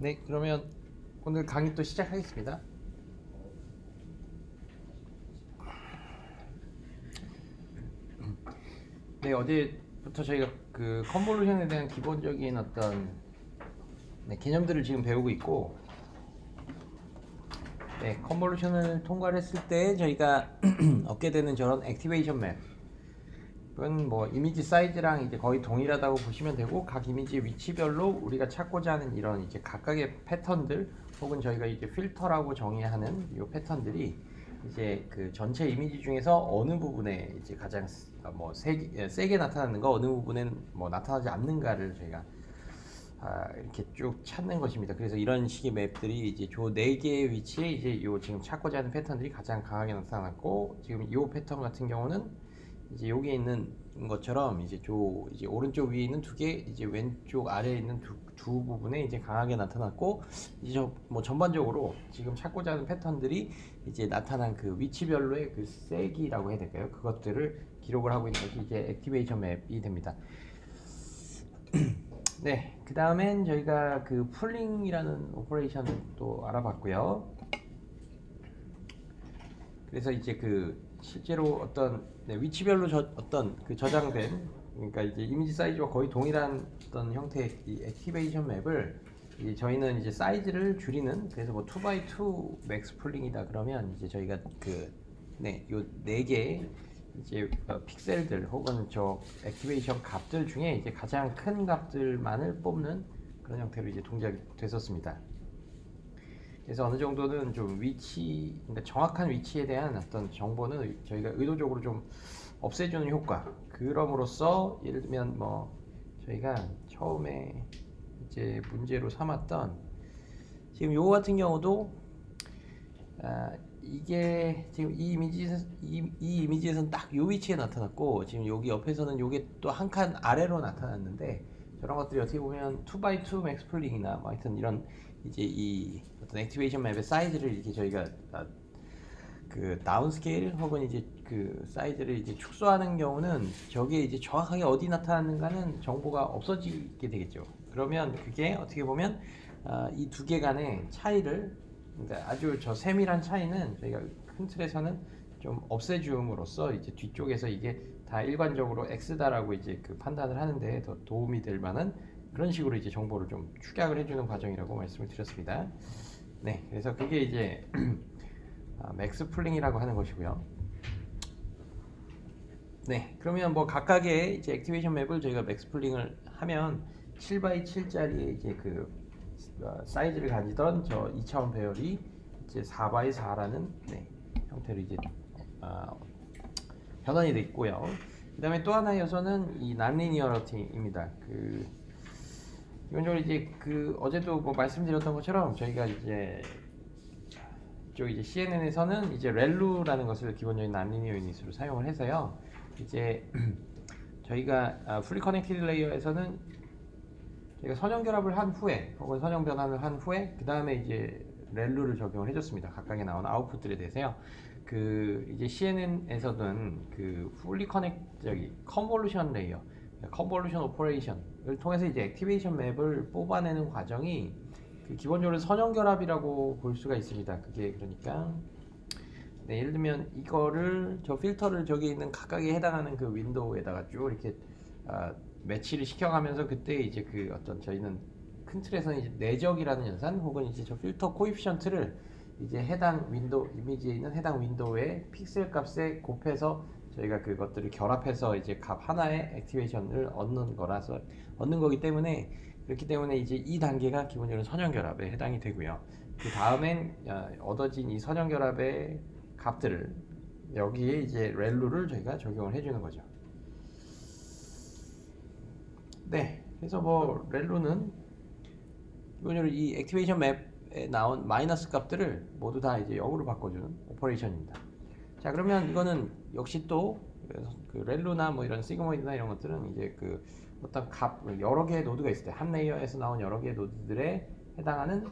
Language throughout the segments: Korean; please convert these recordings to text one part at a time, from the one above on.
네, 그러면 오늘 강의 또 시작하겠습니다. 네, 어제부터 저희가 그 convolution에 대한 기본적인 어떤 네, 개념들을 지금 배우고 있고 네, convolution을 통과를 했을 때 저희가 얻게 되는 저런 activation map 은 뭐 이미지 사이즈랑 이제 거의 동일하다고 보시면 되고 각 이미지 위치별로 우리가 찾고자 하는 이런 이제 각각의 패턴들 혹은 저희가 이제 필터라고 정의하는 이 패턴들이 이제 그 전체 이미지 중에서 어느 부분에 이제 가장 스- 아, 뭐 세게, 세게 나타나는가 어느 부분엔 뭐 나타나지 않는가를 저희가 아, 이렇게 쭉 찾는 것입니다. 그래서 이런 식의 맵들이 이제 조네 개의 위치에 이제 요 지금 찾고자 하는 패턴들이 가장 강하게 나타났고 지금 이 패턴 같은 경우는 이제 여기에 있는 것처럼 이제 조 이제 오른쪽 위에 있는 두 개, 이제 왼쪽 아래에 있는 두, 두 부분에 이제 강하게 나타났고 이제 저뭐 전반적으로 지금 찾고자 하는 패턴들이 이제 나타난 그 위치별로의 그 세기라고 해야 될까요? 그것들을 기록을 하고 있는 것이 이제 activation map이 됩니다. 네, 그 다음엔 저희가 그 pooling이라는 operation을 또 알아봤고요. 그래서 이제 그 실제로 어떤 네, 위치별로 저, 어떤 그 저장된 그러니까 이제 이미지 사이즈와 거의 동일한 어떤 형태의 이 activation map을 이제 저희는 이제 사이즈를 줄이는 그래서 뭐 2x2 max pooling이다 그러면 이제 저희가 그 네, 요네 개 이제 어, 픽셀들 혹은 저 activation 값들 중에 이제 가장 큰 값들만을 뽑는 그런 형태로 이제 동작이 됐었습니다. 그래서 어느 정도는 좀 위치, 그러니까 정확한 위치에 대한 어떤 정보는 저희가 의도적으로 좀 없애주는 효과. 그럼으로써 예를 들면 뭐 저희가 처음에 이제 문제로 삼았던 지금 요거 같은 경우도 아, 이게 지금 이 이미지에서 이, 이 이미지에서는 딱 요 위치에 나타났고 지금 여기 옆에서는 요게 또 한 칸 아래로 나타났는데 저런 것들이 어떻게 보면 2x2 max pooling이나 뭐 하여튼 이런 이제 이 어떤 activation map의 사이즈를 이렇게 저희가 아, 그 down scale 혹은 이제 그 사이즈를 이제 축소하는 경우는 저게 이제 정확하게 어디 나타났는가는 정보가 없어지게 되겠죠. 그러면 그게 어떻게 보면 아, 이두 개 간의 차이를 그러니까 아주 저 세밀한 차이는 저희가 큰 틀에서는 좀 없애줌으로써 이제 뒤쪽에서 이게 다 일관적으로 X다라고 이제 그 판단을 하는데 더 도움이 될 만한 그런 식으로 이제 정보를 좀 축약을 해주는 과정이라고 말씀을 드렸습니다. 네, 그래서 그게 이제 아, max pooling이라고 하는 것이고요. 네, 그러면 뭐 각각의 이제 activation map을 저희가 max pooling을 하면 7x7짜리의 이제 그 어, 사이즈를 가지던 저 2차원 배열이 이제 4x4라는 네, 형태로 이제 아, 변환이 돼 있고요. 그 다음에 또 하나의 요소는 이 nonlinearity입니다. 그 기본적으로 이제 그 어제도 뭐 말씀드렸던 것처럼 저희가 이제 쪽 이제 CNN에서는 이제 ReLU라는 것을 기본적인 난리니어 유닛으로 사용을 해서요. 이제 저희가 아, fully connected layer에서는 저희가 선형 결합을 한 후에 혹은 선형 변환을 한 후에 그 다음에 이제 ReLU를 적용을 해줬습니다. 각각에 나온 output들에 대해서요. 그 이제 CNN에서는 그 fully connec 저기 convolution layer, convolution operation을 통해서 이제 activation map을 뽑아내는 과정이 그 기본적으로 선형 결합이라고 볼 수가 있습니다. 그게 그러니까 네, 예를 들면 이거를 저 필터를 저기 있는 각각에 해당하는 그 윈도우에다가 쭉 이렇게 아, 매치를 시켜가면서 그때 이제 그 어떤 저희는 큰 틀에서는 이제 내적이라는 연산 혹은 이제 저 필터 coefficient를 이제 해당 윈도우 이미지에 있는 해당 윈도우의 픽셀 값에 곱해서 저희가 그것들을 결합해서 이제 값 하나의 activation을 얻는 거라서 얻는 거기 때문에 그렇기 때문에 이제 이 단계가 기본적으로 선형 결합에 해당이 되고요. 그 다음엔 어, 얻어진 이 선형 결합의 값들을 여기에 이제 ReLU를 저희가 적용을 해주는 거죠. 네, 그래서 뭐 ReLU는 기본적으로 이 activation map에 나온 마이너스 값들을 모두 다 이제 0으로 바꿔주는 operation입니다. 자, 그러면 이거는 역시 또 그 ReLU나 뭐 이런 sigmoid나 이런 것들은 이제 그 어떤 값 여러 개의 노드가 있을 때 한 layer에서 나온 여러 개의 노드들에 해당하는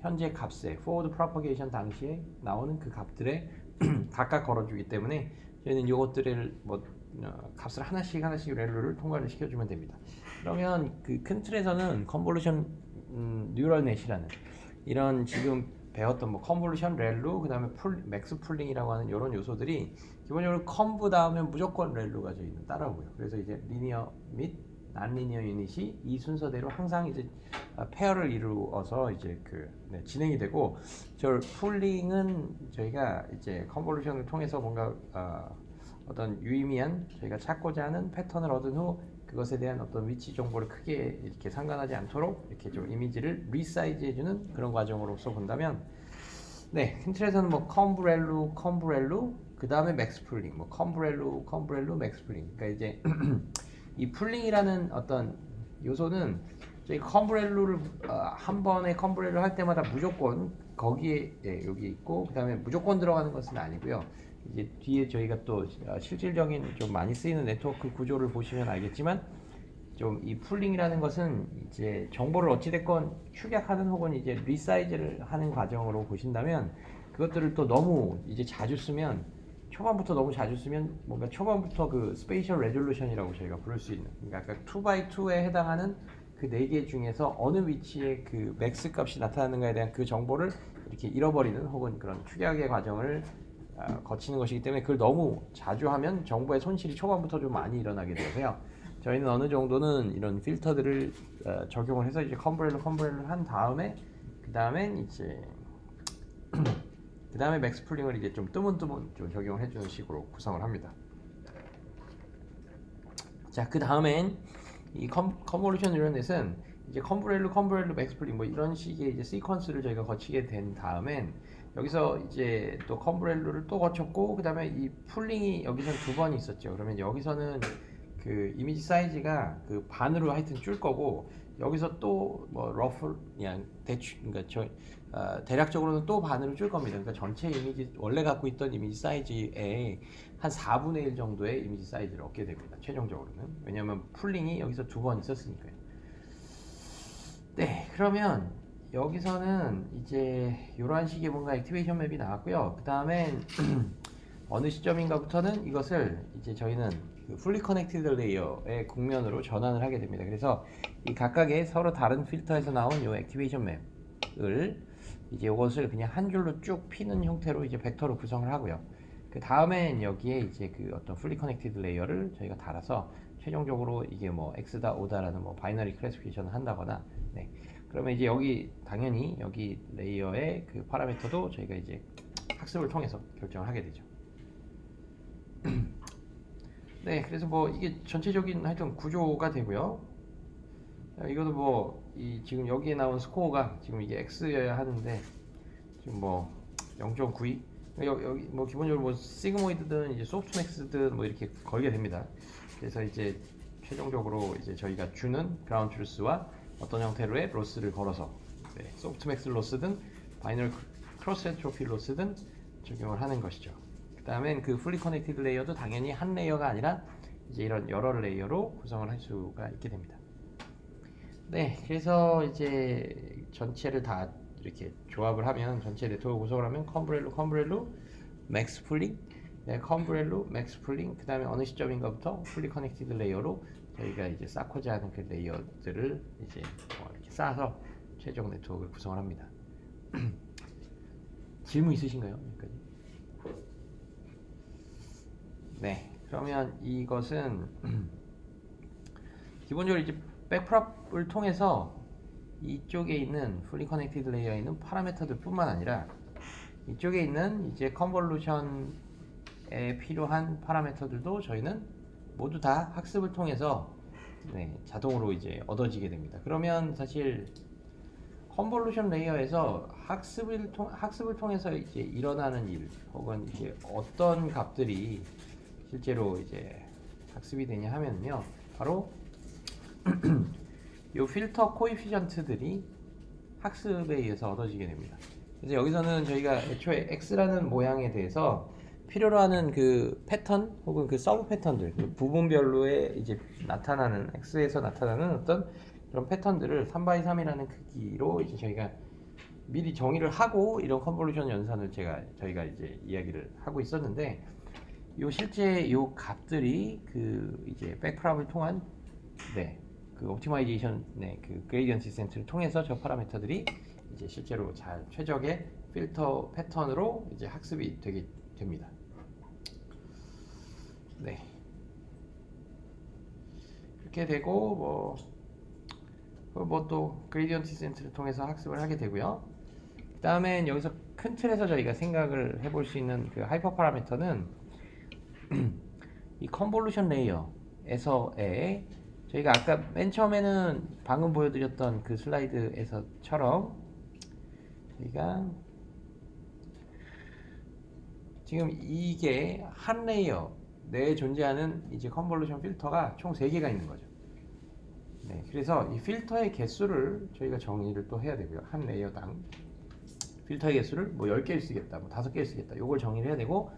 현재 값에 forward propagation 당시에 나오는 그 값들에 각각 걸어주기 때문에 저희는 이것들을 뭐 어, 값을 하나씩 하나씩 ReLU를 통과를 시켜주면 됩니다. 그러면 그 큰 틀에서는 convolution 음, neural net이라는 이런 지금 배웠던 뭐 convolution ReLU 그다음에 pool, max pooling이라고 하는 이런 요소들이 기본적으로 conv 다음에 무조건 ReLU가 저희는 따라오고요. 그래서 이제 linear 및 nonlinear unit이 이 순서대로 항상 이제 아, pair를 이루어서 이제 그 네, 진행이 되고 저 pooling은 저희가 이제 convolution을 통해서 뭔가 어, 어떤 유의미한 저희가 찾고자 하는 패턴을 얻은 후 그것에 대한 어떤 위치 정보를 크게 이렇게 상관하지 않도록 이렇게 좀 이미지를 resize 해주는 그런 과정으로서 본다면 네, 큰 틀에서는 뭐 conv ReLU, conv ReLU, 그 다음에 맥스 풀링, 뭐 컴브렐루, 컴브렐루, max pooling. 그러니까 이제 이 pooling이라는 어떤 요소는 저희 conv ReLU를 어, 한 번에 conv ReLU 할 때마다 무조건 거기에 예, 여기 있고 그 다음에 무조건 들어가는 것은 아니고요. 이제 뒤에 저희가 또 어, 실질적인 좀 많이 쓰이는 네트워크 구조를 보시면 알겠지만 좀 이 pooling이라는 것은 이제 정보를 어찌됐건 축약하는 혹은 이제 resize를 하는 과정으로 보신다면 그것들을 또 너무 이제 자주 쓰면 초반부터 너무 자주 쓰면 뭔가 초반부터 그 spatial resolution이라고 저희가 부를 수 있는 그러니까 2x2에 해당하는 그 네 개 중에서 어느 위치에 그 max 값이 나타나는가에 대한 그 정보를 이렇게 잃어버리는 혹은 그런 축약의 과정을 어, 거치는 것이기 때문에 그걸 너무 자주 하면 정보의 손실이 초반부터 좀 많이 일어나게 되고요. 저희는 어느 정도는 이런 필터들을 어, 적용을 해서 이제 conv ReLU conv ReLU 한 다음에 그 다음엔 이제 그 다음에 max pooling을 이제 좀 뜨문뜨문 좀 적용을 해주는 식으로 구성을 합니다. 자, 그 다음엔 이 con, convolution neural net은 이제 conv ReLU, conv ReLU, max pooling 뭐 이런 식의 이제 시퀀스를 저희가 거치게 된 다음엔 여기서 이제 또 conv ReLU를 또 거쳤고 그 다음에 이 pooling이 여기서 두번 있었죠. 그러면 여기서는 그 이미지 사이즈가 그 반으로 하여튼 줄 거고 여기서 또 뭐 rough 그냥 대충 그러니까 저 어, 대략적으로는 또 반으로 줄 겁니다. 그러니까 전체 이미지 원래 갖고 있던 이미지 사이즈의 한 4분의 1 정도의 이미지 사이즈를 얻게 됩니다. 최종적으로는 왜냐하면 pooling이 여기서 두 번 있었으니까요. 네, 그러면 여기서는 이제 이러한 식의 뭔가 activation map이 나왔고요. 그 다음에 어느 시점인가부터는 이것을 이제 저희는 그 fully connected layer의 국면으로 전환을 하게 됩니다. 그래서 이 각각의 서로 다른 필터에서 나온 이 activation map을 이제 이것을 그냥 한 줄로 쭉 피는 형태로 이제 벡터로 구성을 하고요. 그 다음엔 여기에 이제 그 어떤 fully connected layer를 저희가 달아서 최종적으로 이게 뭐 x다 o다라는 뭐 binary classification을 한다거나 네. 그러면 이제 여기 당연히 여기 layer의 그 파라미터도 저희가 이제 학습을 통해서 결정을 하게 되죠. 네, 그래서 뭐 이게 전체적인 하여튼 구조가 되고요. 이것도 뭐 이 지금 여기에 나온 스코어가 지금 이게 x여야 하는데 지금 뭐 0.92. 여기, 여기 뭐 기본적으로 뭐 sigmoid든 이제 softmax든 뭐 이렇게 걸게 됩니다. 그래서 이제 최종적으로 이제 저희가 주는 ground truth와 어떤 형태로의 loss를 걸어서 네, softmax loss든 binary cross entropy loss든 적용을 하는 것이죠. 그 다음엔 그 fully connected layer도 당연히 한 layer가 아니라 이제 이런 여러 layer로 구성을 할 수가 있게 됩니다. 네, 그래서 이제 전체를 다 이렇게 조합을 하면 전체 네트워크 구성을 하면 conv ReLU, conv ReLU, max pooling, 네, conv ReLU, max pooling, 그 다음에 어느 시점인가부터 fully connected layer로 저희가 이제 쌓고자 하는 그 layer들을 이제 뭐 이렇게 쌓아서 최종 네트워크를 구성을 합니다. 질문 있으신가요? 여기까지? 네, 그러면 이것은 기본적으로 이제 backprop을 통해서 이쪽에 있는 fully connected layer에 있는 파라미터들 뿐만 아니라 이쪽에 있는 이제 convolution에 필요한 파라미터들도 저희는 모두 다 학습을 통해서 네, 자동으로 이제 얻어지게 됩니다. 그러면 사실 convolution layer에서 학습을 통 학습을 통해서 이제 일어나는 일 혹은 이제 어떤 값들이 실제로 이제 학습이 되냐 하면요 바로 이 필터 coefficient들이 학습에 의해서 얻어지게 됩니다. 그래서 여기서는 저희가 애초에 x라는 모양에 대해서 필요로 하는 그 패턴 혹은 그 sub 패턴들 그 부분별로의 이제 나타나는 x에서 나타나는 어떤 그런 패턴들을 3x 3이라는 크기로 이제 저희가 미리 정의를 하고 이런 convolution 연산을 제가 저희가 이제 이야기를 하고 있었는데 요 실제 요 값들이 그 이제 backprop을 통한 네 그 optimization 네, 그 gradient descent를 통해서 저 파라미터들이 이제 실제로 잘 최적의 필터 패턴으로 이제 학습이 되게 됩니다. 네. 이렇게 되고 뭐 뭐또 gradient descent를 통해서 학습을 하게 되고요. 그 다음엔 여기서 큰 틀에서 저희가 생각을 해볼 수 있는 그 hyper parameter는 이 convolution layer에서의 저희가 아까 맨 처음에는 방금 보여드렸던 그 슬라이드에서처럼 저희가 지금 이게 한 layer 내에 존재하는 이제 convolution 필터가 총 3개가 있는 거죠. 네, 그래서 이 필터의 개수를 저희가 정의를 또 해야 되고요. 한 layer당 필터의 개수를 뭐 10개를 쓰겠다, 뭐 5개를 쓰겠다. 요걸 정의를 해야 되고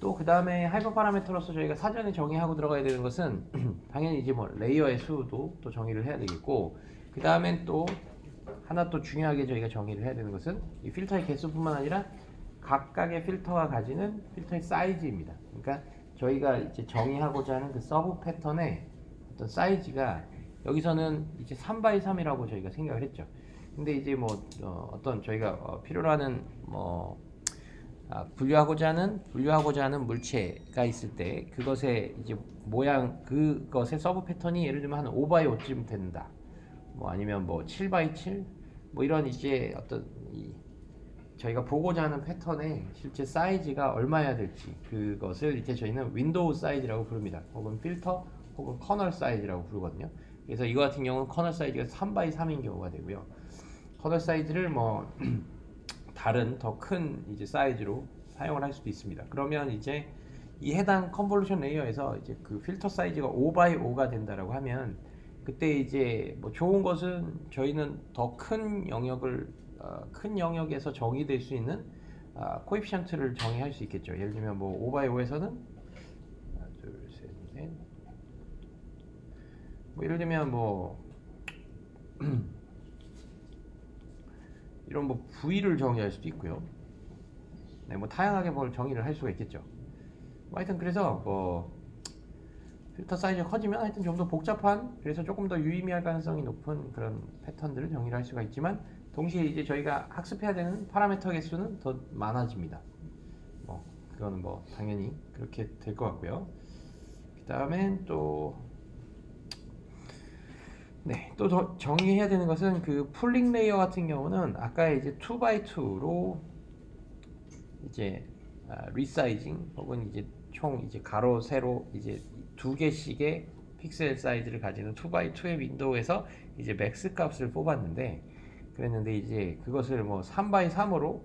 또 그 다음에 hyper parameter로서 저희가 사전에 정의하고 들어가야 되는 것은 당연히 이제 뭐 layer의 수도 또 정의를 해야 되겠고 그 다음엔 또 하나 또 중요하게 저희가 정의를 해야 되는 것은 이 필터의 개수뿐만 아니라 각각의 필터가 가지는 필터의 사이즈입니다. 그러니까 저희가 이제 정의하고자 하는 그 sub 패턴의 어떤 사이즈가 여기서는 이제 3 x 3이라고 저희가 생각을 했죠. 근데 이제 뭐 어떤 저희가 어, 필요로 하는 뭐 아, 분류하고자 하는 분류하고자 하는 물체가 있을 때 그것의 이제 모양 그것의 sub 패턴이 예를 들면 한5 by 5쯤 된다. 뭐 아니면 뭐7 by 7뭐 이런 이제 어떤 이 저희가 보고자 하는 패턴의 실제 사이즈가 얼마여야 될지 그것을 이제 저희는 window size라고 부릅니다. 혹은 필터 혹은 kernel size라고 부르거든요. 그래서 이거 같은 경우는 kernel size가 3 by 3인 경우가 되고요. kernel size를 뭐 다른 더 큰 이제 사이즈로 사용을 할 수도 있습니다. 그러면 이제 이 해당 convolution layer에서 이제 그 필터 사이즈가 5 by 5가 된다라고 하면 그때 이제 뭐 좋은 것은 저희는 더 큰 영역을 어, 큰 영역에서 정의될 수 있는 어, coefficient를 정의할 수 있겠죠. 예를 들면 뭐 5 by 5에서는 하나, 둘, 셋, 넷. 뭐 예를 들면 뭐 이런 뭐 부위를 정의할 수도 있고요. 네, 뭐 다양하게 뭘 정의를 할 수가 있겠죠. 뭐 하여튼 그래서 뭐 필터 사이즈가 커지면 하여튼 좀 더 복잡한 그래서 조금 더 유의미할 가능성이 높은 그런 패턴들을 정의를 할 수가 있지만 동시에 이제 저희가 학습해야 되는 파라미터 개수는 더 많아집니다. 뭐 그거는 뭐 당연히 그렇게 될 것 같고요. 그 다음엔 또 네, 또 정의해야 되는 것은 그 pooling layer 같은 경우는 아까 이제 2x2로 이제 아, resizing 혹은 이제 총 이제 가로 세로 이제 두 개씩의 픽셀 사이즈를 가지는 2x2의 window에서 이제 max 값을 뽑았는데 그랬는데 이제 그것을 뭐 3x3으로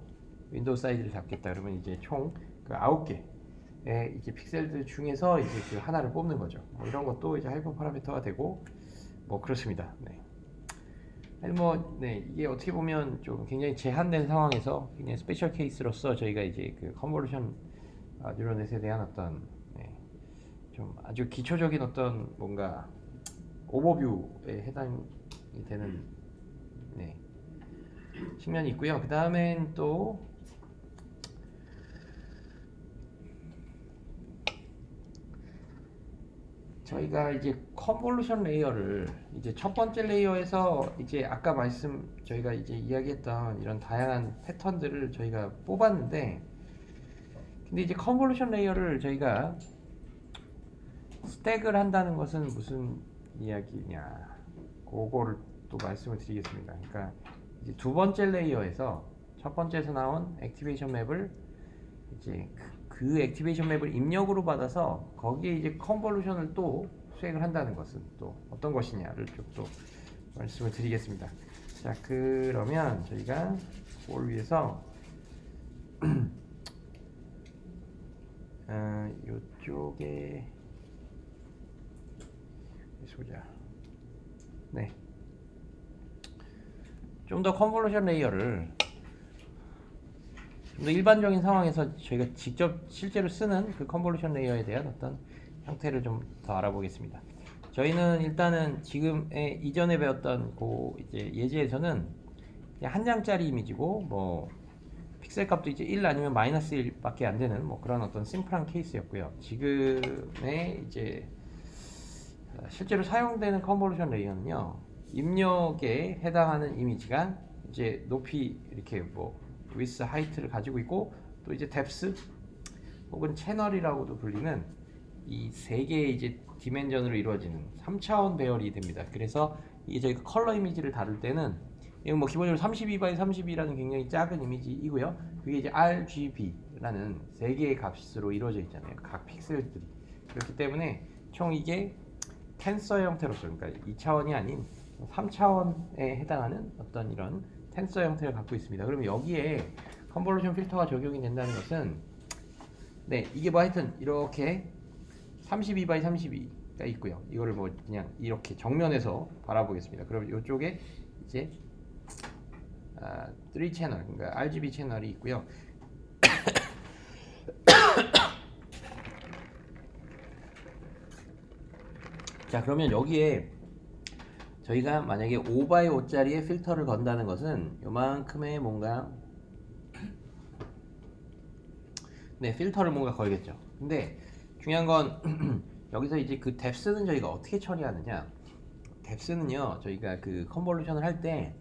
window size를 잡겠다 그러면 이제 총 그 9개의 이제 픽셀들 중에서 이제 그 하나를 뽑는 거죠. 뭐 이런 것도 이제 hyper parameter가 되고 뭐 그렇습니다. 네. 뭐 네, 이게 어떻게 보면 좀 굉장히 제한된 상황에서 굉장히 special case로서 저희가 이제 그 convolution 아, neural net에 대한 어떤 네, 좀 아주 기초적인 어떤 뭔가 오버뷰에 해당이 되는 네, 측면이 있고요. 그 다음엔 또 저희가 이제 convolution layer를 이제 첫 번째 layer에서 이제 아까 말씀 저희가 이제 이야기했던 이런 다양한 패턴들을 저희가 뽑았는데 근데 이제 convolution layer를 저희가 stack을 한다는 것은 무슨 이야기냐 그거를 또 말씀을 드리겠습니다. 그러니까 두 번째 layer에서 첫 번째에서 나온 activation map을 이제 그 activation map을 입력으로 받아서 거기에 이제 convolution을 또 수행을 한다는 것은 또 어떤 것이냐를 좀 또 말씀을 드리겠습니다. 자 그러면 저희가 그걸 위해서 어, 이쪽에 보자. 네. 좀 더 convolution layer를 일반적인 상황에서 저희가 직접 실제로 쓰는 그 convolution layer에 대한 어떤 형태를 좀 더 알아보겠습니다. 저희는 일단은 지금의 이전에 배웠던 그 이제 예제에서는 한 장짜리 이미지고 뭐 픽셀 값도 이제 1 아니면 마이너스 1밖에 안 되는 뭐 그런 어떤 simple한 케이스였고요. 지금의 이제 어, 실제로 사용되는 convolution layer는요 입력에 해당하는 이미지가 이제 높이 이렇게 뭐 width height를 가지고 있고 또 이제 depth 혹은 채널이라고도 불리는 이 세 개의 이제 dimension으로 이루어지는 3차원 배열이 됩니다. 그래서 이게 저희가 컬러 이미지를 다룰 때는 이건 뭐 기본적으로 32 by 32라는 굉장히 작은 이미지이고요. 그게 이제 RGB라는 세 개의 값으로 이루어져 있잖아요. 각 픽셀들이 그렇기 때문에 총 이게 텐서 형태로서 그러니까 2차원이 아닌 3차원에 해당하는 어떤 이런 텐서 형태를 갖고 있습니다. 그러면 여기에 컨볼루션 필터가 적용이 된다는 것은 네 이게 뭐 하여튼 이렇게 32by 32가 있고요. 이거를 뭐 그냥 이렇게 정면에서 바라보겠습니다. 그럼 이쪽에 이제 아, 3 채널, 그러니까 RGB 채널이 있고요. 자 그러면 여기에 저희가 만약에 5x 5짜리의 필터를 건다는 것은 요만큼의 뭔가 네 필터를 뭔가 걸겠죠. 근데 중요한 건 여기서 이제 그 뎁스는 저희가 어떻게 처리하느냐. 뎁스는요 저희가 그 컨볼루션을 할 때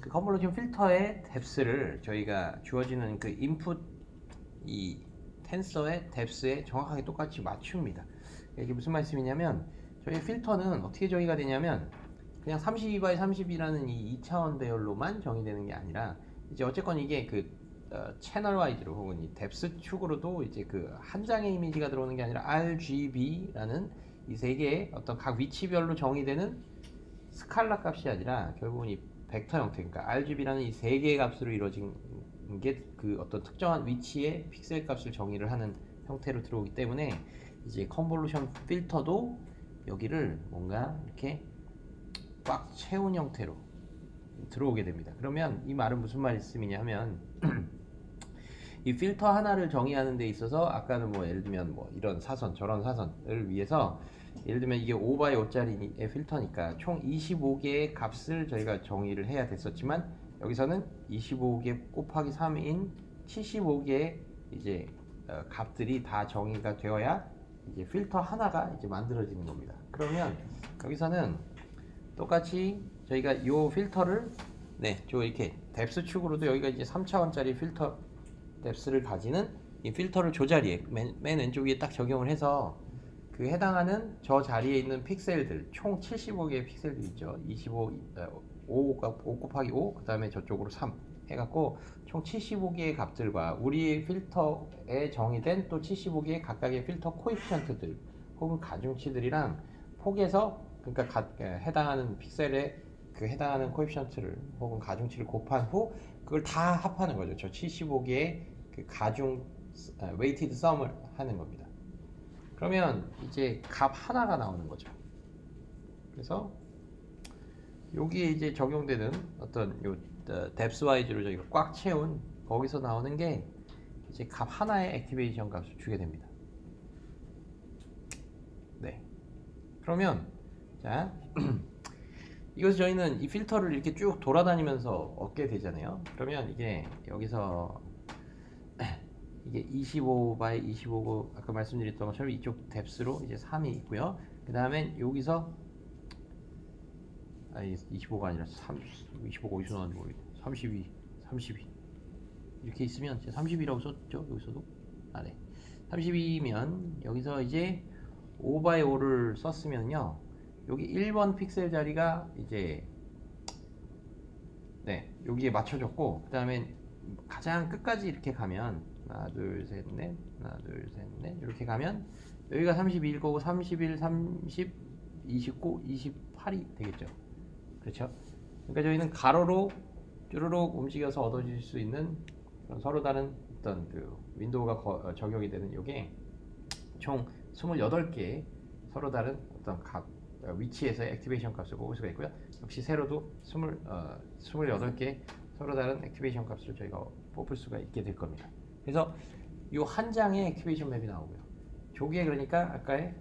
그 convolution 필터의 depth를 저희가 주어지는 그 인풋 이 텐서의 depth에 정확하게 똑같이 맞춥니다. 이게 무슨 말씀이냐면 저희 필터는 어떻게 정의가 되냐면 그냥 32by 32라는 이 2차원 배열로만 정의되는 게 아니라 이제 어쨌건 이게 그 어, channel wise로 혹은 이 depth 축으로도 이제 그 한 장의 이미지가 들어오는 게 아니라 RGB라는 이 세 개의 어떤 각 위치별로 정의되는 스칼라 값이 아니라 결국은 이 벡터 형태 그러니까 RGB라는 이 세 개의 값으로 이루어진 게 그 어떤 특정한 위치의 픽셀 값을 정의를 하는 형태로 들어오기 때문에 이제 convolution 필터도 여기를 뭔가 이렇게 꽉 채운 형태로 들어오게 됩니다. 그러면 이 말은 무슨 말씀이냐 하면 이 필터 하나를 정의하는 데 있어서 아까는 뭐 예를 들면 뭐 이런 사선 저런 사선을 위해서 예를 들면 이게 5x 5짜리의 필터니까 총 25개의 값을 저희가 정의를 해야 됐었지만 여기서는 25개 곱하기 3인 75개의 이제 어, 값들이 다 정의가 되어야 이제 필터 하나가 이제 만들어지는 겁니다. 그러면 여기서는 똑같이 저희가 이 필터를 네, 저 이렇게 뎁스 축으로도 여기가 이제 3차원짜리 필터 뎁스를 가지는 이 필터를 저 자리에 맨, 맨 왼쪽 위에 딱 적용을 해서 그 해당하는 저 자리에 있는 픽셀들 총 75개의 픽셀들 있죠. 25 5, 5 곱하기 5, 그 다음에 저쪽으로 3 해갖고 총 75개의 값들과 우리 필터에 정의된 또 75개의 각각의 필터 coefficient들 혹은 가중치들이랑 곱해서 그러니까 가, 해당하는 픽셀에 그 해당하는 coefficient를 혹은 가중치를 곱한 후 그걸 다 합하는 거죠. 저 75개의 그 가중 weighted sum을 하는 겁니다. 그러면 이제 값 하나가 나오는 거죠. 그래서 여기에 이제 적용되는 어떤 요 depth wise로 저희가 꽉 채운 거기서 나오는 게 이제 값 하나의 activation 값을 주게 됩니다. 네. 그러면 자 이것을 저희는 이 필터를 이렇게 쭉 돌아다니면서 얻게 되잖아요. 그러면 이게 여기서 이게 25 by 25고 아까 말씀드렸던 것처럼 이쪽 뎁스로 이제 3이 있고요. 그 다음에 여기서 아니 25가 아니라 3 25가 어디서 나왔는지 모르겠네. 32, 32 이렇게 있으면 제가 32라고 썼죠 여기서도 아 네. 32면 여기서 이제 5 by 5를 썼으면요. 여기 1번 픽셀 자리가 이제 네 여기에 맞춰졌고 그 다음에 가장 끝까지 이렇게 가면 하나 둘 셋 넷 하나 둘 셋 넷 이렇게 가면 여기가 32일 거고 31 30 29 28이 되겠죠. 그렇죠? 그러니까 저희는 가로로 쭈르륵 움직여서 얻어질 수 있는 서로 다른 어떤 그 윈도우가 거, 적용이 되는 요게 총 28개 서로 다른 어떤 값 어, 위치에서의 activation 값을 뽑을 수가 있고요. 역시 세로도 20, 어, 28개 서로 다른 activation 값을 저희가 뽑을 수가 있게 될 겁니다. 그래서 이 한 장의 activation map이 나오고요. 조기에 그러니까 아까의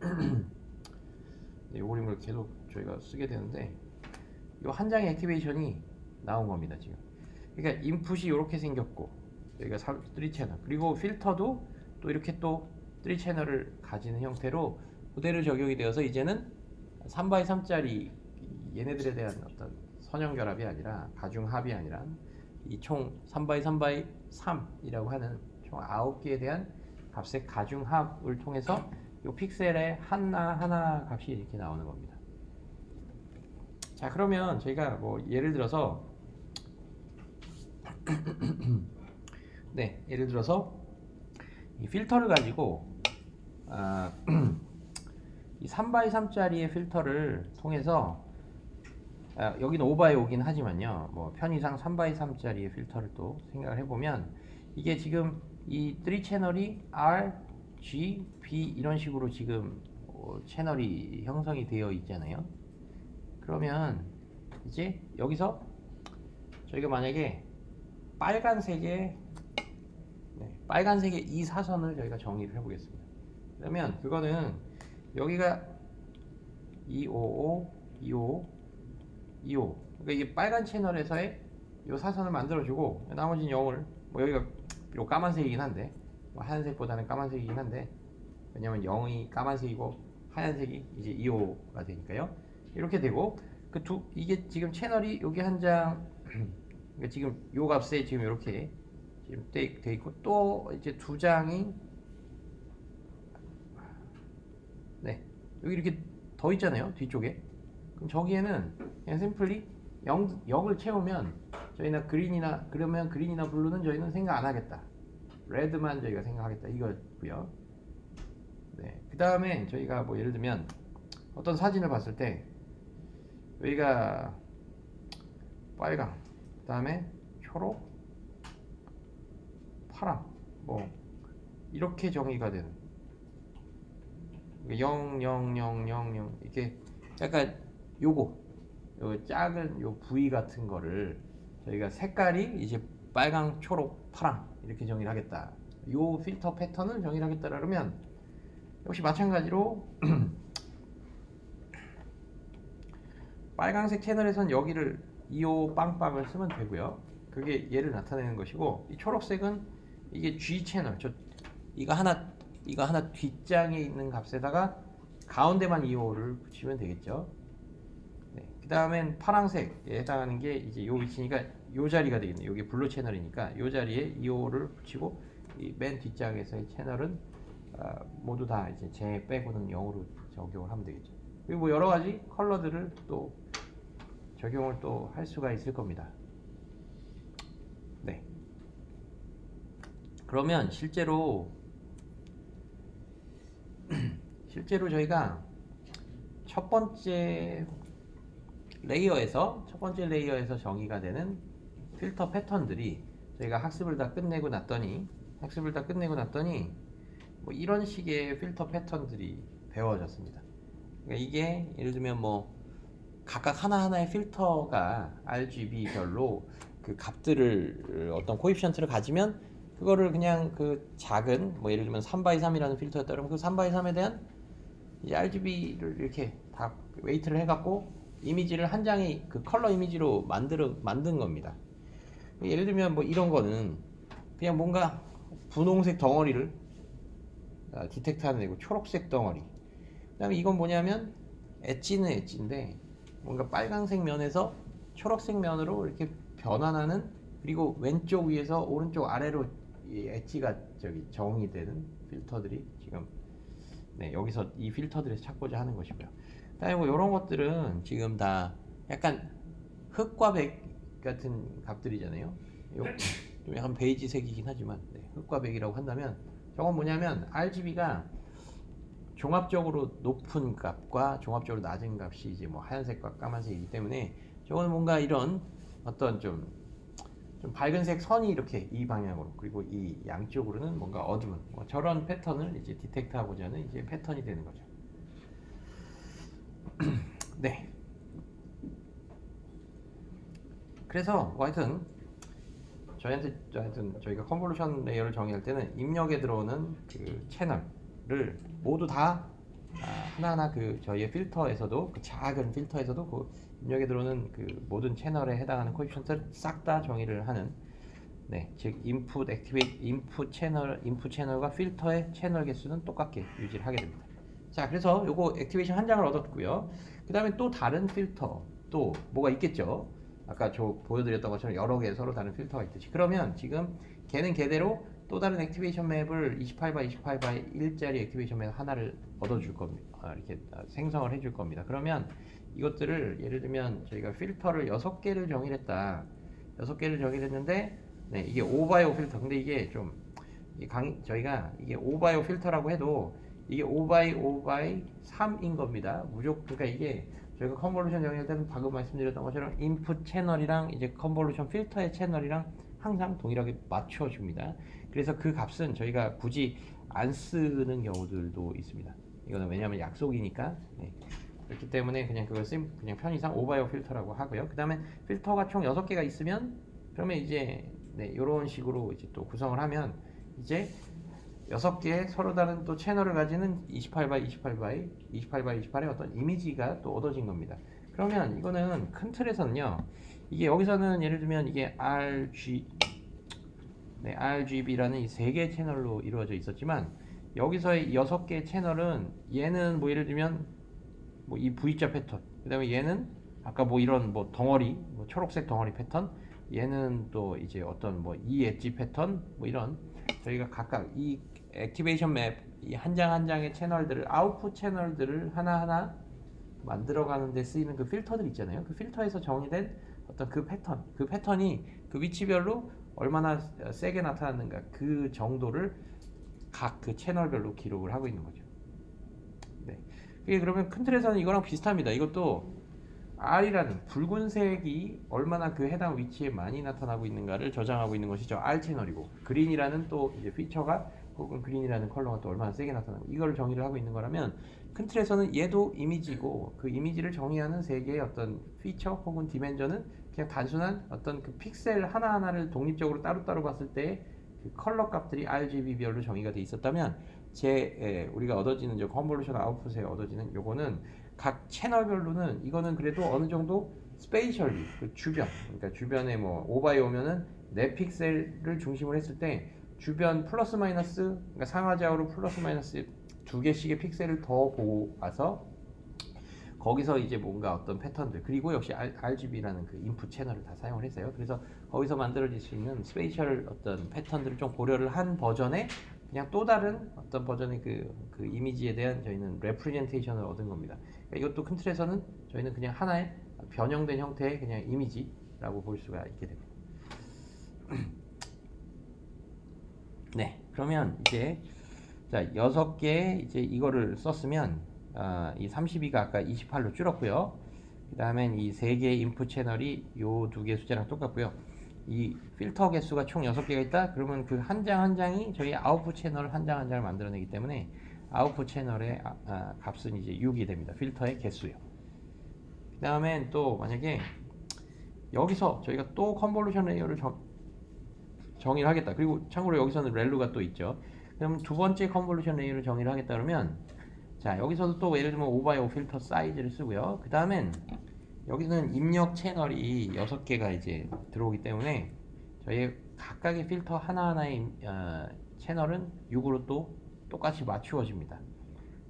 이 그림을 계속 저희가 쓰게 되는데 이 한 장의 activation이 나온 겁니다 지금. 그러니까 인풋이 이렇게 생겼고 여기가 3 채널 그리고 필터도 또 이렇게 또 3 채널을 가지는 형태로 그대로 적용이 되어서 이제는 3x 3짜리 얘네들에 대한 어떤 선형 결합이 아니라 가중 합이 아니라 이 총 3x 3x 3이라고 하는 총 9개에 대한 값의 가중 합을 통해서 이 픽셀의 하나 하나 값이 이렇게 나오는 겁니다. 자 그러면 저희가 뭐 예를 들어서 네 예를 들어서 이 필터를 가지고 아, 이 3x3짜리의 필터를 통해서 아, 여기는 5x5긴 하지만요 뭐 편의상 3x3짜리의 필터를 또 생각을 해보면 이게 지금 이 3 채널이 R, G, B 이런 식으로 지금 어, 채널이 형성이 되어 있잖아요 그러면 이제 여기서 저희가 만약에 빨간색의 네, 빨간색의 이 사선을 저희가 정의를 해보겠습니다. 그러면 그거는 여기가 255, 25, 25. 그러니까 이게 빨간 채널에서의 이 사선을 만들어주고 나머지는 0을 뭐 여기가 요 까만색이긴 한데 뭐 하얀색보다는 까만색이긴 한데 왜냐면 0이 까만색이고 하얀색이 이제 2호가 되니까요. 이렇게 되고 그 두 이게 지금 채널이 여기 한 장 그러니까 지금 요 값에 지금 이렇게 지금 돼, 돼 있고 또 이제 두 장이 네 여기 이렇게 더 있잖아요 뒤쪽에. 그럼 저기에는 그냥 simply 0, 0을 채우면 저희는 green이나 그러면 green이나 blue는 저희는 생각 안 하겠다. red만 저희가 생각하겠다. 이거고요. 네 그 다음에 저희가 뭐 예를 들면 어떤 사진을 봤을 때 여기가 빨강 그 다음에 초록 파랑 뭐 이렇게 정의가 되는 0 0 0 0 0 이렇게 약간 요거 요 작은 요 부위 같은 거를 저희가 색깔이 이제 빨강 초록 파랑 이렇게 정의를 하겠다. 요 필터 패턴을 정의를 하겠다 그러면 역시 마찬가지로 빨강색 채널에선 여기를 2호 빵빵을 쓰면 되고요. 그게 얘를 나타내는 것이고 이 초록색은 이게 G 채널. 저 이거 하나 이거 하나 뒷장에 있는 값에다가 가운데만 2호를 붙이면 되겠죠. 네. 그 다음엔 파랑색에 해당하는 게 이제 요 위치니까 요 자리가 되겠네요. 여기 blue 채널이니까 요 자리에 2호를 붙이고 이 맨 뒷장에서의 채널은 아, 모두 다 이제 쟤 빼고는 0으로 적용을 하면 되겠죠. 그리고 뭐 여러 가지 컬러들을 또 적용을 또 할 수가 있을 겁니다. 네. 그러면 실제로 실제로 저희가 첫 번째 layer에서 첫 번째 layer에서 정의가 되는 필터 패턴들이 저희가 학습을 다 끝내고 났더니 학습을 다 끝내고 났더니 뭐 이런 식의 필터 패턴들이 배워졌습니다. 그러니까 이게 예를 들면 뭐 각각 하나하나의 필터가 RGB별로 그 값들을 어떤 coefficient를 가지면 그거를 그냥 그 작은 뭐 예를 들면 3x3이라는 필터였다 그러면 그 3x3에 대한 이제 RGB를 이렇게 다 weight를 해갖고 이미지를 한 장의 그 컬러 이미지로 만들어 만든 겁니다. 예를 들면 뭐 이런 거는 그냥 뭔가 분홍색 덩어리를 아, detect하는 애고 초록색 덩어리. 그다음에 이건 뭐냐면 엣지는 엣지인데 뭔가 빨강색 면에서 초록색 면으로 이렇게 변환하는 그리고 왼쪽 위에서 오른쪽 아래로 이 edge가 저기 정의 되는 필터들이 지금 네, 여기서 이 필터들에서 찾고자 하는 것이고요. 그다음에 뭐 이런 것들은 지금 다 약간 흑과 백 같은 값들이잖아요. 요, 좀 약간 베이지색이긴 하지만 네, 흑과 백이라고 한다면 저건 뭐냐면 RGB가 종합적으로 높은 값과 종합적으로 낮은 값이 이제 뭐 하얀색과 까만색이기 때문에 저거는 뭔가 이런 어떤 좀, 좀 밝은색 선이 이렇게 이 방향으로 그리고 이 양쪽으로는 뭔가 어두운 뭐 저런 패턴을 이제 디텍트하고자 하는 이제 패턴이 되는 거죠. 네. 그래서 뭐 하여튼 저희한테 하여튼 저희가 convolution layer를 정의할 때는 입력에 들어오는 그 채널을 모두 다 아, 하나하나 그 저희의 필터에서도 그 작은 필터에서도 그 입력에 들어오는 그 모든 채널에 해당하는 coefficient를 싹 다 정의를 하는 네, 즉 input activate 인풋 채널 인풋 채널과 필터의 채널 개수는 똑같게 유지를 하게 됩니다. 자, 그래서 요거 activation 한 장을 얻었고요. 그 다음에 또 다른 필터 또 뭐가 있겠죠. 아까 저 보여드렸던 것처럼 여러 개 서로 다른 필터가 있듯이. 그러면 지금 걔는 걔대로 또 다른 activation map을 28by 28by 1짜리 activation map 하나를 얻어줄 겁니다. 아, 이렇게 아, 생성을 해줄 겁니다. 그러면 이것들을 예를 들면 저희가 필터를 6개를 정의했다. 6개를 정의했는데 네, 이게 5by5 필터. 근데 이게 좀 강, 저희가 이게 5 by 5 필터라고 해도 이게 5 by 5 by 3인 겁니다. 무조건 그러니까 이게 저희가 convolution 정의할 때는 방금 말씀드렸던 것처럼 인풋 채널이랑 이제 convolution 필터의 채널이랑 항상 동일하게 맞춰 줍니다. 그래서 그 값은 저희가 굳이 안 쓰는 경우들도 있습니다. 이거는 왜냐하면 약속이니까. 네. 그렇기 때문에 그냥 씀 그냥 편의상 오 by 오 필터라고 하고요. 그 다음에 필터가 총 6개가 있으면 그러면 이제 네, 이런 식으로 이제 또 구성을 하면 이제 여섯 개의 서로 다른 또 채널을 가지는 28 by 28 by 28 by 28의 어떤 이미지가 또 얻어진 겁니다. 그러면 이거는 큰 틀에서는요. 이게 여기서는 예를 들면 이게 RG 네, RGB라는 이 세 개의 채널로 이루어져 있었지만 여기서의 여섯 개의 채널은 얘는 뭐 예를 들면 뭐 이 V자 패턴 그 다음에 얘는 아까 뭐 이런 뭐 덩어리 뭐 초록색 덩어리 패턴 얘는 또 이제 어떤 뭐 이 엣지 패턴 뭐 이런 저희가 각각 이 activation map 이 한 장 한 장의 채널들을 아웃풋 채널들을 하나하나 만들어가는 데 쓰이는 그 필터들 있잖아요. 그 필터에서 정의된 어떤 그 패턴, 그 패턴이 그 위치별로 얼마나 세게 나타나는가 그 정도를 각 그 채널별로 기록을 하고 있는 거죠. 네. 그게 그러면 큰 틀에서는 이거랑 비슷합니다. 이것도 R이라는 붉은색이 얼마나 그 해당 위치에 많이 나타나고 있는가를 저장하고 있는 것이죠. R 채널이고 그린이라는 또 이제 피처가 혹은 그린이라는 컬러가 또 얼마나 세게 나타나고 이걸 정의를 하고 있는 거라면 큰 틀에서는 얘도 이미지고 그 이미지를 정의하는 세 개의 어떤 피처 혹은 디멘전은 그냥 단순한 어떤 그 픽셀 하나하나를 독립적으로 따로따로 봤을 때 그 컬러 값들이 RGB별로 정의가 돼 있었다면 제 에, 우리가 얻어지는 저 convolution 아웃풋에 얻어지는 요거는 각 채널별로는 이거는 그래도 어느 정도 spatially 그 주변 그러니까 주변에 뭐 5 by 오면은 네 픽셀을 중심으로 했을 때 주변 플러스 마이너스 그러니까 상하좌우로 플러스 마이너스 두 개씩의 픽셀을 더 보고 와서 거기서 이제 뭔가 어떤 패턴들 그리고 역시 RGB라는 그 인풋 채널을 다 사용을 했어요. 그래서 거기서 만들어질 수 있는 spatial 어떤 패턴들을 좀 고려를 한 버전의 그냥 또 다른 어떤 버전의 그, 그 이미지에 대한 저희는 representation을 얻은 겁니다. 그러니까 이것도 큰 틀에서는 저희는 그냥 하나의 변형된 형태의 그냥 이미지라고 볼 수가 있게 됩니다. 네, 그러면 이제 자 여섯 개 이제 이거를 썼으면 어, 이 32가 아까 28로 줄었고요. 그 다음엔 이 세 개의 인풋 채널이 요 두 개 숫자랑 똑같고요. 이 필터 개수가 총 6개가 있다? 그러면 그 한 장 한 장이 저희 아웃풋 채널 한 장 한 장을 만들어내기 때문에 아웃풋 채널의 아, 아, 값은 이제 6이 됩니다. 필터의 개수요. 그 다음엔 또 만약에 여기서 저희가 또 convolution layer를 정, 정의를 하겠다. 그리고 참고로 여기서는 ReLU가 또 있죠. 그럼 두 번째 convolution layer를 정의를 하겠다 그러면 자 여기서도 또 예를 들면 5x5 필터 사이즈를 쓰고요. 그 다음엔 여기는 입력 채널이 6개가 이제 들어오기 때문에 저희 각각의 필터 하나하나의 어, 채널은 6으로 또 똑같이 맞추어집니다.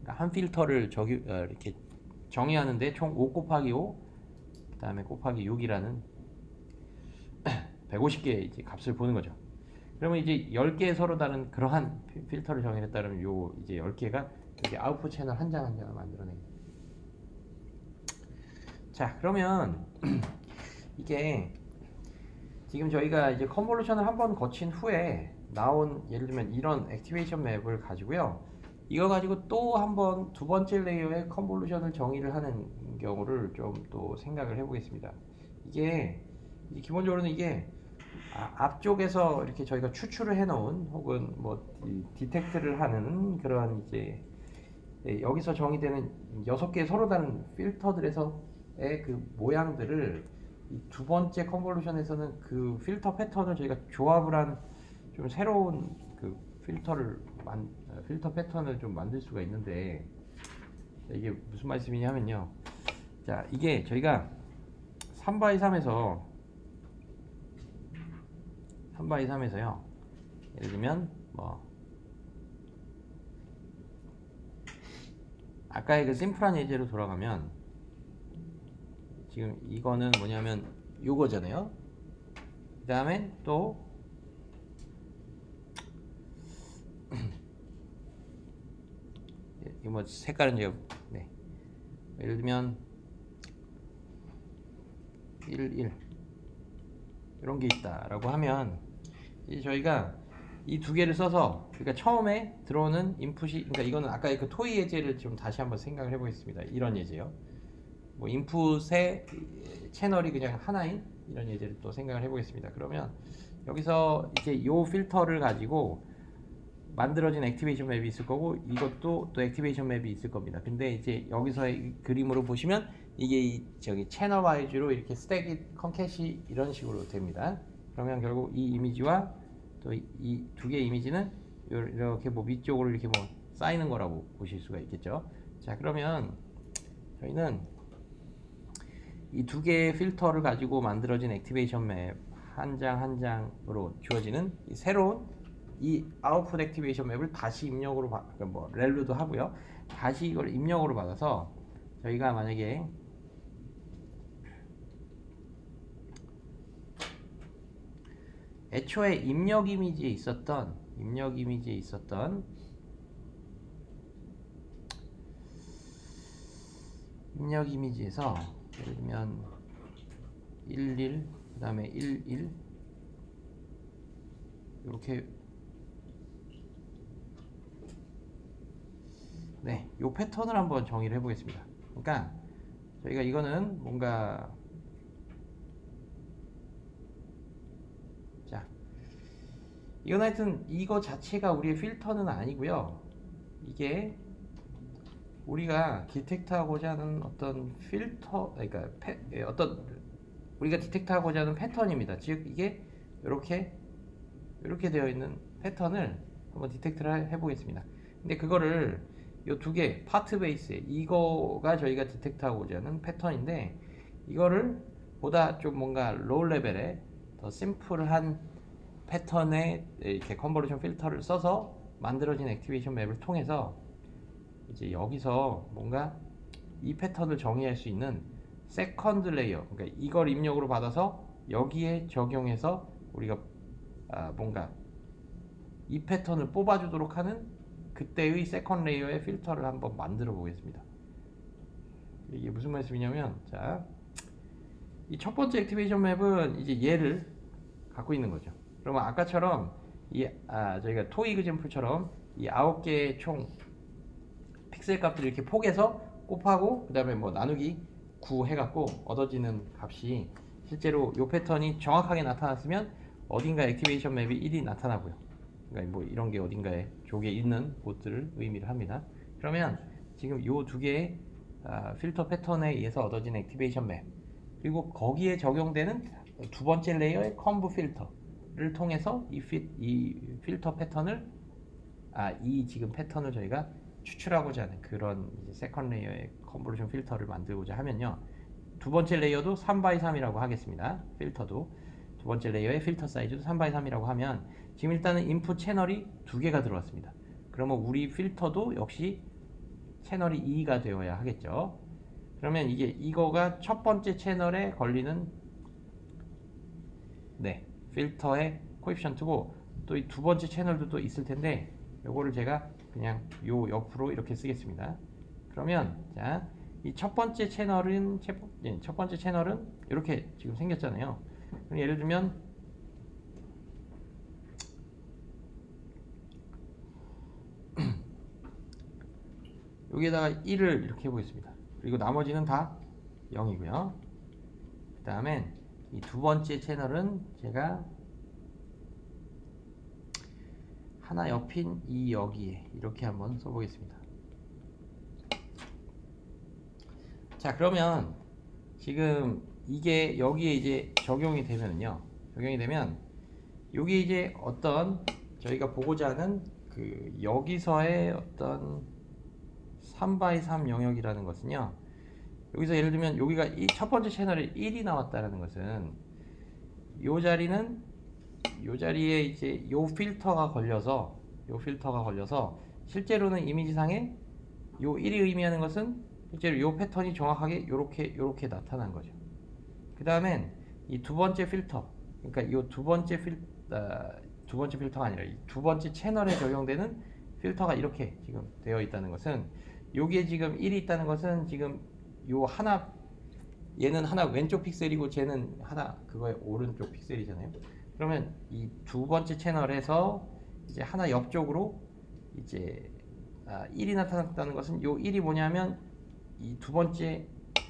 그러니까 한 필터를 저기 어, 이렇게 정의하는데 총 5 곱하기 5, 그 다음에 곱하기 6이라는 150개의 이제 값을 보는 거죠. 그러면 이제 10개 서로 다른 그러한 필터를 정의했다면 요 이제 10개가 여기 아웃풋 채널 한 장 한 장을 만들어내요. 자 그러면 이게 지금 저희가 이제 convolution을 한번 거친 후에 나온 예를 들면 이런 activation map을 가지고요. 이거 가지고 또 한번 두 번째 layer의 convolution을 정의를 하는 경우를 좀 또 생각을 해보겠습니다. 이게 기본적으로는 이게 아, 앞쪽에서 이렇게 저희가 추출을 해놓은 혹은 뭐 detect를 하는 그런 이제 예, 여기서 정의되는 여섯 개의 서로 다른 필터들에서 그 모양들을 두 번째 convolution에서는 그 필터 패턴을 저희가 조합을 한 좀 새로운 그 필터를 만 필터 패턴을 좀 만들 수가 있는데 이게 무슨 말씀이냐면요. 자 이게 저희가 3 by 3에서 3바이 3에서요. 예를 들면 뭐 아까의 그 심플한 예제로 돌아가면 지금 이거는 뭐냐면 요거잖아요. 그 다음에 또 이거 뭐 색깔은 제가 네. 예를 들면 1, 1 이런 게 있다라고 하면 이제 저희가 이 두 개를 써서 그러니까 처음에 들어오는 인풋이 그러니까 이거는 아까의 그 toy 예제를 좀 다시 한번 생각을 해보겠습니다. 이런 예제요. 뭐 인풋의 채널이 그냥 하나인 이런 예제를 또 생각을 해보겠습니다. 그러면 여기서 이제 요 필터를 가지고 만들어진 activation map이 있을 거고 이것도 또 activation map이 있을 겁니다. 근데 이제 여기서의 그림으로 보시면 이게 이 저기 channel-wise로 이렇게 stack이 concat이 이런 식으로 됩니다. 그러면 결국 이 이미지와 또 이 두 개의 이미지는 요- 이렇게 뭐 위쪽으로 이렇게 뭐 쌓이는 거라고 보실 수가 있겠죠. 자 그러면 저희는 이 두 개의 필터를 가지고 만들어진 activation map 한 장 한 장으로 주어지는 이 새로운 이 아웃풋 activation map을 다시 입력으로 받, 그러니까 뭐 ReLU도 하고요. 다시 이걸 입력으로 받아서 저희가 만약에 애초에 입력 이미지에 있었던 입력 이미지에 있었던 입력 이미지에서 예를 들면 11 그 다음에 11 이렇게 네, 요 패턴을 한번 정의를 해보겠습니다. 그러니까 저희가 이거는 뭔가 자, 이건 하여튼 이거 자체가 우리의 필터는 아니고요. 이게 우리가 디텍트하고자 하는 어떤 필터, 그러니까 패, 예, 어떤 우리가 디텍트하고자 하는 패턴입니다. 즉 이게 이렇게 이렇게 되어 있는 패턴을 한번 detect를 해보겠습니다. 근데 그거를 이 두 개 part base에 이거가 저희가 detect하고자 하는 패턴인데 이거를 보다 좀 뭔가 low level의 더 심플한 패턴의 이렇게 convolution 필터를 써서 만들어진 activation map을 통해서 이제 여기서 뭔가 이 패턴을 정의할 수 있는 second layer 그러니까 이걸 입력으로 받아서 여기에 적용해서 우리가 아, 뭔가 이 패턴을 뽑아주도록 하는 그때의 second layer의 필터를 한번 만들어 보겠습니다. 이게 무슨 말씀이냐면 자, 이 첫 번째 activation map은 이제 얘를 갖고 있는 거죠. 그러면 아까처럼 이 아, 저희가 toy example처럼 이 아홉 개의 총 픽셀 값들을 이렇게 포개서 곱하고 그 다음에 뭐 나누기 9 해갖고 얻어지는 값이 실제로 이 패턴이 정확하게 나타났으면 어딘가 activation map이 1이 나타나고요. 그러니까 뭐 이런 게 어딘가에 저게 있는 곳들을 의미를 합니다. 그러면 지금 이 두 개의 아, 필터 패턴에 의해서 얻어진 activation map 그리고 거기에 적용되는 두 번째 layer의 conv 필터를 통해서 이, 필, 이 필터 패턴을 아, 이 지금 패턴을 저희가 추출하고자 하는 그런 second layer의 convolution 필터를 만들고자 하면요. 두 번째 layer도 3x3이라고 하겠습니다. 필터도 두 번째 layer의 필터 사이즈도 3x3이라고 하면 지금 일단은 인풋 채널이 두 개가 들어왔습니다. 그러면 우리 필터도 역시 채널이 2가 되어야 하겠죠. 그러면 이게 이거가 첫 번째 채널에 걸리는 네 필터의 coefficient고 또 이 두 번째 채널도 또 있을 텐데 요거를 제가 그냥 요 옆으로 이렇게 쓰겠습니다. 그러면 자, 이 첫 번째 채널은 첫, 예, 첫 번째 채널은 이렇게 지금 생겼잖아요. 그럼 예를 들면 여기에다가 1을 이렇게 해보겠습니다. 그리고 나머지는 다 0이고요. 그 다음엔 이 두 번째 채널은 제가 하나 옆인 이 여기에 이렇게 한번 써보겠습니다. 자 그러면 지금 이게 여기에 이제 적용이 되면요 적용이 되면 여기 이제 어떤 저희가 보고자 하는 그 여기서의 어떤 3x3 영역이라는 것은요 여기서 예를 들면 여기가 이 첫 번째 채널에 1이 나왔다는 것은 이 자리는 이 자리에 이제 요 필터가 걸려서 요 필터가 걸려서 실제로는 이미지상에 요 1이 의미하는 것은 실제로 요 패턴이 정확하게 요렇게 요렇게 나타난 거죠. 그 다음엔 이 두 번째 필터, 그러니까 요 두 번째 필, 아, 두 번째 필터가 아니라 이 두 번째 채널에 적용되는 필터가 이렇게 지금 되어 있다는 것은 요게 지금 1이 있다는 것은 지금 요 하나 얘는 하나 왼쪽 픽셀이고 쟤는 하나 그거의 오른쪽 픽셀이잖아요. 그러면 이 두 번째 채널에서 이제 하나 옆쪽으로 이제 아, 1이 나타났다는 것은 요 1이 뭐냐면 이 두 번째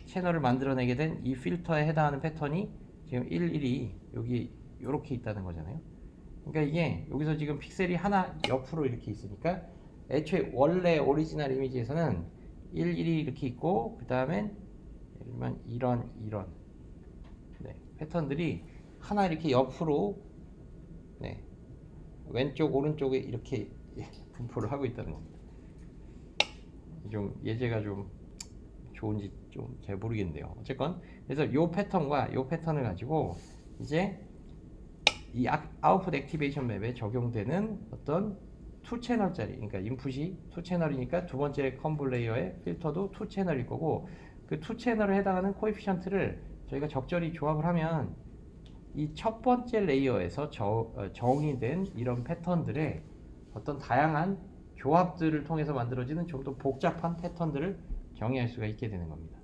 채널을 만들어내게 된 이 필터에 해당하는 패턴이 지금 1, 1이 여기 이렇게 있다는 거잖아요. 그러니까 이게 여기서 지금 픽셀이 하나 옆으로 이렇게 있으니까 애초에 원래 오리지널 이미지에서는 1, 1이 이렇게 있고 그 다음엔 예를 들면 이런 이런 네, 패턴들이 하나 이렇게 옆으로 네, 왼쪽 오른쪽에 이렇게 분포를 하고 있다는 겁니다. 좀 예제가 좀 좋은지 좀 잘 모르겠네요. 어쨌건 그래서 요 패턴과 요 패턴을 가지고 이제 이 아- 아웃풋 activation map에 적용되는 어떤 two 채널짜리 그러니까 인풋이 two 채널이니까 두 번째 conv layer의 필터도 two 채널일 거고 그 two 채널에 해당하는 coefficient를 저희가 적절히 조합을 하면 이 첫 번째 layer에서 저- 어, 정의된 이런 패턴들의 어떤 다양한 조합들을 통해서 만들어지는 좀 더 복잡한 패턴들을 정의할 수가 있게 되는 겁니다.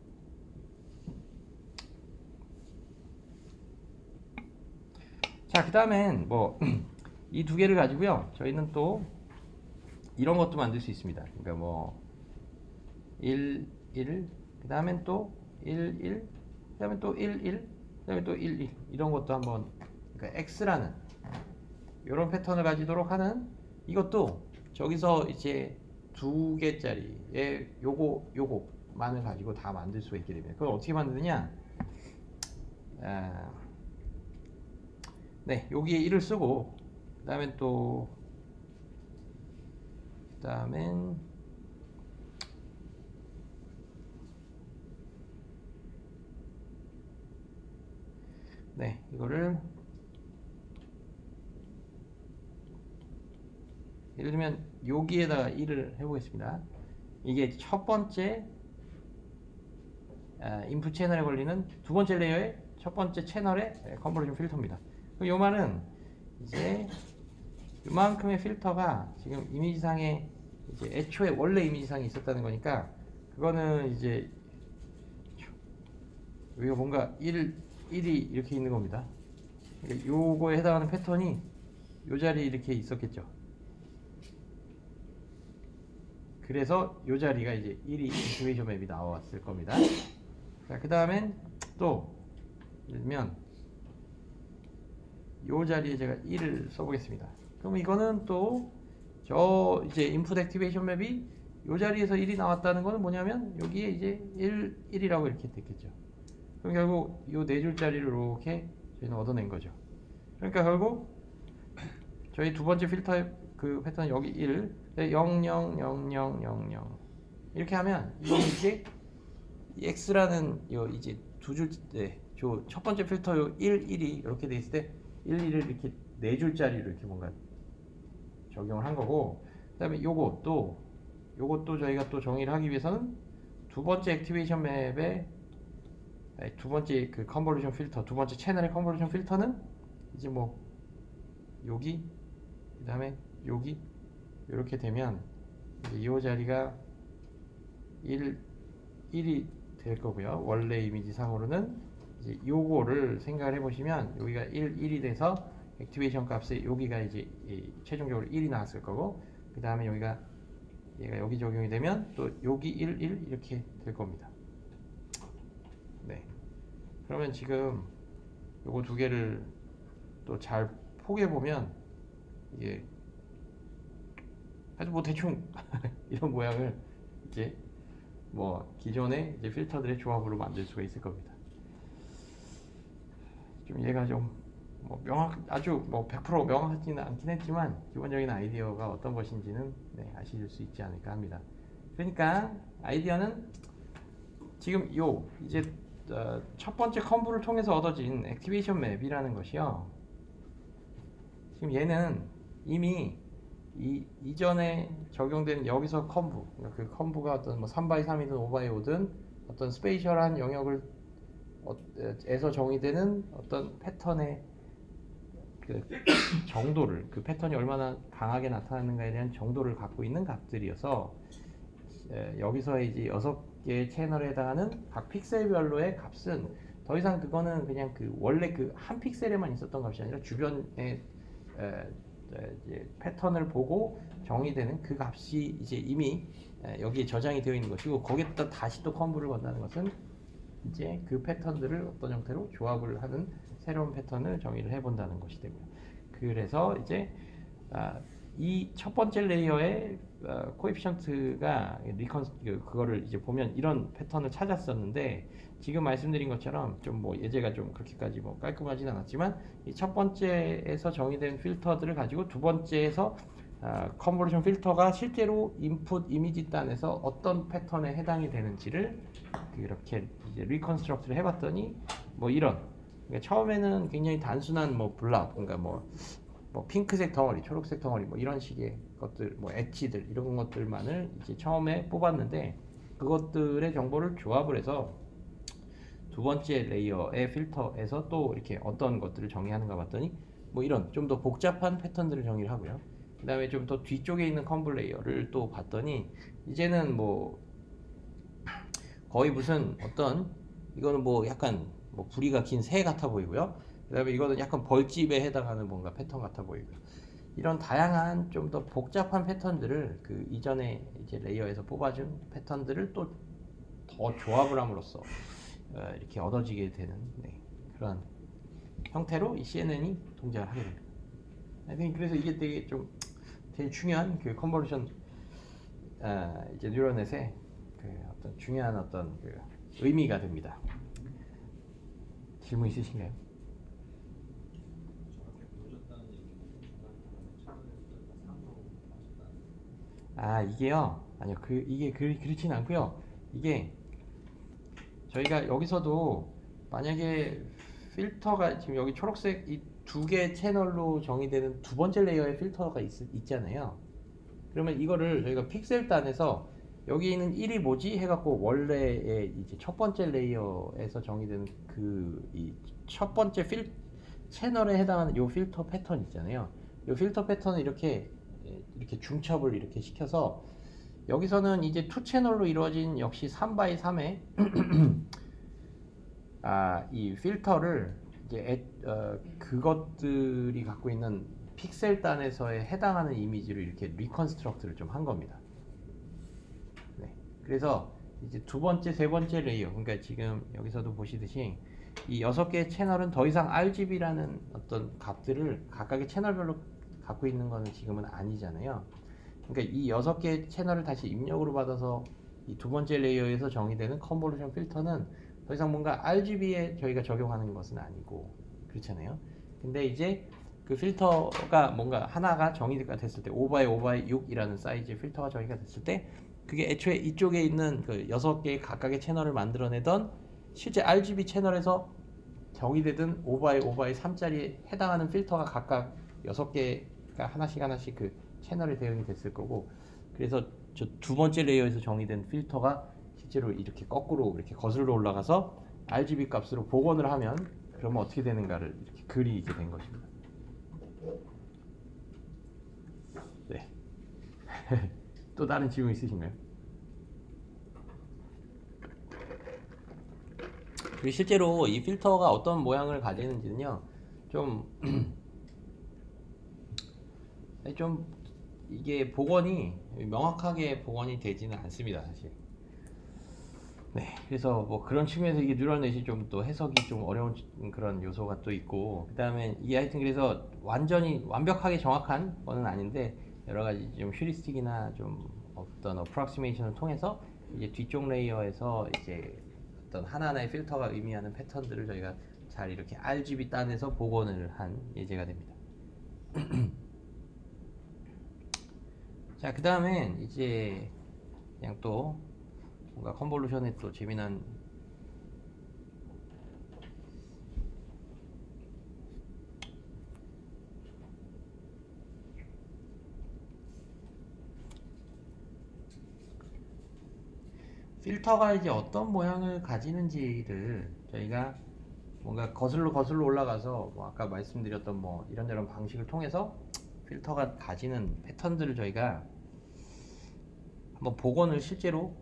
자, 그 다음엔 뭐 이 두 개를 가지고요. 저희는 또 이런 것도 만들 수 있습니다. 그러니까 뭐 1, 1, 그 다음엔 또 1, 1, 그 다음에 또 1, 1, 그 다음에 또 1, 1 이런 것도 한번 그러니까 X라는 이런 패턴을 가지도록 하는 이것도 저기서 이제 두 개짜리의 요거 요거만을 가지고 다 만들 수가 있게 됩니다. 그걸 어떻게 만드느냐? 아, 네, 여기에 1을 쓰고 그다음에 또 그다음엔 네, 이거를 예를 들면 여기에다가 1을 해보겠습니다. 이게 첫 번째 아, 인풋 채널에 걸리는 두 번째 레이어의 첫 번째 채널의 컨버전 필터입니다. 그럼 요 말은 이제 이만큼의 필터가 지금 이미지상에 이제 애초에 원래 이미지상에 있었다는 거니까 그거는 이제 여기가 뭔가 1, 1이 이렇게 있는 겁니다. 요거에 해당하는 패턴이 요 자리에 이렇게 있었겠죠. 그래서 요 자리가 이제 1이 인투레이션 맵이 나왔을 겁니다. 자, 그 다음엔 또 들면 요 자리에 제가 1을 써보겠습니다. 그럼 이거는 또 저 이제 인풋 activation map이 요 자리에서 1이 나왔다는 거는 뭐냐면 여기에 이제 1, 1이라고 이렇게 됐겠죠. 그럼 결국 요네 줄짜리를 이렇게 저희는 얻어낸 거죠. 그러니까 결국 저희 두 번째 필터의 그 패턴 여기 1, 0, 0, 0, 0, 0, 0 이렇게 하면 이건 이제 이 x라는 요 이제 두 줄, 네, 저첫 번째 필터 요 1, 1이 이렇게 돼 있을 때 1, 1을 이렇게 네 줄짜리로 이렇게 뭔가 적용을 한 거고 그다음에 요것도 요것도 저희가 또 정의를 하기 위해서는 두 번째 activation 아니, 두 번째 그 convolution 필터 두 번째 채널의 convolution 필터는 이제 뭐 여기 그 다음에 여기 이렇게 되면 이제 이 자리가 1 1이 될 거고요. 원래 이미지 상으로는 이제 요거를 생각을 해보시면 여기가 1 1이 돼서 액티베이션 값이 여기가 이제 이 최종적으로 1이 나왔을 거고 그 다음에 여기가 얘가 여기 적용이 되면 또 여기 1 1 이렇게 될 겁니다. 네. 그러면 지금 요거 두 개를 또 잘 포개 보면 이게 아주 뭐 대충 이런 모양을 이제 뭐 기존의 이제 필터들의 조합으로 만들 수가 있을 겁니다. 좀 얘가 좀 뭐 명확 아주 뭐 100% 명확하지는 않긴 했지만 기본적인 아이디어가 어떤 것인지는 네, 아실 수 있지 않을까 합니다. 그러니까 아이디어는 지금 요 이제 어, 첫 번째 conv를 통해서 얻어진 activation map이라는 것이요. 지금 얘는 이미 이 이전에 적용된 여기서 conv 그러니까 그 conv가 어떤 뭐 3x 3이든 5x 5든 어떤 spatial한 영역을 어, 에서 정의되는 어떤 패턴의 그 정도를 그 패턴이 얼마나 강하게 나타나는가에 대한 정도를 갖고 있는 값들이어서 에, 여기서 이제 여섯 채널에 해당하는 각 픽셀별로의 값은 더 이상 그거는 그냥 그 원래 그 한 픽셀에만 있었던 값이 아니라 주변에 에, 에, 이제 패턴을 보고 정의되는 그 값이 이제 이미 에, 여기에 저장이 되어 있는 것이고 거기에다 다시 또 컴브를 건다는 것은 이제 그 패턴들을 어떤 형태로 조합을 하는 새로운 패턴을 정의를 해본다는 것이 되고요. 그래서 이제 아, 이첫 번째 layer의 어, coefficient가 recon 그- 그거를 이제 보면 이런 패턴을 찾았었는데 지금 말씀드린 것처럼 좀 뭐 예제가 좀 그렇게까지 뭐 깔끔하진 않았지만 이 첫 번째에서 정의된 필터들을 가지고 두 번째에서 아, convolution 필터가 실제로 인풋 이미지 단에서 어떤 패턴에 해당이 되는지를 이렇게 이제 reconstruct를 해봤더니 뭐 이런. 그러니까 처음에는 굉장히 단순한 뭐 블락 그러니까 뭐, 뭐 핑크색 덩어리, 초록색 덩어리 뭐 이런 식의 것들 뭐 엣지들 이런 것들만을 이제 처음에 뽑았는데 그것들의 정보를 조합을 해서 두 번째 layer의 필터에서 또 이렇게 어떤 것들을 정의하는가 봤더니 뭐 이런 좀 더 복잡한 패턴들을 정의를 하고요. 그 다음에 좀 더 뒤쪽에 있는 conv layer를 또 봤더니 이제는 뭐 거의 무슨 어떤 이거는 뭐 약간 뭐 부리가 긴 새 같아 보이고요. 그 다음에 이거는 약간 벌집에 해당하는 뭔가 패턴 같아 보이고요. 이런 다양한 좀 더 복잡한 패턴들을 그 이전에 이제 레이어에서 뽑아준 패턴들을 또 더 조합을 함으로써 어, 이렇게 얻어지게 되는 네, 그런 형태로 이 CNN이 동작을 하게 됩니다. 그래서 이게 되게 좀 제일 중요한 그 컨버전 아, 이제 뉴럴넷의 그 어떤 중요한 어떤 그 의미가 됩니다. 질문 있으신가요? 아 이게요? 아니요 그 이게 그, 그렇진 않고요. 이게 저희가 여기서도 만약에 필터가 지금 여기 초록색 이 두 개 채널로 정의되는 두 번째 레이어의 필터가 있, 있잖아요. 그러면 이거를 저희가 픽셀 단에서 여기 있는 1이 뭐지 해갖고 원래의 이제 첫 번째 layer에서 정의되는 그 이 첫 번째 필 채널에 해당하는 요 필터 패턴 있잖아요. 요 필터 패턴을 이렇게 예, 이렇게 중첩을 이렇게 시켜서 여기서는 이제 two 채널로 이루어진 역시 3x 3의 아, 이 필터를 이제 애- 어, 그것들이 갖고 있는 픽셀 단에서의 해당하는 이미지를 이렇게 reconstruct를 좀 한 겁니다. 네. 그래서 이제 두 번째, 세 번째 layer, 그러니까 지금 여기서도 보시듯이 이 여섯 개의 채널은 더 이상 RGB라는 어떤 값들을 각각의 채널별로 갖고 있는 거는 지금은 아니잖아요. 그러니까 이 여섯 개의 채널을 다시 입력으로 받아서 이 두 번째 layer에서 정의되는 convolution 필터는 더 이상 뭔가 RGB에 저희가 적용하는 것은 아니고 그렇잖아요. 근데 이제 그 필터가 뭔가 하나가 정의가 됐을 때 5x 5x 6이라는 사이즈의 필터가 정의가 됐을 때 그게 애초에 이쪽에 있는 그 여섯 개의 각각의 채널을 만들어내던 실제 RGB 채널에서 정의되던 5x 5x 3짜리에 해당하는 필터가 각각 여섯 개 가 하나씩 하나씩 그 채널에 대응이 됐을 거고 그래서 저 두 번째 레이어에서 정의된 필터가 실제로 이렇게 거꾸로 이렇게 거슬러 올라가서 RGB 값으로 복원을 하면 그러면 어떻게 되는가를 이렇게 그리게 된 것입니다. 네. 또 다른 질문 있으신가요? 그리고 실제로 이 필터가 어떤 모양을 가지는지는요, 좀, 좀 이게 복원이 명확하게 복원이 되지는 않습니다, 사실. 네, 그래서 뭐 그런 측면에서 이게 뉴럴넷이 좀 또 해석이 좀 어려운 그런 요소가 또 있고, 그 다음에 이게 하여튼 그래서 완전히 완벽하게 정확한 거는 아닌데 여러 가지 좀 휴리스틱이나 좀 어떤 어프락시메이션을 통해서 이제 뒤쪽 레이어에서 이제 어떤 하나하나의 필터가 의미하는 패턴들을 저희가 잘 이렇게 RGB 단에서 복원을 한 예제가 됩니다. 자, 그 다음에 이제 그냥 또 뭔가 컨볼루션에 또 재미난 필터가 이제 어떤 모양을 가지는지를 저희가 뭔가 거슬러 거슬러 올라가서 뭐 아까 말씀드렸던 뭐 이런저런 방식을 통해서 필터가 가지는 패턴들을 저희가 한번 복원을 실제로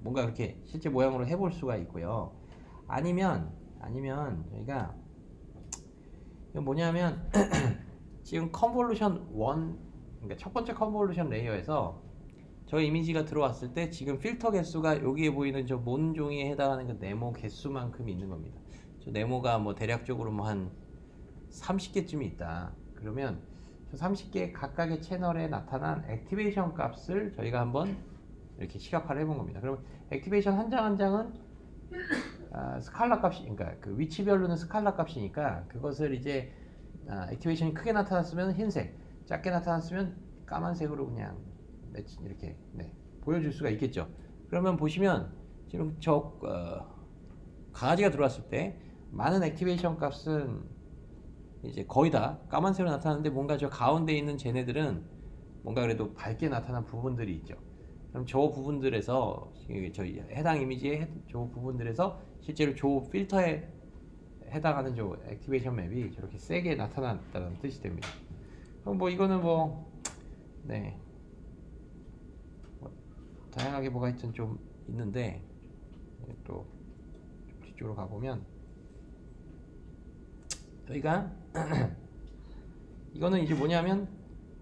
뭔가 그렇게 실제 모양으로 해볼 수가 있고요. 아니면 아니면 저희가 뭐냐면 지금 convolution 1 그러니까 첫 번째 convolution layer에서 저 이미지가 들어왔을 때 지금 필터 개수가 여기에 보이는 저 모눈종이에 해당하는 그 네모 개수만큼 있는 겁니다. 저 네모가 뭐 대략적으로 뭐 한 30개쯤이 있다. 그러면 저 30개 각각의 채널에 나타난 activation 값을 저희가 한번 이렇게 시각화를 해본 겁니다. 그럼 activation 한 장 한 장은 아, 스칼라 값이 그러니까 그 위치별로는 스칼라 값이니까 그것을 이제 아, activation이 크게 나타났으면 흰색, 작게 나타났으면 까만색으로 그냥 이렇게 네, 보여줄 수가 있겠죠. 그러면 보시면 지금 저 어, 강아지가 들어왔을 때 많은 activation 값은 이제 거의 다 까만색으로 나타나는데 뭔가 저 가운데 있는 쟤네들은 뭔가 그래도 밝게 나타난 부분들이 있죠. 그럼 저 부분들에서 이 저희 해당 이미지의 해- 저 부분들에서 실제로 저 필터에 해당하는 저 activation map이 저렇게 세게 나타났다는 뜻이 됩니다. 그럼 뭐 이거는 뭐 네. 뭐 다양하게 뭐가 하여튼 좀 있는데 또 뒤쪽으로 가보면 저희가 이거는 이제 뭐냐면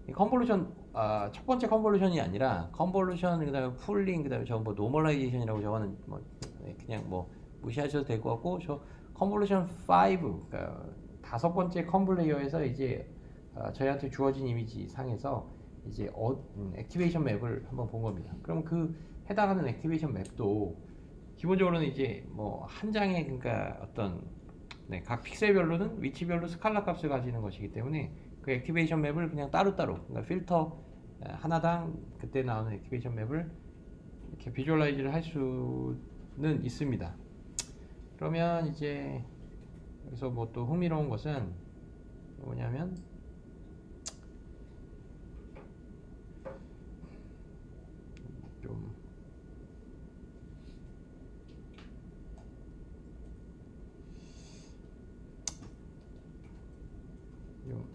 이 convolution 아, 첫 번째 convolution이 아니라 convolution 그다음에 pooling 그다음에 저뭐 normalization이라고 저거는 뭐 네, 그냥 뭐 무시하셔도 될 것 같고 저 convolution 5 그러니까 다섯 번째 conv layer에서 이제 아, 저희한테 주어진 이미지 상에서 이제 어, 음, activation map을 한번 본 겁니다. 그럼 그 해당하는 activation map도 기본적으로는 이제 뭐 한 장에 그러니까 어떤 네, 각 픽셀별로는 위치별로 스칼라 값을 가지는 것이기 때문에 그 activation map을 그냥 따로따로 그러니까 필터 에, 하나당 그때 나오는 activation map을 이렇게 visualize를 할 수는 있습니다. 그러면 이제 여기서 뭐 또 흥미로운 것은 뭐냐면 좀 좀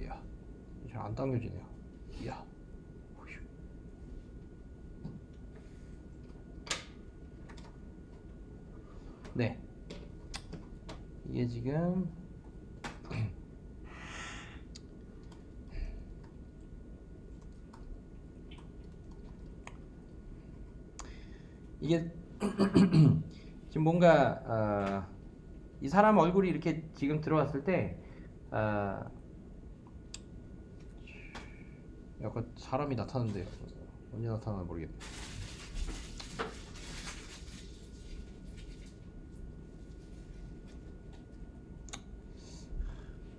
이야 잘 안 당겨지네요. 이야 휴. 네 이게 지금 이게 지금 뭔가 어, 이 사람 얼굴이 이렇게 지금 들어왔을 때 어, 약간 사람이 나타나는데 언제 나타나나 모르겠네.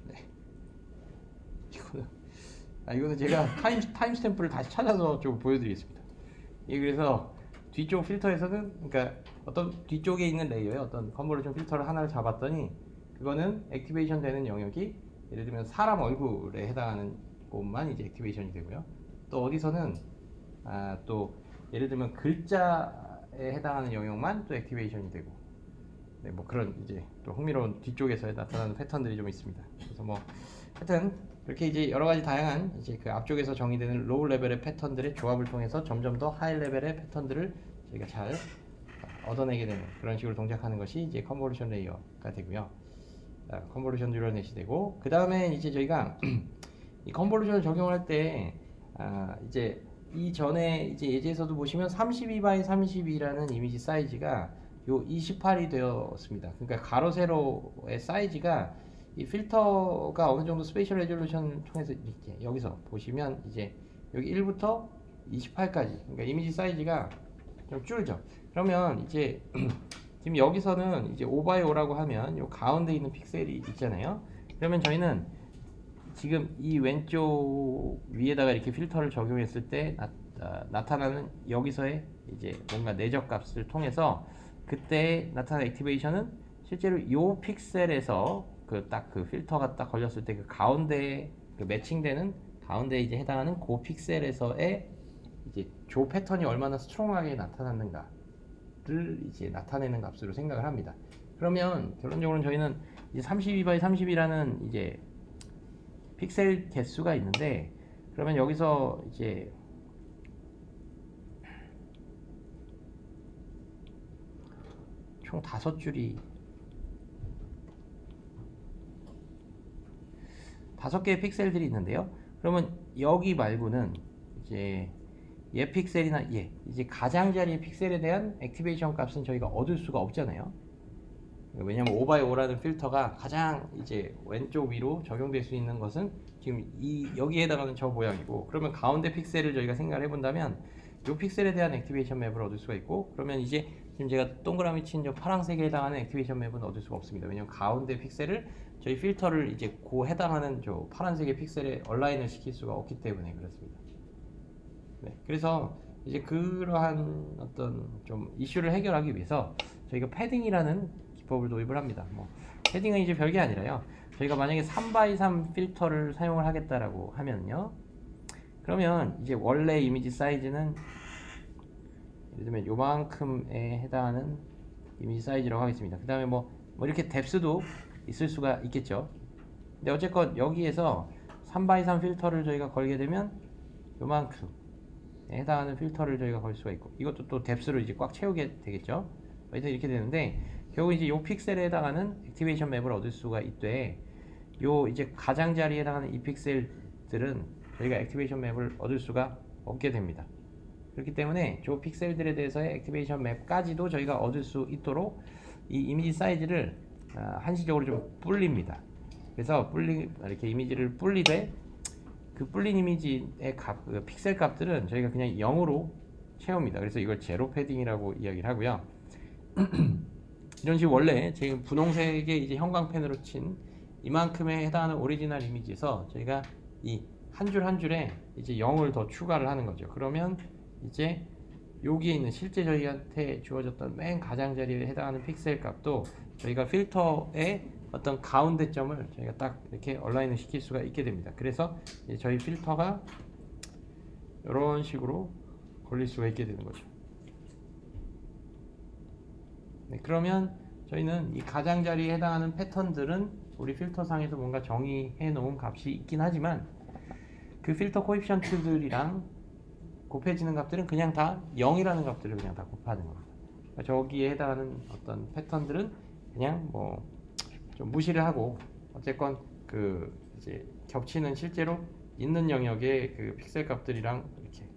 네. 이거는 아 이거는 제가 time timestamp를 다시 찾아서 좀 보여드리겠습니다. 이 그래서 뒤쪽 필터에서는 그러니까 어떤 뒤쪽에 있는 layer에 어떤 convolution 필터를 하나를 잡았더니 그거는 activation 되는 영역이 예를 들면 사람 얼굴에 해당하는 곳만 이제 activation이 되고요. 또 어디서는 아, 또 예를 들면 글자에 해당하는 영역만 또 activation이 되고 네, 뭐 그런 이제 또 흥미로운 뒤쪽에서 나타나는 패턴들이 좀 있습니다. 그래서 뭐 하여튼 그렇게 이제 여러 가지 다양한 이제 그 앞쪽에서 정의되는 low level의 패턴들의 조합을 통해서 점점 더 high level의 패턴들을 저희가 잘 얻어내게 되는 그런 식으로 동작하는 것이 이제 convolution layer가 되고요. 자, convolution neural net이 되고 그 다음에 이제 저희가 이 convolution을 적용할 때 아, 이제 이 전에 이제 예제에서도 보시면 32 x 32라는 이미지 사이즈가 요 28이 되었습니다. 그러니까 가로 세로의 사이즈가 이 필터가 어느 정도 spatial resolution 통해서 이렇게 여기서 보시면 이제 여기 1부터 28까지 그러니까 이미지 사이즈가 좀 줄죠. 그러면 이제 지금 여기서는 이제 5x5라고 하면 요 가운데 있는 픽셀이 있잖아요. 그러면 저희는 지금 이 왼쪽 위에다가 이렇게 필터를 적용했을 때 나, 타나는 여기서의 이제 뭔가 내적 값을 통해서 그때 나타나는 액티베이션은 실제로 이 픽셀에서 그딱그 필터가 딱 걸렸을 때 그 가운데 그 매칭되는 가운데 이제 해당하는 그 픽셀에서의 이제 조 패턴이 얼마나 스트롱하게 나타났는가를 이제 나타내는 값으로 생각을 합니다. 그러면 결론적으로는 저희는 이제 32by 30이라는 이제 픽셀 개수가 있는데 그러면 여기서 이제 총 다섯 줄이 다섯 개의 픽셀들이 있는데요. 그러면 여기 말고는 이제 얘 픽셀이나 얘 이제 가장자리 픽셀에 대한 액티베이션 값은 저희가 얻을 수가 없잖아요. 왜냐면 5x5라는 필터가 가장 이제 왼쪽 위로 적용될 수 있는 것은 지금 이 여기에 해당하는 저 모양이고 그러면 가운데 픽셀을 저희가 생각을 해본다면 이 픽셀에 대한 activation map을 얻을 수가 있고 그러면 이제 지금 제가 동그라미 친 저 파란색에 해당하는 activation map은 얻을 수가 없습니다. 왜냐면 가운데 픽셀을 저희 필터를 이제 그 해당하는 저 파란색의 픽셀에 align을 시킬 수가 없기 때문에 그렇습니다. 네, 그래서 이제 그러한 어떤 좀 이슈를 해결하기 위해서 저희가 패딩이라는 기법을 도입을 합니다. 뭐 패딩은 이제 별게 아니라요. 저희가 만약에 3x3 필터를 사용을 하겠다라고 하면요. 그러면 이제 원래 이미지 사이즈는 예를 들면 요만큼에 해당하는 이미지 사이즈라고 하겠습니다. 그 다음에 뭐, 뭐 이렇게 뎁스도 있을 수가 있겠죠. 근데 어쨌건 여기에서 3x3 필터를 저희가 걸게 되면 요만큼에 해당하는 필터를 저희가 걸 수가 있고 이것도 또 depth로 이제 꽉 채우게 되겠죠. 그래서 이렇게 되는데 결국 이제 요 픽셀에 해당하는 activation map을 얻을 수가 있되 요 이제 가장자리에 해당하는 이 픽셀들은 저희가 activation map을 얻을 수가 없게 됩니다. 그렇기 때문에 저 픽셀들에 대해서의 activation map까지도 저희가 얻을 수 있도록 이 이미지 사이즈를 아, 한시적으로 좀 불립니다. 그래서 불리 이렇게 이미지를 불리되 그 불린 이미지의 값, 그 픽셀 값들은 저희가 그냥 0으로 채웁니다. 그래서 이걸 zero padding이라고 이야기를 하고요. 식으로 원래 지금 분홍색의 이제 형광펜으로 친 이만큼에 해당하는 오리지널 이미지에서 저희가 이 한줄한 줄에 이제 0을 더 추가를 하는 거죠. 그러면 이제 여기에 있는 실제 저희한테 주어졌던 맨 가장자리에 해당하는 픽셀 값도 저희가 필터의 어떤 가운데 점을 저희가 딱 이렇게 align을 시킬 수가 있게 됩니다. 그래서 이제 저희 필터가 이런 식으로 걸릴 수가 있게 되는 거죠. 네, 그러면 저희는 이 가장자리에 해당하는 패턴들은 우리 필터상에서 뭔가 정의해 놓은 값이 있긴 하지만 그 필터 코에피션트들이랑 곱해지는 값들은 그냥 다 0이라는 값들을 그냥 다 곱하는 겁니다. 그러니까 저기에 해당하는 어떤 패턴들은 그냥 뭐 좀 무시를 하고 어쨌건 그 이제 겹치는 실제로 있는 영역의 그 픽셀 값들이랑 이렇게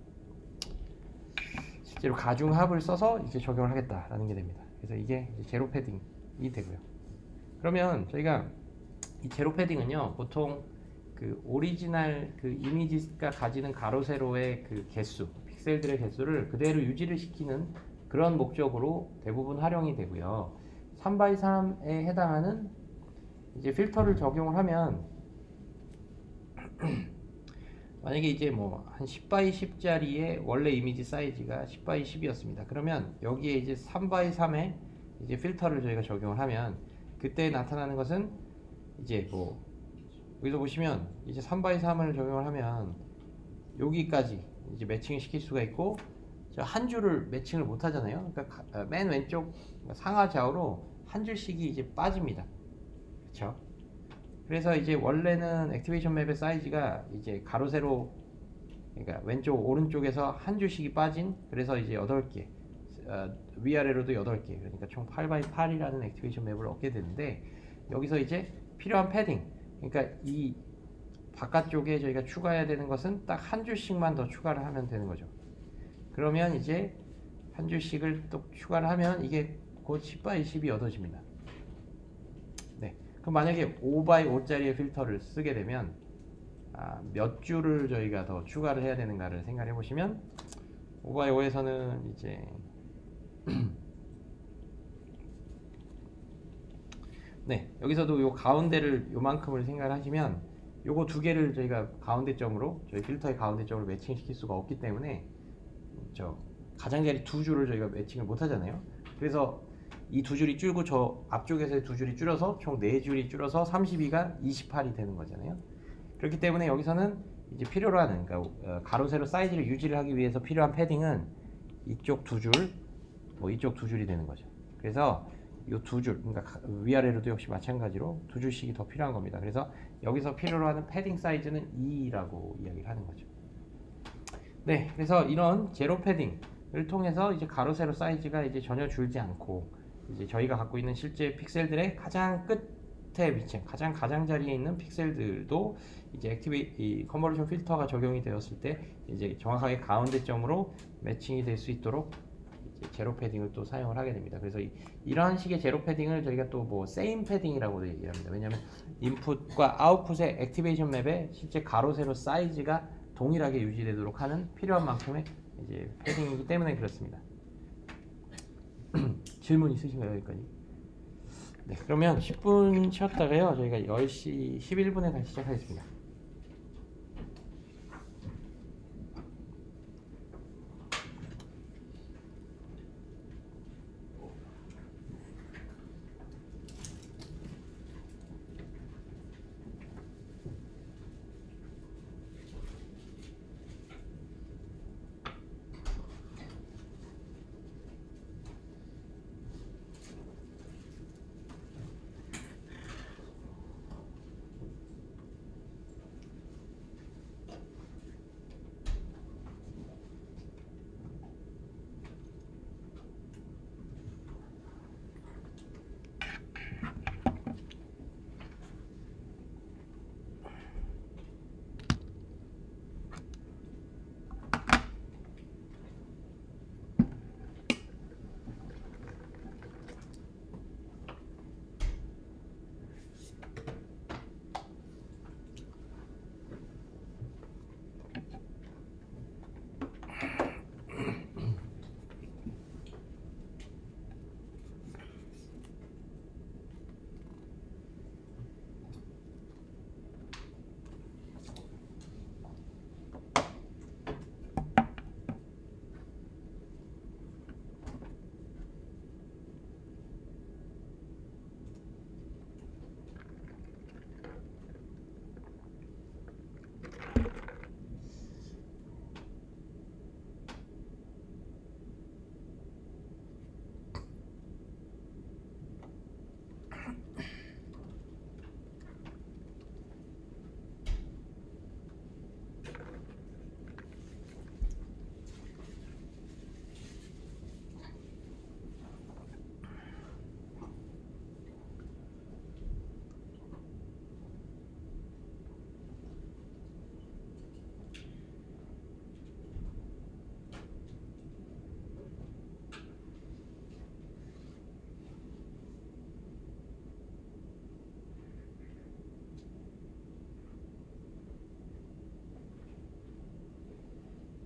실제로 가중합을 써서 이제 적용을 하겠다라는 게 됩니다. 그래서 이게 zero padding이 되고요. 그러면 저희가 이 zero padding은 요 보통 그 오리지널 그 이미지가 가지는 가로 세로의 그 개수 픽셀들의 개수를 그대로 유지를 시키는 그런 목적으로 대부분 활용이 되고요. 3x3에 해당하는 이제 필터를 적용을 하면 만약에 이제 뭐 한 10x 10짜리의 원래 이미지 사이즈가 10x 10이었습니다. 그러면 여기에 이제 3x 3에 이제 필터를 저희가 적용을 하면 그때 나타나는 것은 이제 뭐 여기서 보시면 이제 3x 3을 적용을 하면 여기까지 이제 매칭을 시킬 수가 있고 저한 줄을 매칭을 못 하잖아요. 그러니까 맨 왼쪽 상하 좌우로 한 줄씩이 이제 빠집니다. 그렇죠? 그래서 이제 원래는 activation map의 사이즈가 이제 가로 세로 그러니까 왼쪽 오른쪽에서 한 줄씩이 빠진 그래서 이제 8개 어, 위아래로도 8개 그러니까 총 8x8이라는 activation map을 얻게 되는데 여기서 이제 필요한 패딩 그러니까 이 바깥쪽에 저희가 추가해야 되는 것은 딱 한 줄씩만 더 추가를 하면 되는 거죠 그러면 이제 한 줄씩을 또 추가를 하면 이게 곧 10x 10이 얻어집니다 네. 그럼 만약에 5x5짜리의 필터를 쓰게 되면 아, 몇 줄을 저희가 더 추가를 해야 되는가를 생각해 보시면 5x5에서는 이제 네 여기서도 요 가운데를 요만큼을 생각하시면 요거 두 개를 저희가 가운데 점으로 저희 필터의 가운데 점으로 매칭시킬 수가 없기 때문에 저 가장자리 두 줄을 저희가 매칭을 못 하잖아요. 그래서 이 두 줄이 줄고 저 앞쪽에서의 두 줄이 줄어서 총 네 줄이 줄어서 32가 28이 되는 거잖아요. 그렇기 때문에 여기서는 이제 필요로 하는 그러니까 어, 가로 세로 사이즈를 유지를 하기 위해서 필요한 패딩은 이쪽 두 줄, 뭐 이쪽 두 줄이 되는 거죠. 그래서 이 두 줄, 그러니까 가- 위아래로도 역시 마찬가지로 두 줄씩이 더 필요한 겁니다. 그래서 여기서 필요로 하는 패딩 사이즈는 2라고 이야기를 하는 거죠. 네, 그래서 이런 zero padding을 통해서 이제 가로 세로 사이즈가 이제 전혀 줄지 않고 이제 저희가 갖고 있는 실제 픽셀들의 가장 끝에 위치한 가장 가장자리에 있는 픽셀들도 이제 activa- 이 convolution 필터가 적용이 되었을 때 이제 정확하게 가운데 점으로 매칭이 될 수 있도록 zero padding을 또 사용을 하게 됩니다. 그래서 이, 이러한 식의 zero padding을 저희가 또 뭐 same padding이라고도 얘기합니다. 왜냐하면 인풋과 아웃풋의 액티베이션 맵에 실제 가로 세로 사이즈가 동일하게 유지되도록 하는 필요한 만큼의 이제 패딩이기 때문에 그렇습니다. 질문 있으신가요 여기까지? 네, 그러면 10분 쉬었다가요. 저희가 10시 11분에 다시 시작하겠습니다.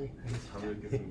예. 알겠습니다. 잘 뵙겠습니다.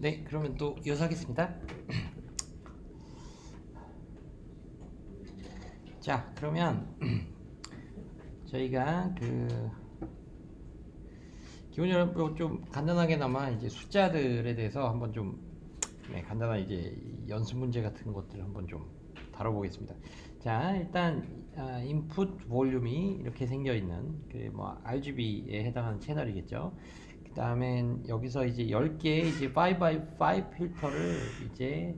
네, 그러면 또 이어서 하겠습니다. 자, 그러면 저희가 그 기본적으로 좀 간단하게나마 이제 숫자들에 대해서 한번 좀 네, 간단한 이제 연습 문제 같은 것들을 한번 좀 다뤄보겠습니다. 자, 일단 아, 인풋 볼륨이 이렇게 생겨 있는 그 뭐 RGB에 해당하는 채널이겠죠. 그 다음엔 여기서 이제 10개의 이제 5x5 필터를 이제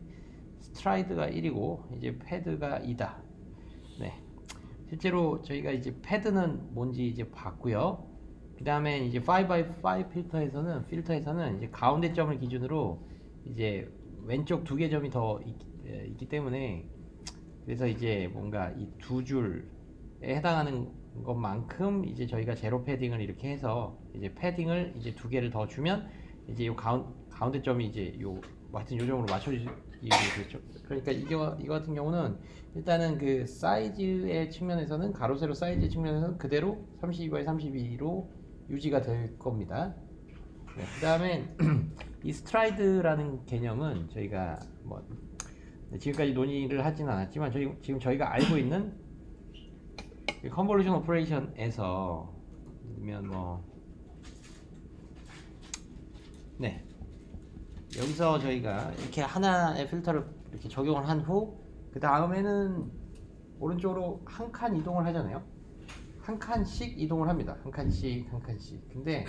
스트라이드가 1이고 이제 패드가 2다. 네. 실제로 저희가 이제 패드는 뭔지 이제 봤고요. 그 다음에 이제 5x5 필터에서는 필터에서는 이제 가운데 점을 기준으로 이제 왼쪽 두 개 점이 더 있, 에, 있기 때문에 그래서 이제 뭔가 이 두 줄에 해당하는 것만큼 이제 저희가 zero padding을 이렇게 해서 이제 padding을 이제 두 개를 더 주면 이제 요 가운 가운데 점이 이제 요 뭐 하여튼 요점으로 맞춰지게 되겠죠. 그러니까 이거 이거 같은 경우는 일단은 그 사이즈의 측면에서는 가로 세로 사이즈 측면에서는 그대로 32 by 32로 유지가 될 겁니다. 네, 그다음에 이 stride라는 개념은 저희가 뭐 지금까지 논의를 하진 않았지만 저희 지금 저희가 알고 있는 convolution operation에서 면 뭐 네. 여기서 저희가 이렇게 하나의 필터를 이렇게 적용을 한 후 그 다음에는 오른쪽으로 한 칸 이동을 하잖아요. 한 칸씩 이동을 합니다. 한 칸씩 한 칸씩. 근데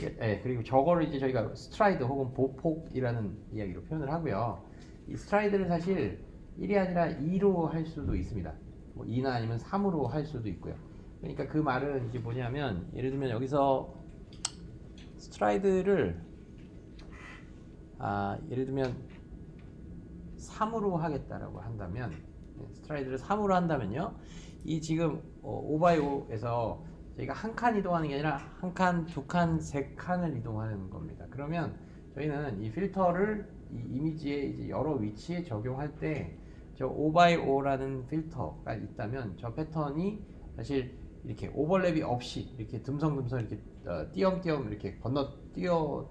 예, 그리고 저거를 이제 저희가 stride 혹은 보폭이라는 이야기로 표현을 하고요. 이 stride를 사실 1이 아니라 2로 할 수도 있습니다. 뭐 2나 아니면 3으로 할 수도 있고요. 그러니까 그 말은 이제 뭐냐면 예를 들면 여기서 stride를 아, 예를 들면 3으로 하겠다라고 한다면 네, stride를 3으로 한다면요. 이 지금 어, 5x5에서 저희가 한 칸 이동하는 게 아니라 한 칸, 두 칸, 세 칸을 이동하는 겁니다. 그러면 저희는 이 필터를 이 이미지에 이제 여러 위치에 적용할 때 저 5x5라는 필터가 있다면 저 패턴이 사실 이렇게 오버랩이 없이 이렇게 듬성듬성 이렇게 어, 띄엄띄엄 이렇게 건너 뛰어 어,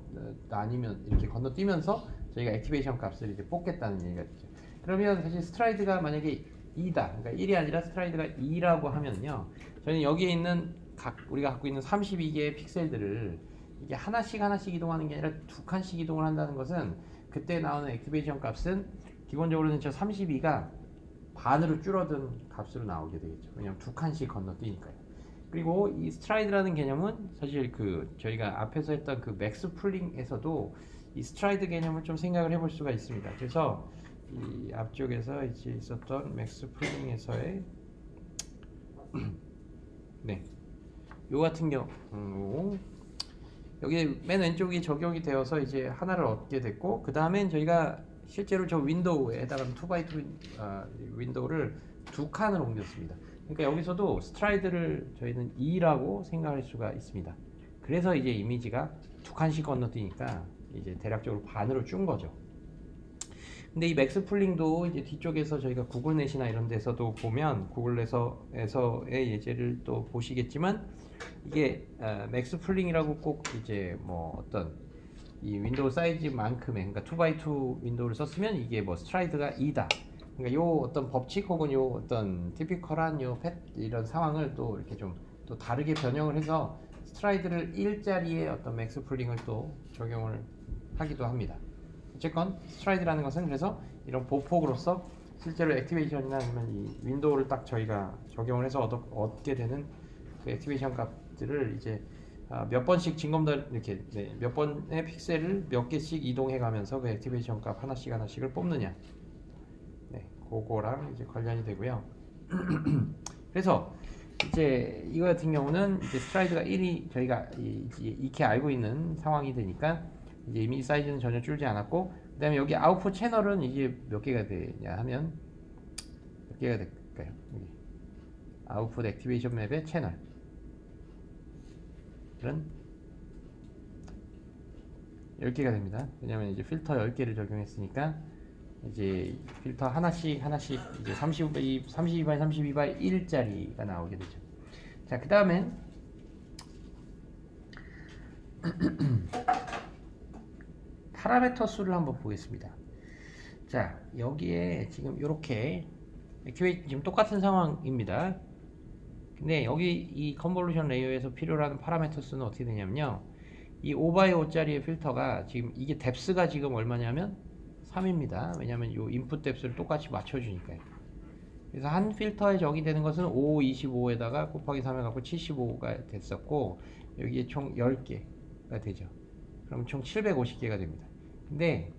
이렇게 건너뛰면서 저희가 activation 값을 이제 뽑겠다는 얘기가 되죠. 그러면 사실 stride가 만약에 2다, 그러니까 1이 아니라 stride가 2라고 하면요, 저희는 여기에 있는 각 우리가 갖고 있는 32개의 픽셀들을 이게 하나씩 하나씩 이동하는 게 아니라 두 칸씩 이동을 한다는 것은 그때 나오는 activation 값은 기본적으로는 저 32가 반으로 줄어든 값으로 나오게 되겠죠. 왜냐하면 두 칸씩 건너뛰니까요. 그리고 이 stride라는 개념은 사실 그 저희가 앞에서 했던 그 max pooling에서도 이 stride 개념을 좀 생각을 해볼 수가 있습니다. 그래서 이 앞쪽에서 이제 있었던 max pooling에서의 네, 요 같은 경우 여기 맨 왼쪽이 적용이 되어서 이제 하나를 얻게 됐고 그 다음엔 저희가 실제로 저 window에다가 2x2 아, window를 두 칸을 옮겼습니다. 그러니까 여기서도 stride를 저희는 2라고 생각할 수가 있습니다. 그래서 이제 이미지가 두 칸씩 건너뛰니까 이제 대략적으로 반으로 준 거죠. 근데 이 max pooling도 이제 뒤쪽에서 저희가 GoogLeNet이나 이런 데서도 보면 GoogLeNet에서의 예제를 또 보시겠지만 이게 어, max pooling이라고 꼭 이제 뭐 어떤 이 window 사이즈만큼의 그러니까 2x2 window를 썼으면 이게 뭐 stride가 2다. 그러니까 요 어떤 법칙 혹은 요 어떤 typical한 요 패 이런 상황을 또 이렇게 좀 또 다르게 변형을 해서 stride를 1짜리의 어떤 max pooling을 또 적용을 하기도 합니다. 어쨌건 stride라는 것은 그래서 이런 보폭으로서 실제로 activation이나 아니면 이 window를 딱 저희가 적용을 해서 얻, 얻게 되는 그 activation 값들을 이제 아, 몇 번씩 징검다 이렇게 네, 몇 번의 픽셀을 몇 개씩 이동해 가면서 그 activation 값 하나씩 하나씩을 뽑느냐 네, 그거랑 이제 관련이 되고요. 그래서 이제 이거 같은 경우는 이제 stride가 1이 저희가 익히 알고 있는 상황이 되니까 이제 이미지 사이즈는 전혀 줄지 않았고 그 다음에 여기 아웃풋 채널은 이게 몇 개가 되냐 하면 몇 개가 될까요? output activation map의 채널은 10개가 됩니다. 왜냐면 이제 필터 10개를 적용했으니까 이제 필터 하나씩 하나씩 이제 32, 32발 32발 1짜리가 나오게 되죠. 자, 그 다음엔 parameter 수를 한번 보겠습니다. 자, 여기에 지금 이렇게 지금 똑같은 상황입니다. 근데 여기 이 convolution layer에서 필요로 하는 parameter 수는 어떻게 되냐면요. 이 5x5짜리의 필터가 지금 이게 depth가 지금 얼마냐면 3입니다. 왜냐하면 이 input depth를 똑같이 맞춰주니까요. 그래서 한 필터에 적이 되는 것은 5, 25에다가 곱하기 3 해갖고 75가 됐었고 여기에 총 10개가 되죠. 그럼 총 750개가 됩니다. 근데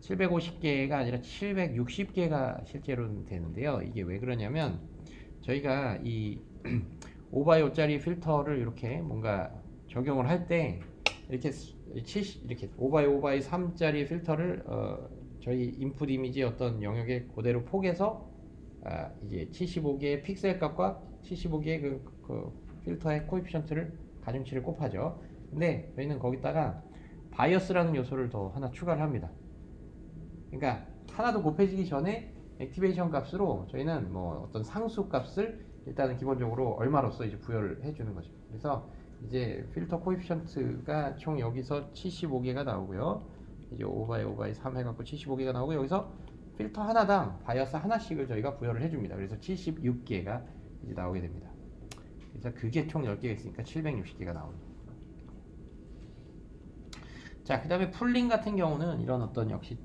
750개가 아니라 760개가 실제로는 되는데요. 이게 왜 그러냐면 저희가 이 5x5짜리 필터를 이렇게 뭔가 적용을 할 때 이렇게 70, 이렇게 5x5 3짜리 필터를 어, 저희 인풋 이미지 어떤 영역에 그대로 포개서 아, 이제 75개의 픽셀 값과 75개의 그, 그 필터의 coefficient를 가중치를 곱하죠. 근데 저희는 거기다가 bias라는 요소를 더 하나 추가를 합니다. 그러니까 하나도 곱해지기 전에 activation 값으로 저희는 뭐 어떤 상수 값을 일단은 기본적으로 얼마로써 이제 부여를 해주는 거죠. 그래서 이제 필터 coefficient가 총 여기서 75개가 나오고요. 이제 5 by 5 by 3 해갖고 75개가 나오고 여기서 필터 하나당 bias 하나씩을 저희가 부여를 해줍니다. 그래서 76개가 이제 나오게 됩니다. 그래서 그게 총 10개가 있으니까 760개가 나옵니다. 자, 그 다음에 pooling 같은 경우는 이런 어떤 역시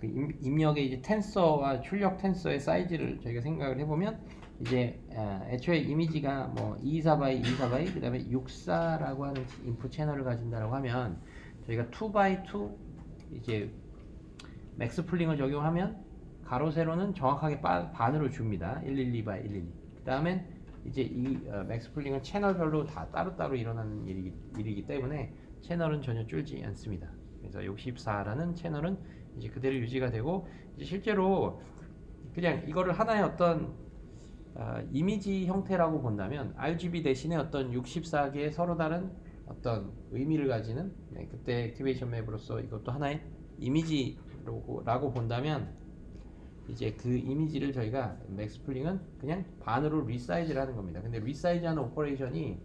그 입력의 이제 tensor와 출력 tensor의 사이즈를 저희가 생각을 해보면 이제 아, 애초에 이미지가 뭐 24 by 24 by 그 다음에 64라고 하는 input 채널을 가진다라고 하면 저희가 2 by 2 이제 max pooling을 적용하면 가로 세로는 정확하게 바, 반으로 줍니다 112 by 112. 그 다음엔 이제 이 어, max pooling은 채널별로 다 따로따로 일어나는 일이기, 일이기 때문에 채널은 전혀 줄지 않습니다. 그래서 64라는 채널은 이제 그대로 유지가 되고 이제 실제로 그냥 이거를 하나의 어떤 아, 이미지 형태라고 본다면 RGB 대신에 어떤 64개의 서로 다른 어떤 의미를 가지는 네, 그때 activation map으로서 이것도 하나의 이미지라고 본다면 이제 그 이미지를 저희가 max pooling은 그냥 반으로 resize를 하는 겁니다. 근데 resize하는 operation이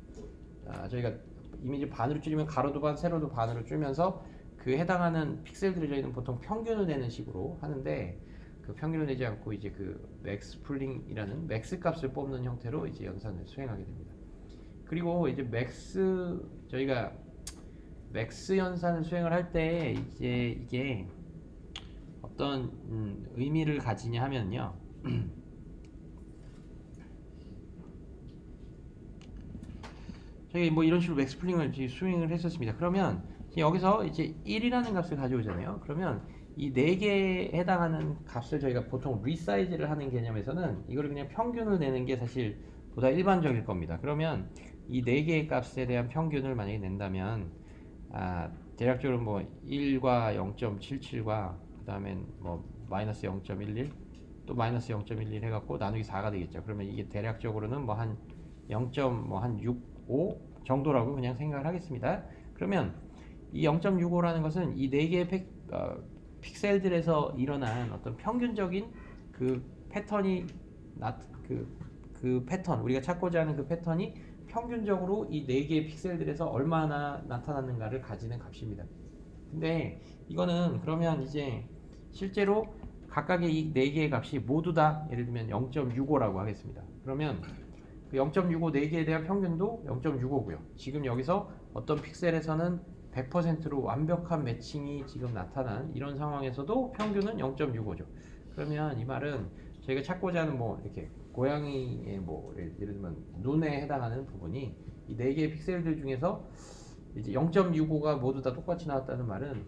아, 저희가 이미지 반으로 줄이면 가로도 반, 세로도 반으로 줄면서 그 해당하는 픽셀들을 저희는 보통 평균을 내는 식으로 하는데 그 평균을 내지 않고 이제 그 max pooling이라는 max 값을 뽑는 형태로 이제 연산을 수행하게 됩니다. 그리고 이제 max 저희가 max 연산을 수행을 할 때 이제 이게 어떤 음, 의미를 가지냐 하면요. 저희 뭐 이런 식으로 max pooling을 이제 수행을 했었습니다. 그러면 여기서 이제 1이라는 값을 가져오잖아요. 그러면 이네 개에 해당하는 값을 저희가 보통 resize를 하는 개념에서는 이걸 그냥 평균을 내는 게 사실 보다 일반적일 겁니다. 그러면 이네 개의 값에 대한 평균을 만약에 낸다면 아, 대략적으로 뭐 1과 0.77과 그 다음엔 뭐 마이너스 0.11 또 마이너스 0.11 해갖고 나누기 4가 되겠죠. 그러면 이게 대략적으로는 뭐 한 0.뭐한 65 정도라고 그냥 생각을 하겠습니다. 그러면 이 0.65라는 것은 이 네 개의 팩, 어, 픽셀들에서 일어난 어떤 평균적인 그 패턴이 나, 그, 그 패턴 우리가 찾고자 하는 그 패턴이 평균적으로 이 네 개의 픽셀들에서 얼마나 나타났는가를 가지는 값입니다. 근데 이거는 그러면 이제 실제로 각각의 이 네 개의 값이 모두 다 예를 들면 0.65라고 하겠습니다. 그러면 그 0.65네 개에 대한 평균도 0.65고요. 지금 여기서 어떤 픽셀에서는 100%로 완벽한 매칭이 지금 나타난 이런 상황에서도 평균은 0.65죠. 그러면 이 말은 저희가 찾고자 하는 뭐 이렇게 고양이의 뭐 예를 들면 눈에 해당하는 부분이 이 네 개의 픽셀들 중에서 이제 0.65가 모두 다 똑같이 나왔다는 말은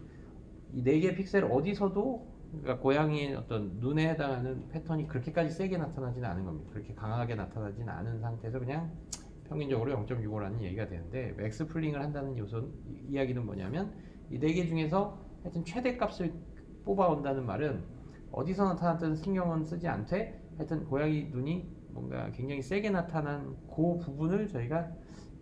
이 네 개의 픽셀 어디서도 그러니까 고양이의 어떤 눈에 해당하는 패턴이 그렇게까지 세게 나타나지는 않은 겁니다. 그렇게 강하게 나타나지는 않은 상태에서 그냥 평균적으로 0.65라는 얘기가 되는데 max pooling을 한다는 요소 이야기는 뭐냐면 이 네 개 중에서 하여튼 최대값을 뽑아온다는 말은 어디서 나타났든 신경은 쓰지 않되 하여튼 고양이 눈이 뭔가 굉장히 세게 나타난 그 부분을 저희가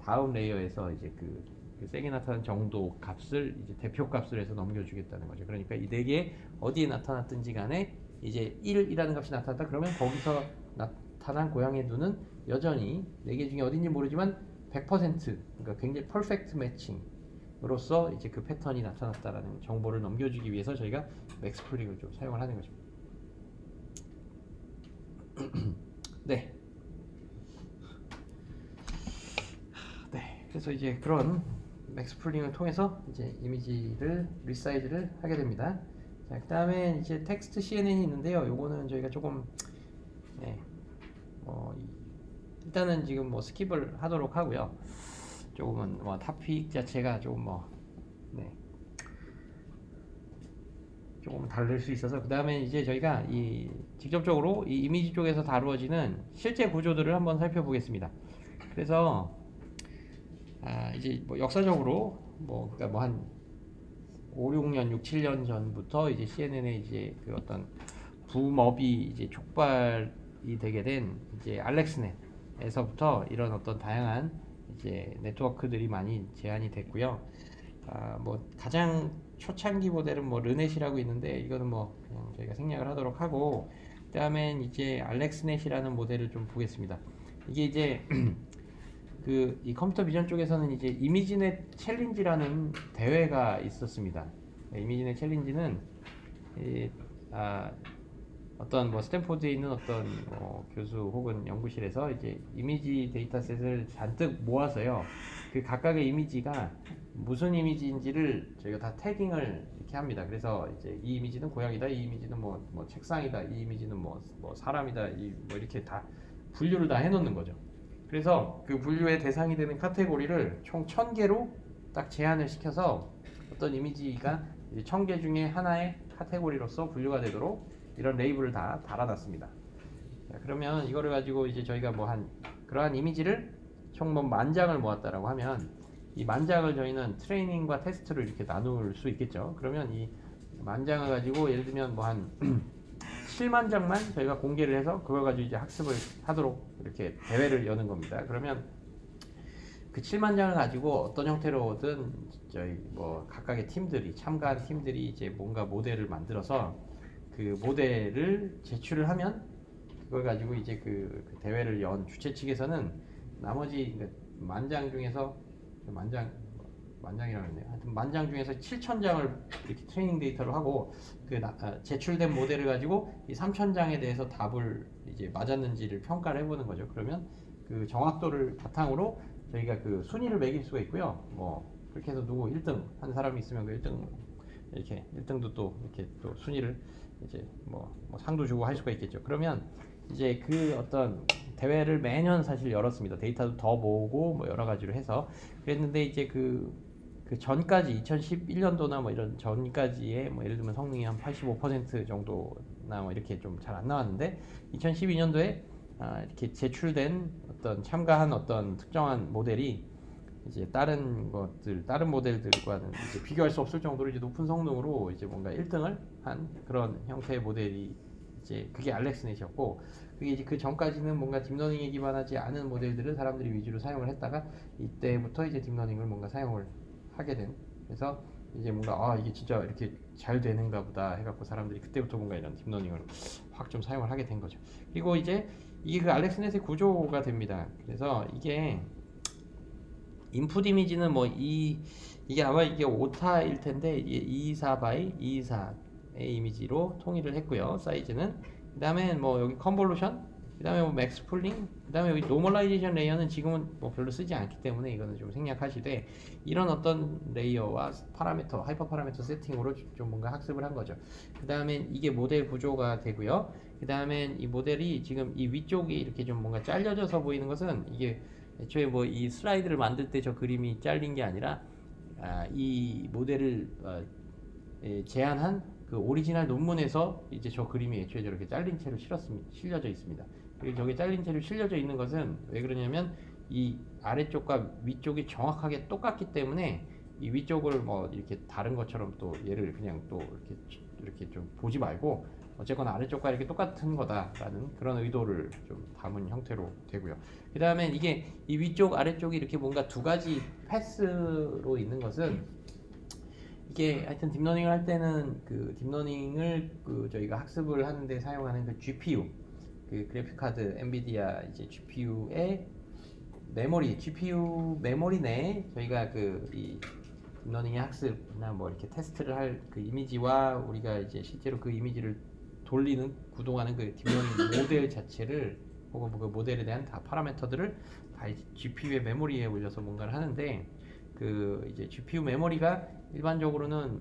다음 레이어에서 이제 그, 그 세게 나타난 정도 값을 이제 대표 값을 해서 넘겨주겠다는 거죠. 그러니까 이 네 개 어디에 나타났든지 간에 이제 1이라는 값이 나타났다 그러면 거기서 나타난 고양이의 눈은 여전히 네개 중에 어딘지 모르지만 100% 그러니까 굉장히 perfect matching으로서 이제 그 패턴이 나타났다라는 정보를 넘겨주기 위해서 저희가 max pooling을 좀 사용을 하는 거죠. 네. 네. 그래서 이제 그런 max pooling을 통해서 이제 이미지를 resize를 하게 됩니다. 자, 그다음에 이제 text CNN이 있는데요. 요거는 저희가 조금 네. 어, 일단은 지금 뭐 skip을 하도록 하고요. 조금은 뭐 타픽 자체가 조금 뭐 네. 조금 다를 수 있어서 그 다음에 이제 저희가 이 직접적으로 이 이미지 쪽에서 다루어지는 실제 구조들을 한번 살펴보겠습니다. 그래서 아 이제 뭐 역사적으로 뭐 그러니까 뭐 한 5, 6년, 6, 7년 전부터 이제 CNN의 이제 그 어떤 붐업이 이제 촉발이 되게 된 이제 알렉스넷 에서부터 이런 어떤 다양한 이제 네트워크들이 많이 제한이 됐고요. 아, 뭐 가장 초창기 모델은 뭐 르넷이라고 있는데 이거는 뭐 그냥 저희가 생략을 하도록 하고 그다음엔 이제 알렉스넷이라는 모델을 좀 보겠습니다. 이게 이제 그 이 컴퓨터 비전 쪽에서는 이제 이미지넷 챌린지라는 대회가 있었습니다. 네, 이미지넷 챌린지는 이, 아, 어떤 뭐 스탠포드에 있는 어떤 뭐 교수 혹은 연구실에서 이제 이미지 dataset을 잔뜩 모아서요. 그 각각의 이미지가 무슨 이미지인지를 저희가 다 tagging을 이렇게 합니다. 그래서 이제 이 이미지는 고양이다, 이 이미지는 뭐, 뭐 책상이다, 이 이미지는 뭐, 뭐 사람이다, 이 뭐 이렇게 다 분류를 다 해놓는 거죠. 그래서 그 분류의 대상이 되는 카테고리를 총 1000개로 딱 제한을 시켜서 어떤 이미지가 1000개 중에 하나의 카테고리로서 분류가 되도록 이런 레이블을 다 달아놨습니다. 자, 그러면 이거를 가지고 이제 저희가 뭐 한 그러한 이미지를 총 뭐 만 장을 모았다라고 하면 이 만 장을 저희는 트레이닝과 테스트로 이렇게 나눌 수 있겠죠. 그러면 이 만 장을 가지고 예를 들면 뭐 한 7만 장만 저희가 공개를 해서 그걸 가지고 이제 학습을 하도록 이렇게 대회를 여는 겁니다. 그러면 그 7만 장을 가지고 어떤 형태로든 저희 뭐 각각의 팀들이 참가한 팀들이 이제 뭔가 모델을 만들어서 그 모델을 제출을 하면 그걸 가지고 이제 그, 그 대회를 연 주최 측에서는 나머지 만장 중에서 만장 만장이라고 했네요. 하여튼 만장 중에서 7천 장을 이렇게 트레이닝 데이터로 하고 그 나- 아, 제출된 모델을 가지고 이 3천 장에 대해서 답을 이제 맞았는지를 평가를 해보는 거죠. 그러면 그 정확도를 바탕으로 저희가 그 순위를 매길 수가 있고요. 뭐 그렇게 해서 누구 1등 한 사람이 있으면 그 1등 이렇게 1등도 또 이렇게 또 순위를 이제 뭐, 뭐 상도 주고 할 수가 있겠죠. 그러면 이제 그 어떤 대회를 매년 사실 열었습니다. 데이터도 더 모으고 뭐 여러 가지로 해서 그랬는데 이제 그, 그 전까지 2011년도나 뭐 이런 전까지의 뭐 예를 들면 성능이 한 85% 정도나 뭐 이렇게 좀 잘 안 나왔는데 2012년도에 아, 이렇게 제출된 어떤 참가한 어떤 특정한 모델이 이제 다른 것들 다른 모델들과는 이제 비교할 수 없을 정도로 이제 높은 성능으로 이제 뭔가 1등을 한 그런 형태의 모델이 이제 그게 AlexNet이었고 그게 이제 그 전까지는 뭔가 deep learning에 기반하지 않은 모델들을 사람들이 위주로 사용을 했다가 이때부터 이제 deep learning을 뭔가 사용을 하게 된. 그래서 이제 뭔가 아 이게 진짜 이렇게 잘 되는가 보다 해갖고 사람들이 그때부터 뭔가 이런 deep learning을 확 좀 사용을 하게 된 거죠. 그리고 이제 이게 그 AlexNet의 구조가 됩니다. 그래서 이게 input 이미지는 뭐 이 이게 아마 이게 오타일 텐데 이게 224 224의 이미지로 통일을 했고요. 사이즈는 그 다음에 뭐 여기 convolution 그 다음에 뭐 max pooling 그 다음에 여기 normalization layer는 지금은 뭐 별로 쓰지 않기 때문에 이거는 좀 생략하시되 이런 어떤 layer와 parameter hyperparameter 세팅으로 좀 뭔가 학습을 한 거죠. 그 다음에 이게 모델 구조가 되고요. 그 다음에 이 모델이 지금 이 위쪽이 이렇게 좀 뭔가 잘려져서 보이는 것은 이게 애초에 뭐 이 슬라이드를 만들 때 저 그림이 잘린 게 아니라 아, 이 모델을 어, 예, 제안한 그 오리지널 논문에서 이제 저 그림이 애초에 저렇게 잘린 채로 실었습니다. 실려져 있습니다. 그리고 저게 잘린 채로 실려져 있는 것은 왜 그러냐면 이 아래쪽과 위쪽이 정확하게 똑같기 때문에 이 위쪽을 뭐 이렇게 다른 것처럼 또 얘를 그냥 또 이렇게 이렇게 좀 보지 말고 어쨌거나 아래쪽과 이렇게 똑같은 거다라는 그런 의도를 좀 담은 형태로 되고요. 그 다음에 이게 이 위쪽 아래쪽이 이렇게 뭔가 두 가지 path로 있는 것은 이게 하여튼 deep learning을 할 때는 그 deep learning을 그 저희가 학습을 하는데 사용하는 그 GPU 그 그래픽 카드 엔비디아 이제 GPU의 메모리 GPU 메모리 내에 저희가 그이 deep learning의 학습이나 뭐 이렇게 테스트를 할 그 이미지와 우리가 이제 실제로 그 이미지를 돌리는 구동하는 그 deep learning 모델 자체를 혹은 그 모델에 대한 다 parameter들을 다 GPU의 메모리에 올려서 뭔가를 하는데 그 이제 GPU 메모리가 일반적으로는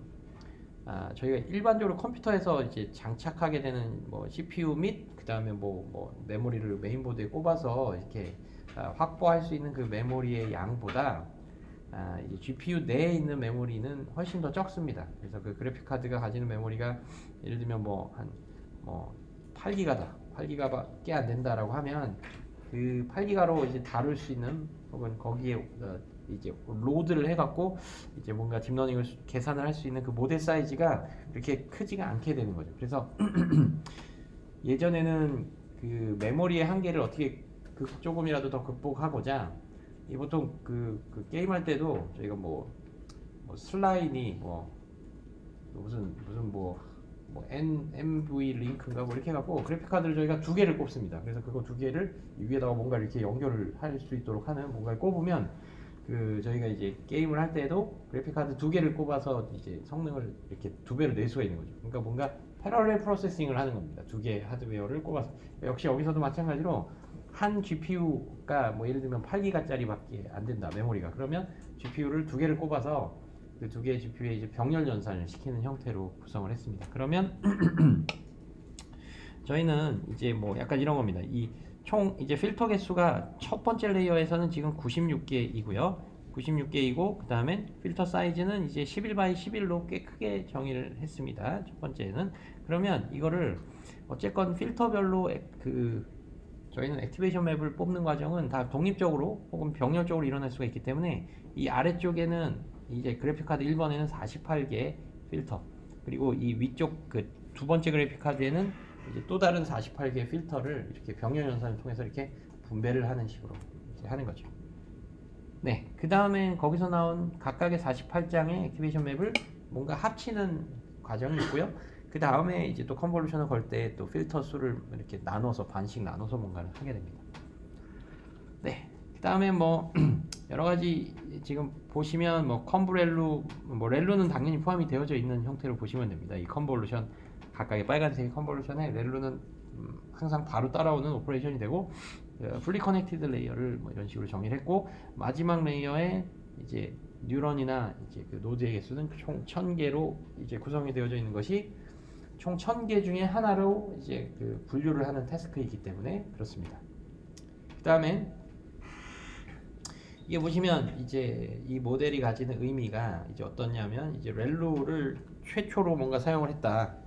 아, 저희가 일반적으로 컴퓨터에서 이제 장착하게 되는 뭐 CPU 및 그다음에 뭐, 뭐 메모리를 메인보드에 꼽아서 이렇게 아, 확보할 수 있는 그 메모리의 양보다 아, 이 GPU 내에 있는 메모리는 훨씬 더 적습니다. 그래서 그 그래픽 카드가 가지는 메모리가 예를 들면 뭐 한뭐 8기가다, 8기가밖에 안 된다라고 하면 그 8기가로 이제 다룰 수 있는 혹은 거기에 어, 이제 로드를 해갖고 이제 뭔가 딥러닝을 수- 계산을 할 수 있는 그 모델 사이즈가 그렇게 크지가 않게 되는 거죠. 그래서 예전에는 그 메모리의 한계를 어떻게 그 조금이라도 더 극복하고자 이 보통 그, 그 게임 할 때도 저희가 뭐, 뭐 슬라인이 뭐 무슨 무슨 뭐, 뭐 N, MV 링크인가 뭐 이렇게 해갖고 그래픽 카드를 저희가 두 개를 꼽습니다. 그래서 그거 두 개를 이 위에다가 뭔가 이렇게 연결을 할 수 있도록 하는 뭔가를 꼽으면 그 저희가 이제 게임을 할 때도 그래픽 카드 두 개를 꼽아서 이제 성능을 이렇게 두 배로 낼 수가 있는 거죠. 그러니까 뭔가 parallel processing을 하는 겁니다. 두 개의 하드웨어를 꼽아서 역시 여기서도 마찬가지로 한 GPU가 뭐 예를 들면 8기가짜리밖에 안 된다 메모리가 그러면 GPU를 두 개를 꼽아서 그 두 개의 GPU에 이제 병렬 연산을 시키는 형태로 구성을 했습니다. 그러면 저희는 이제 뭐 약간 이런 겁니다. 이 총 이제 필터 개수가 첫 번째 layer에서는 지금 96개이고요. 96개이고 그 다음에 필터 사이즈는 이제 11 by 11로 꽤 크게 정의를 했습니다. 첫 번째는 그러면 이거를 어쨌건 필터별로 액- 그 저희는 activation map을 뽑는 과정은 다 독립적으로 혹은 병렬적으로 일어날 수가 있기 때문에 이 아래쪽에는 이제 그래픽 카드 1번에는 48개 필터 그리고 이 위쪽 그 두 번째 그래픽 카드에는 이제 또 다른 48개의 필터를 이렇게 병렬 연산을 통해서 이렇게 분배를 하는 식으로 하는 거죠. 네, 그 다음에 거기서 나온 각각의 48장의 activation map을 뭔가 합치는 과정이 있고요. 그 다음에 이제 또 convolution을 걸 때 또 필터 수를 이렇게 나눠서 반씩 나눠서 뭔가를 하게 됩니다. 네, 그 다음에 뭐 여러 가지 지금 보시면 뭐 conv ReLU, 뭐 ReLU는 당연히 포함이 되어져 있는 형태로 보시면 됩니다. 이 convolution 각각의 빨간색 convolution에 ReLU는 음, 항상 바로 따라오는 operation이 되고 fully connected layer를 뭐 이런 식으로 정의를 했고 마지막 layer에 이제 뉴런이나 이제 그 노드의 개수는 총 1000개로 이제 구성이 되어져 있는 것이 총 1000개 중에 하나로 이제 그 분류를 하는 task이기 때문에 그렇습니다. 그다음에 이게 보시면 이제 이 모델이 가지는 의미가 이제 어떠냐면 이제 ReLU를 최초로 뭔가 사용을 했다.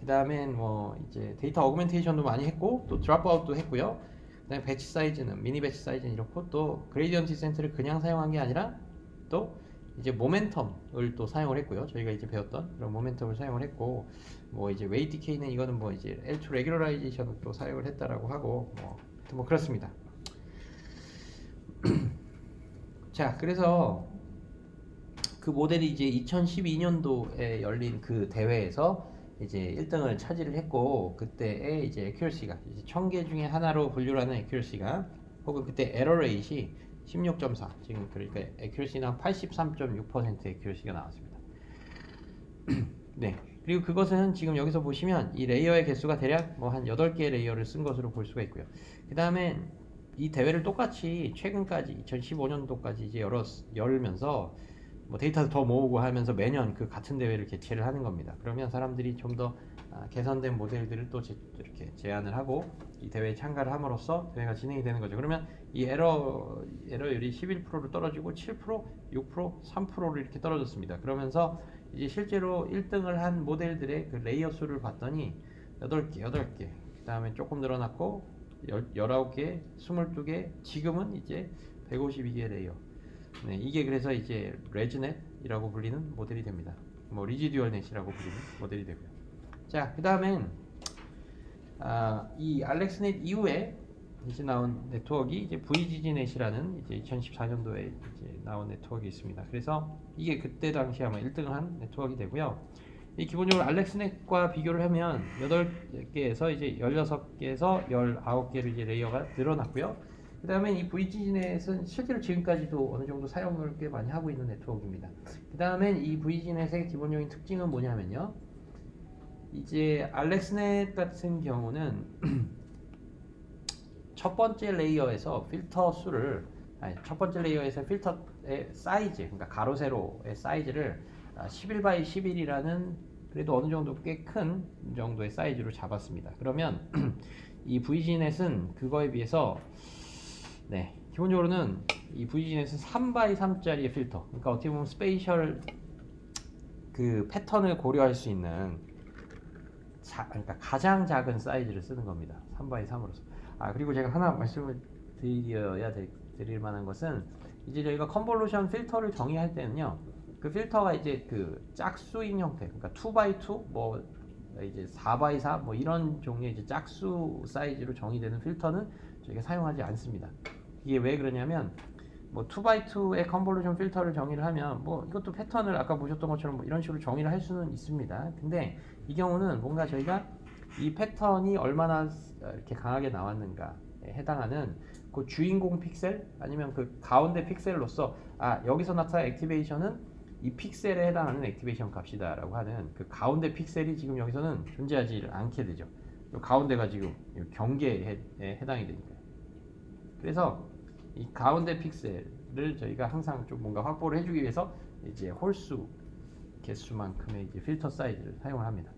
그 다음엔 뭐 이제 데이터 augmentation도 많이 했고 또 dropout도 했고요. 그다음에 batch 사이즈는 mini batch 사이즈는 이렇고 또 gradient descent를 그냥 사용한 게 아니라 또 이제 momentum을 또 사용을 했고요. 저희가 이제 배웠던 그런 momentum을 사용을 했고 뭐 이제 weight decay는 이거는 뭐 이제 L2 레귤러라이제이션을 또 사용을 했다라고 하고 뭐, 뭐 그렇습니다. 자, 그래서 그 모델이 이제 2012년도에 열린 그 대회에서 이제 1등을 차지를 했고 그때의 이제 accuracy가 이제 1000개 중에 하나로 분류를 하는 accuracy가 혹은 그때 error rate이 16.4 지금 그러니까 한83.6% accuracy가 나왔습니다. 네. 그리고 그것은 지금 여기서 보시면 이 layer의 개수가 대략 뭐 한 8개의 layer를 쓴 것으로 볼 수가 있고요. 그 다음에 이 대회를 똑같이 최근까지 2015년도까지 이제 열었, 열면서 뭐 데이터를 더 모으고 하면서 매년 그 같은 대회를 개최를 하는 겁니다. 그러면 사람들이 좀더 아, 개선된 모델들을 또 제, 이렇게 제안을 하고 이 대회에 참가를 함으로써 대회가 진행이 되는 거죠. 그러면 이 에러 에러율이 11%로 떨어지고 7%, 6%, 3%로 이렇게 떨어졌습니다. 그러면서 이제 실제로 1등을 한 모델들의 그 layer 수를 봤더니 8개, 8개. 그다음에 조금 늘어났고 19개, 22개, 지금은 이제 152개 layer. 네, 이게 그래서 이제 ResNet이라고 불리는 모델이 됩니다. 뭐 residual net이라고 불리는 모델이 되고요. 자, 그 다음엔 아, 이 AlexNet 이후에 이제 나온 네트워크 이제 VGGNet이라는 이제 2014년도에 이제 나온 네트워크가 있습니다. 그래서 이게 그때 당시 아마 1등을 한 네트워크가 되고요. 이 기본적으로 AlexNet과 비교를 하면 8개에서 이제 16개에서 19개로 이제 layer가 늘어났고요. 그 다음에 이 VGGNet은 실제로 지금까지도 어느 정도 사용을 꽤 많이 하고 있는 네트워크입니다. 그 다음에 이 VGGNet의 기본적인 특징은 뭐냐면요. 이제 AlexNet 같은 경우는 첫 번째 layer에서 필터 수를 아니, 첫 번째 layer에서 필터의 사이즈, 그러니까 가로 세로의 사이즈를 11 x 11이라는 그래도 어느 정도 꽤 큰 정도의 사이즈로 잡았습니다. 그러면 이 VGGNet은 그거에 비해서 네, 기본적으로는 이 VGGNet은 3x 3짜리의 필터. 그러니까 어떻게 보면 spatial 그 패턴을 고려할 수 있는 자, 그러니까 가장 작은 사이즈를 쓰는 겁니다. 3x 3으로서. 아 그리고 제가 하나 말씀을 드려야 될, 드릴 만한 것은 이제 저희가 convolution 필터를 정의할 때는요. 그 필터가 이제 그 짝수인 형태, 그러니까 2x2, 뭐 이제 4x4, 뭐 이런 종류의 이제 짝수 사이즈로 정의되는 필터는 저희가 사용하지 않습니다. 이게 왜 그러냐면 뭐 2x2의 convolution 필터를 정의를 하면 뭐 이것도 패턴을 아까 보셨던 것처럼 뭐 이런 식으로 정의를 할 수는 있습니다. 근데 이 경우는 뭔가 저희가 이 패턴이 얼마나 이렇게 강하게 나왔는가에 해당하는 그 주인공 픽셀 아니면 그 가운데 픽셀로서 아 여기서 나타난 activation은 이 픽셀에 해당하는 activation 값이다라고 하는 그 가운데 픽셀이 지금 여기서는 존재하지 않게 되죠. 가운데가 지금 경계에 해당이 되니까요. 그래서 이 가운데 픽셀을 저희가 항상 좀 뭔가 확보를 해주기 위해서 이제 홀수 개수만큼의 이제 필터 사이즈를 사용을 합니다.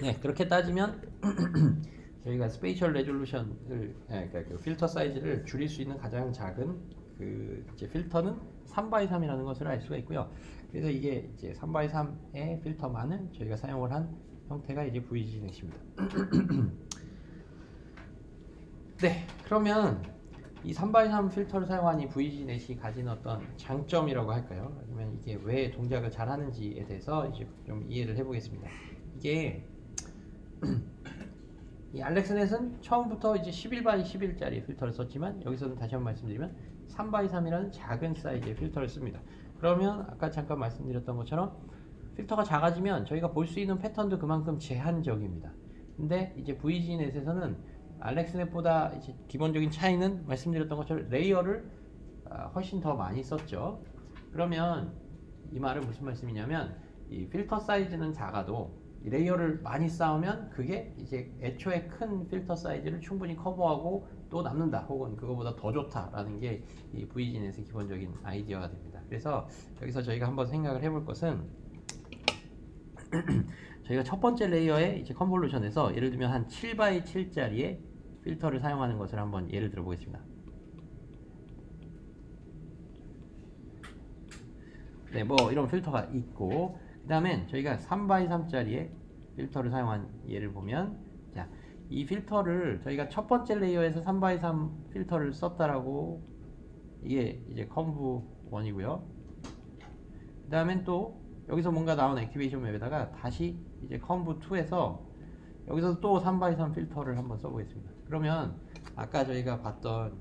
네, 그렇게 따지면 저희가 spatial resolution을 네, 그러니까 그 필터 사이즈를 줄일 수 있는 가장 작은 그 이제 필터는 3x3이라는 것을 알 수가 있고요. 그래서 이게 이제 3x3의 필터만을 저희가 사용을 한 형태가 이제 VG넷입니다. 네, 그러면 이 3x3 필터를 사용한 이 VG넷이 가진 어떤 장점이라고 할까요? 아니면 이게 왜 동작을 잘 하는지에 대해서 이제 좀 이해를 해보겠습니다. 이게 이 알렉스넷은 처음부터 이제 11x 11짜리 필터를 썼지만 여기서는 다시 한번 말씀드리면 3x3이라는 작은 사이즈의 필터를 씁니다. 그러면 아까 잠깐 말씀드렸던 것처럼 필터가 작아지면 저희가 볼 수 있는 패턴도 그만큼 제한적입니다. 근데 이제 VG넷에서는 알렉스넷보다 이제 기본적인 차이는 말씀드렸던 것처럼 layer를 아, 훨씬 더 많이 썼죠. 그러면 이 말은 무슨 말씀이냐면 이 필터 사이즈는 작아도 이 layer를 많이 쌓으면 그게 이제 애초에 큰 필터 사이즈를 충분히 커버하고 또 남는다 혹은 그거보다 더 좋다라는 게 이 VGGNet의 기본적인 아이디어가 됩니다. 그래서 여기서 저희가 한번 생각을 해볼 것은 저희가 첫 번째 layer의 이제 convolution에서 예를 들면 한 7x 7짜리의 필터를 사용하는 것을 한번 예를 들어 보겠습니다. 네, 뭐 이런 필터가 있고 그 다음엔 저희가 3x3짜리의 필터를 사용한 예를 보면 자, 이 필터를 저희가 첫 번째 layer에서 3x3 필터를 썼다라고 이게 이제 conv 1이고요. 그 다음엔 또 여기서 뭔가 나온 activation map에다가 다시 이제 conv 2에서 여기서 또 3x3 필터를 한번 써보겠습니다. 그러면 아까 저희가 봤던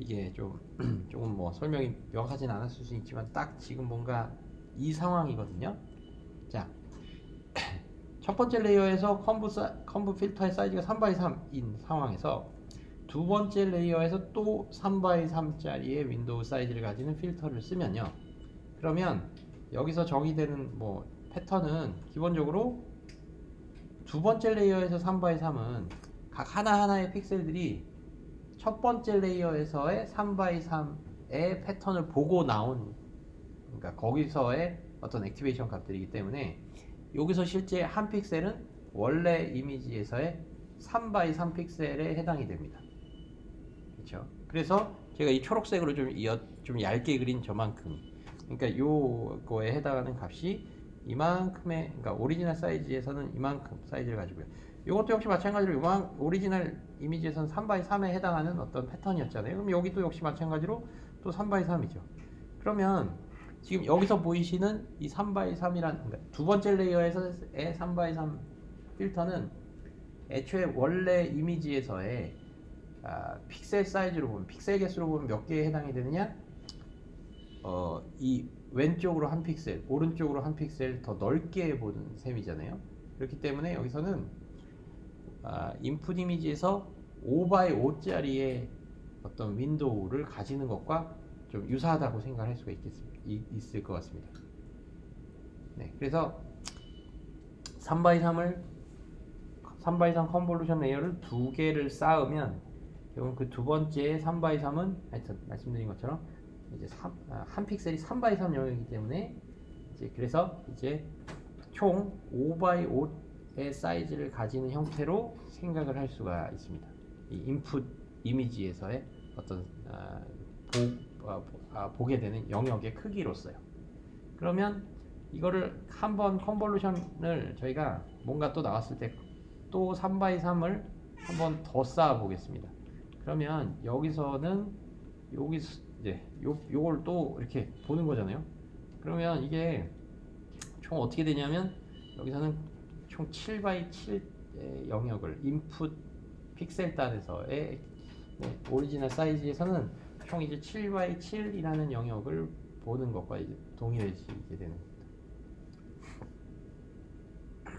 이게 좀 조금 뭐 설명이 명확하진 않았을 수 있지만 딱 지금 뭔가 이 상황이거든요. 자, 첫 번째 layer에서 conv, 사, conv 필터의 사이즈가 3x3인 상황에서 두 번째 layer에서 또 3x3짜리의 window 사이즈를 가지는 필터를 쓰면요. 그러면 여기서 정의되는 뭐 패턴은 기본적으로 두 번째 layer에서 3x3은 각 하나하나의 픽셀들이 첫 번째 layer에서의 3x3의 패턴을 보고 나온 그러니까 거기서의 어떤 activation 값들이기 때문에 여기서 실제 한 픽셀은 원래 이미지에서의 3x3 픽셀에 해당이 됩니다. 그렇죠? 그래서 제가 이 초록색으로 좀, 이어, 좀 얇게 그린 저만큼 그러니까 요거에 해당하는 값이 이만큼의 그러니까 오리지널 사이즈에서는 이만큼 사이즈를 가지고요. 이것도 역시 마찬가지로 이만 오리지널 이미지에서는 3x3에 해당하는 어떤 패턴이었잖아요. 그럼 여기도 역시 마찬가지로 또 3x3이죠. 그러면 지금 여기서 보이시는 이 3x3이라는 그러니까 두 번째 layer에서의 3x3 필터는 애초에 원래 이미지에서의 아, 픽셀 사이즈로 보면 픽셀 개수로 보면 몇 개에 해당이 되느냐? 어, 이 왼쪽으로 한 픽셀, 오른쪽으로 한 픽셀 더 넓게 보는 셈이잖아요. 그렇기 때문에 여기서는 아, 인풋 이미지에서 5x 5 짜리의 어떤 window를 가지는 것과 좀 유사하다고 생각할 수가. 이, 있을 것 같습니다. 네, 그래서 3x3을 3x3 convolution layer를 두 개를 쌓으면 결국 그두 번째 3x3은 하여튼 말씀드린 것처럼 이제 3, 아, 한 픽셀이 3x3 영역이기 때문에 이제 그래서 이제 총 5x5 의 사이즈를 가지는 형태로 생각을 할 수가 있습니다. 이 인풋 이미지에서의 어떤 아, 보, 아, 아, 보게 되는 영역의 크기로서요. 그러면 이거를 한번 컨볼루션을 저희가 뭔가 또 나왔을 때 또 3x3을 한번 더 쌓아 보겠습니다. 그러면 여기서는 여기 이제 요 요걸 또 이렇게 보는 거잖아요. 그러면 이게 총 어떻게 되냐면 여기서는 총 7x7 영역을 인풋 픽셀 단에서의 네, 오리지널 사이즈에서는 총 이제 7x7이라는 영역을 보는 것과 이제 동일해지게 되는 겁니다.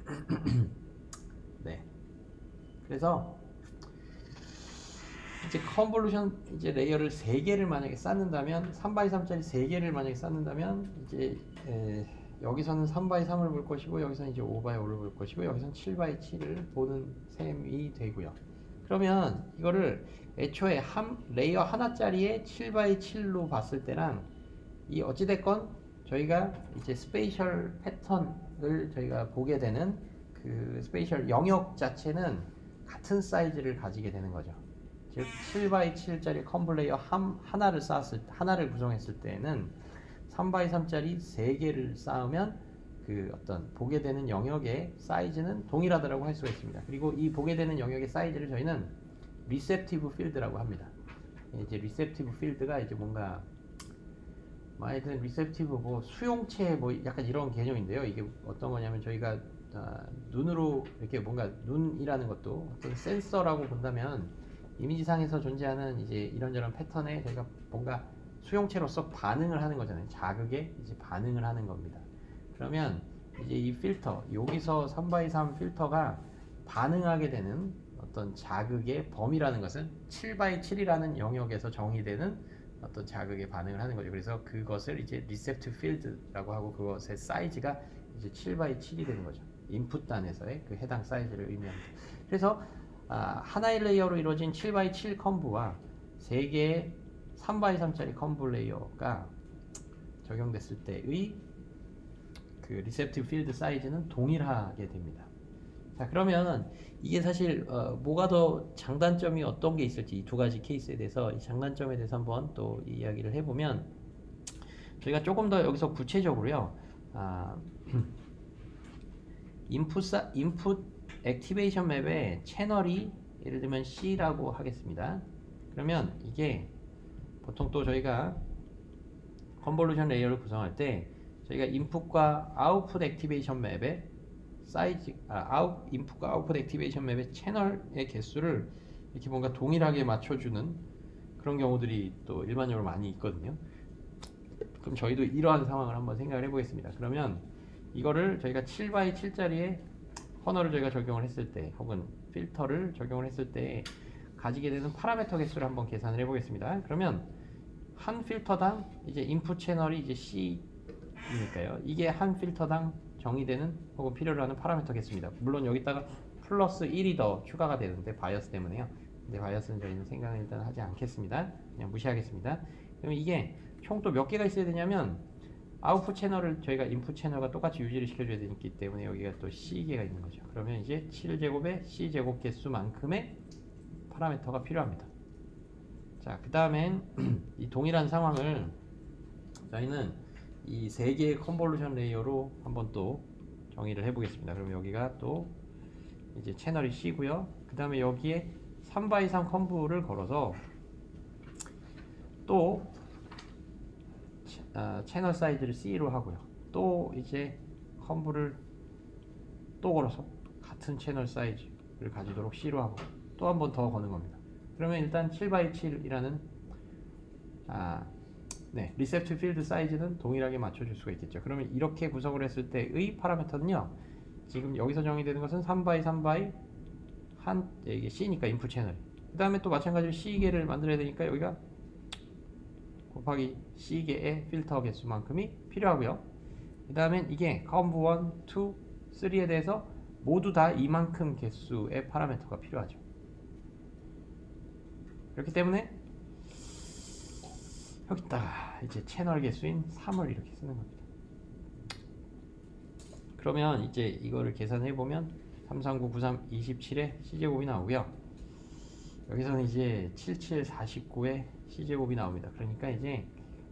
네. 그래서 이제 convolution 이제 layer를 3개를 만약에 쌓는다면 3x3짜리 3개를 만약에 쌓는다면 이제 에, 여기서는 3x3을 볼 것이고 여기서는 이제 5x5를 볼 것이고 여기서는 7x7을 보는 셈이 되고요. 그러면 이거를 애초에 한 layer 하나짜리에 7x7로 봤을 때랑 이 어찌됐건 저희가 이제 spatial 패턴을 저희가 보게 되는 그 spatial 영역 자체는 같은 사이즈를 가지게 되는 거죠. 즉 7x7짜리 conv layer 하나를 쌓았을 하나를 구성했을 때는 3x3짜리 3개를 쌓으면 그 어떤 보게 되는 영역의 사이즈는 동일하다고 할 수가 있습니다. 그리고 이 보게 되는 영역의 사이즈를 저희는 receptive field라고 합니다. 이제 receptive field가 이제 뭔가 말든 receptive 뭐 수용체 뭐 약간 이런 개념인데요. 이게 어떤 거냐면 저희가 아, 눈으로 이렇게 뭔가 눈이라는 것도 어떤 센서라고 본다면 이미지상에서 존재하는 이제 이런저런 패턴에 저희가 뭔가 수용체로서 반응을 하는 거잖아요. 자극에 이제 반응을 하는 겁니다. 그러면 이제 이 필터 여기서 3x3 필터가 반응하게 되는 어떤 자극의 범위라는 것은 7x7이라는 영역에서 정의되는 어떤 자극에 반응을 하는 거죠. 그래서 그것을 이제 receptive field라고 하고 그것의 사이즈가 이제 7x7이 되는 거죠. 인풋 단에서의 그 해당 사이즈를 의미합니다. 그래서 아, 하나의 layer로 이루어진 7x7 conv와 3개의 3x3짜리 conv layer가 적용됐을 때의 그 receptive field 사이즈는 동일하게 됩니다. 자 그러면 이게 사실 어, 뭐가 더 장단점이 어떤 게 있을지 이 두 가지 케이스에 대해서 이 장단점에 대해서 한번 또 이야기를 해보면 저희가 조금 더 여기서 구체적으로요 아, 인풋 사, 인풋 activation map의 채널이 예를 들면 C라고 하겠습니다. 그러면 이게 보통 또 저희가 convolution layer를 구성할 때 저희가 인풋과 아웃풋 activation map의 사이즈 아, 아웃 인풋과 아웃풋 activation map의 채널의 개수를 이렇게 뭔가 동일하게 맞춰주는 그런 경우들이 또 일반적으로 많이 있거든요. 그럼 저희도 이러한 상황을 한번 생각을 해보겠습니다. 그러면 이거를 저희가 7x7짜리의 kernel을 저희가 적용을 했을 때 혹은 필터를 적용을 했을 때 가지게 되는 파라미터 개수를 한번 계산을 해보겠습니다. 그러면 한 필터당 이제 인풋 채널이 이제 C니까요. 이게 한 필터당 정의되는 혹은 필요로 하는 파라미터 개수입니다. 물론 여기다가 플러스 1이 더 추가가 되는데 바이어스 때문에요. 근데 바이어스는 저희는 생각을 일단 하지 않겠습니다. 그냥 무시하겠습니다. 그러면 이게 총 또 몇 개가 있어야 되냐면 아웃풋 채널을 저희가 인풋 채널과 똑같이 유지를 시켜줘야 되기 때문에 여기가 또 C개가 있는 거죠. 그러면 이제 7제곱의 C제곱 개수만큼의 파라미터가 필요합니다. 자, 그 다음엔 이 동일한 상황을 저희는 이 세 개의 convolution layer로 한번 또 정의를 해보겠습니다. 그럼 여기가 또 이제 채널이 C고요. 그 다음에 여기에 3x3 conv를 걸어서 또 아, 채널 사이즈를 C로 하고요. 또 이제 conv를 또 걸어서 같은 채널 사이즈를 가지도록 C로 하고 또 한 번 더 거는 겁니다. 그러면 일단 7x7이라는 아, 네, receptive field 사이즈는 동일하게 맞춰줄 수가 있겠죠. 그러면 이렇게 구성을 했을 때의 파라미터는요. 지금 여기서 정의되는 것은 3x 3x 한 이게 C니까 인풋 채널. 그 다음에 또 마찬가지로 C개를 만들어야 되니까 여기가 곱하기 C개의 필터 개수만큼이 필요하고요. 그 다음엔 이게 conv 1, 2, 3에 대해서 모두 다 이만큼 개수의 파라미터가 필요하죠. 그렇기 때문에 여기다가 이제 채널 개수인 3을 이렇게 쓰는 겁니다. 그러면 이제 이거를 계산해 보면 3, 3, 9, 9, 3, 27의 C제곱이 나오고요. 여기서는 이제 77, 49의 C제곱이 나옵니다. 그러니까 이제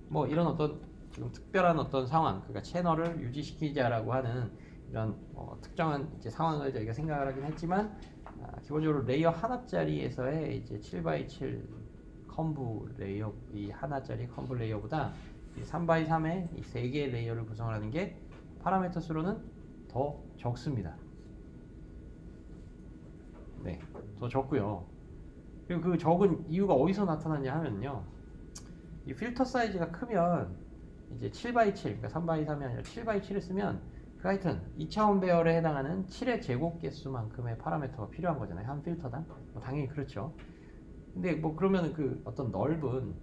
뭐 이런 어떤 지금 특별한 어떤 상황, 그러니까 채널을 유지시키자라고 하는 이런 어, 특정한 이제 상황을 저희가 생각을 하긴 했지만 아, 기본적으로 layer 하나짜리에서의 이제 7x7 conv layer 이 하나짜리 conv layer보다 이 3x3의 이 세 개의 layer를 구성하는 게 파라미터 수로는 더 적습니다. 네, 더 적고요. 그리고 그 적은 이유가 어디서 나타났냐 하면요. 이 필터 사이즈가 크면 이제 7x7, 그러니까 3x3이 아니라 7x7을 쓰면 그 하여튼 2차원 배열에 해당하는 7의 제곱 개수만큼의 파라미터가 필요한 거잖아요. 한 필터당. 뭐 당연히 그렇죠. 근데 뭐 그러면 그 어떤 넓은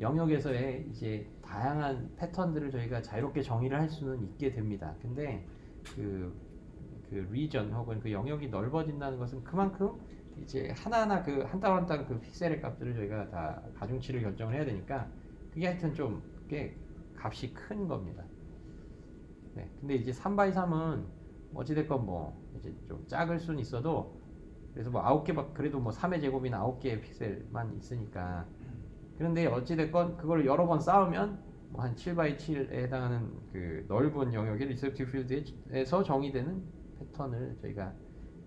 영역에서의 이제 다양한 패턴들을 저희가 자유롭게 정의를 할 수는 있게 됩니다. 근데 그, 그 리전 혹은 그 영역이 넓어진다는 것은 그만큼 이제 하나하나 그한땀한땀그 픽셀의 값들을 저희가 다 가중치를 결정을 해야 되니까 그게 하여튼 좀 꽤 값이 큰 겁니다. 네. 근데 이제 3x3은 어찌됐건 뭐 이제 좀 작을 수는 있어도 그래서 뭐 9개 막 그래도 뭐 3의 제곱이나 9개의 픽셀만 있으니까 그런데 어찌됐건 그걸 여러 번 쌓으면 뭐 한 7x7에 해당하는 그 넓은 영역의 receptive field에서 정의되는 패턴을 저희가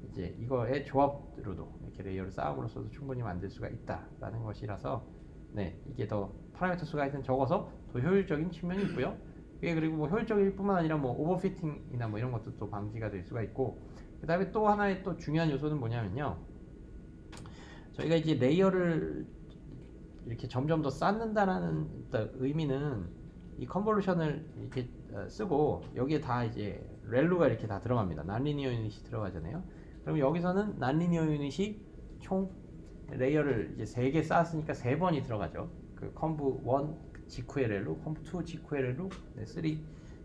이제 이거의 조합으로도 이렇게 layer를 쌓음으로써도 충분히 만들 수가 있다라는 것이라서 네 이게 더 파라미터 수가 하여튼 적어서 더 효율적인 측면이 있고요. 이게 그리고 뭐 효율적일 뿐만 아니라 뭐 overfitting이나 뭐 이런 것도 또 방지가 될 수가 있고 그 다음에 또 하나의 또 중요한 요소는 뭐냐면요. 저희가 이제 layer를 이렇게 점점 더 쌓는다라는 의미는 이 convolution을 이렇게 어, 쓰고 여기에 다 이제 ReLU가 이렇게 다 들어갑니다. nonlinear unit이 들어가잖아요. 그럼 여기서는 nonlinear unit이 총 layer를 이제 3개 쌓았으니까 3번이 들어가죠. 그 conv 1 직후의 ReLU, conv 2 직후의 ReLU, 네, 3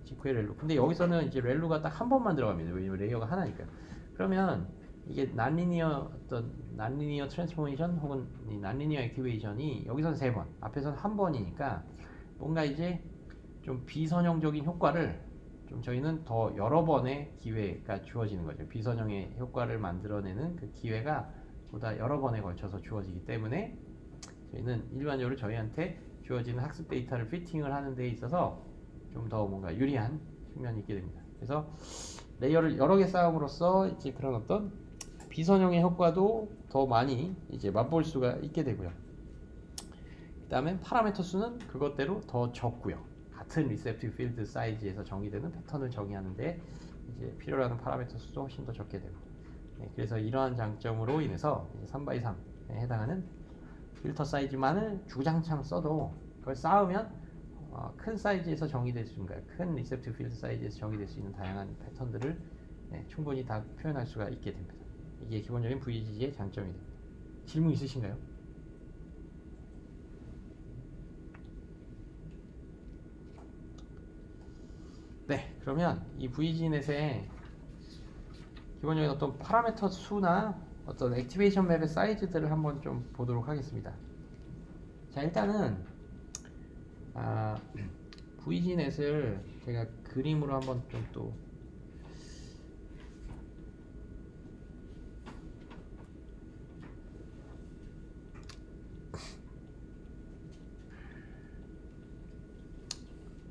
직후의 ReLU. 근데 여기서는 이제 ReLU가 딱 한 번만 들어갑니다. 왜냐면 layer가 하나니까. 그러면 이게 nonlinear 어떤 nonlinear transformation 혹은 이 nonlinear activation이 여기서는 세 번, 앞에서는 한 번이니까 뭔가 이제 좀 비선형적인 효과를 좀 저희는 더 여러 번의 기회가 주어지는 거죠. 비선형의 효과를 만들어내는 그 기회가 보다 여러 번에 걸쳐서 주어지기 때문에 저희는 일반적으로 저희한테 주어지는 학습 데이터를 fitting을 하는 데 있어서 좀 더 뭔가 유리한 측면이 있게 됩니다. 그래서 layer를 여러 개 쌓음으로써 이제 그런 어떤 비선형의 효과도 더 많이 이제 맛볼 수가 있게 되고요. 그 다음에 파라미터 수는 그것대로 더 적고요. 같은 receptive field 사이즈에서 정의되는 패턴을 정의하는데 이제 필요로 하는 파라미터 수도 훨씬 더 적게 되고 네, 그래서 이러한 장점으로 인해서 3x3에 해당하는 필터 사이즈만을 주장창 써도 그걸 쌓으면 어, 큰 사이즈에서 정의될 수 있는 큰 receptive field 사이즈에서 정의될 수 있는 다양한 패턴들을 네, 충분히 다 표현할 수가 있게 됩니다. 이게 기본적인 VGG의 장점이 됩니다. 질문 있으신가요? 네, 그러면 이 VGNet의 기본적인 어떤 파라미터 수나 어떤 액티베이션 맵의 사이즈들을 한번 좀 보도록 하겠습니다. 자, 일단은 아, VGNet을 제가 그림으로 한번 좀 또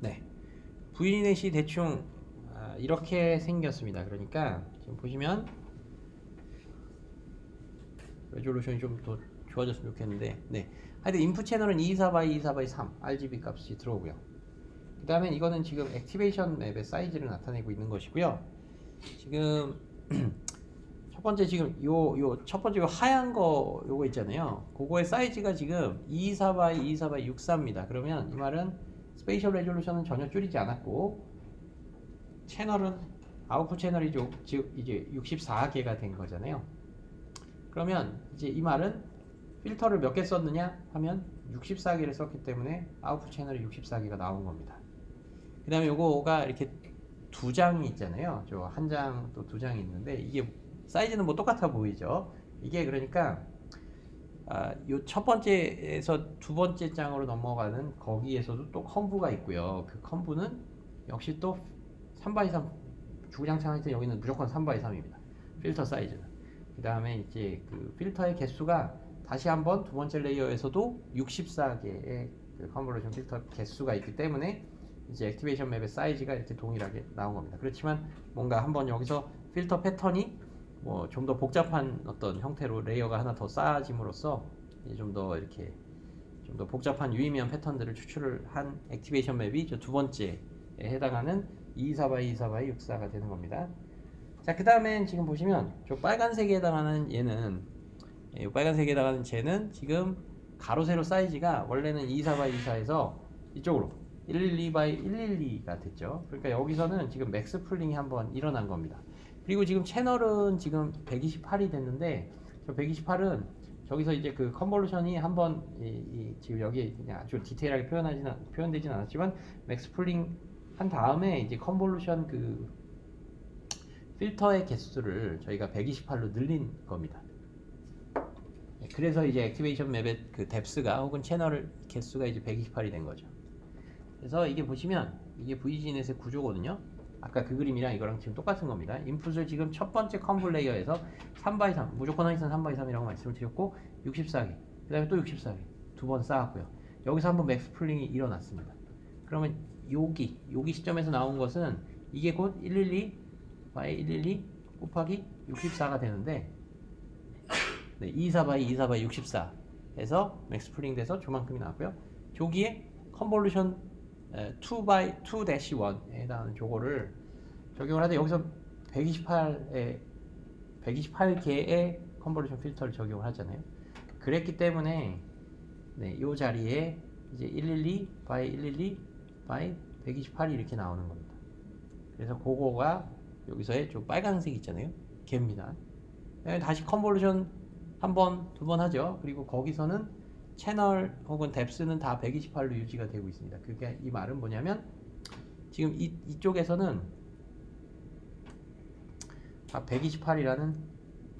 네. V넷이 대충 아, 이렇게 생겼습니다. 그러니까 지금 보시면 resolution이 좀 더 좋아졌으면 좋겠는데 네. 하여튼 인풋 채널은 224 224 3 RGB 값이 들어오고요. 그 다음에 이거는 지금 activation map의 사이즈를 나타내고 있는 것이고요. 지금 첫 번째 지금 요 요 첫 번째 요 하얀 거 요거 있잖아요. 그거의 사이즈가 지금 224 224 64입니다. 그러면 이 말은 spatial resolution은 전혀 줄이지 않았고 채널은 아웃풋 채널이죠. 즉 이제 64개가 된 거잖아요. 그러면 이제 이 말은 필터를 몇 개 썼느냐 하면 64개를 썼기 때문에 아웃풋 채널이 64개가 나온 겁니다. 그 다음에 요거가 이렇게 두 장이 있잖아요. 저 한 장 또 두 장이 있는데 이게 사이즈는 뭐 똑같아 보이죠. 이게 그러니까 아, 요 첫 번째에서 두 번째 장으로 넘어가는 거기에서도 또 conv가 있고요. 그 conv는 역시 또 3x 3 주구장창 할 때 여기는 무조건 3x 3입니다. 필터 사이즈는. 그 다음에 이제 그 필터의 개수가 다시 한번 두 번째 layer에서도 64개의 그 convolution 필터 개수가 있기 때문에 이제 activation map의 사이즈가 이렇게 동일하게 나온 겁니다. 그렇지만 뭔가 한번 여기서 필터 패턴이 뭐 좀 더 복잡한 어떤 형태로 layer가 하나 더 쌓아짐으로써 좀 더 이렇게 좀 더 복잡한 유의미한 패턴들을 추출을 한 activation map이 저 두 번째에 해당하는 224 224 64가 되는 겁니다. 자, 그 다음엔 지금 보시면 저 빨간색에 해당하는 얘는 예, 빨간색에 해당하는 쟤는 지금 가로 세로 사이즈가 원래는 224 24에서 이쪽으로 112 by 112가 됐죠. 그러니까 여기서는 지금 max pooling이 한번 일어난 겁니다. 그리고 지금 채널은 지금 128이 됐는데 저 128은 저기서 이제 그 convolution이 한번 이, 이 지금 여기에 그냥 아주 디테일하게 표현하지는 표현되진 않았지만 max pooling 한 다음에 이제 convolution 그 필터의 개수를 저희가 128로 늘린 겁니다. 네, 그래서 이제 activation map의 그 depth가 혹은 채널 개수가 이제 128이 된 거죠. 그래서 이게 보시면 이게 VGGNet의 구조거든요. 아까 그 그림이랑 이거랑 지금 똑같은 겁니다. 인풋을 지금 첫 번째 conv layer에서 3x3 무조건 여기선 3x3이라고 말씀을 드렸고 64개 그 다음에 또 64개 두 번 쌓았고요. 여기서 한번 max pooling이 일어났습니다. 그러면 여기 여기 시점에서 나온 것은 이게 곧 112 by 112 곱하기 64가 되는데 네, 24 by 24 by 64 해서 max pooling 돼서 조만큼이 나왔고요. 저기에 convolution 2 by 2 1에 해당하는 저거를 적용을 하되 여기서 128에 128개의 convolution 필터를 적용을 하잖아요. 그랬기 때문에 네, 이 자리에 이제 112 by 112 by 128이 이렇게 나오는 겁니다. 그래서 그거가 여기서의 좀 빨간색 있잖아요. 걔입니다. 네, 다시 convolution 한 번, 두 번 하죠. 그리고 거기서는 채널 혹은 depth는 다 128로 유지가 되고 있습니다. 그게 이 말은 뭐냐면 지금 이, 이쪽에서는 다 128이라는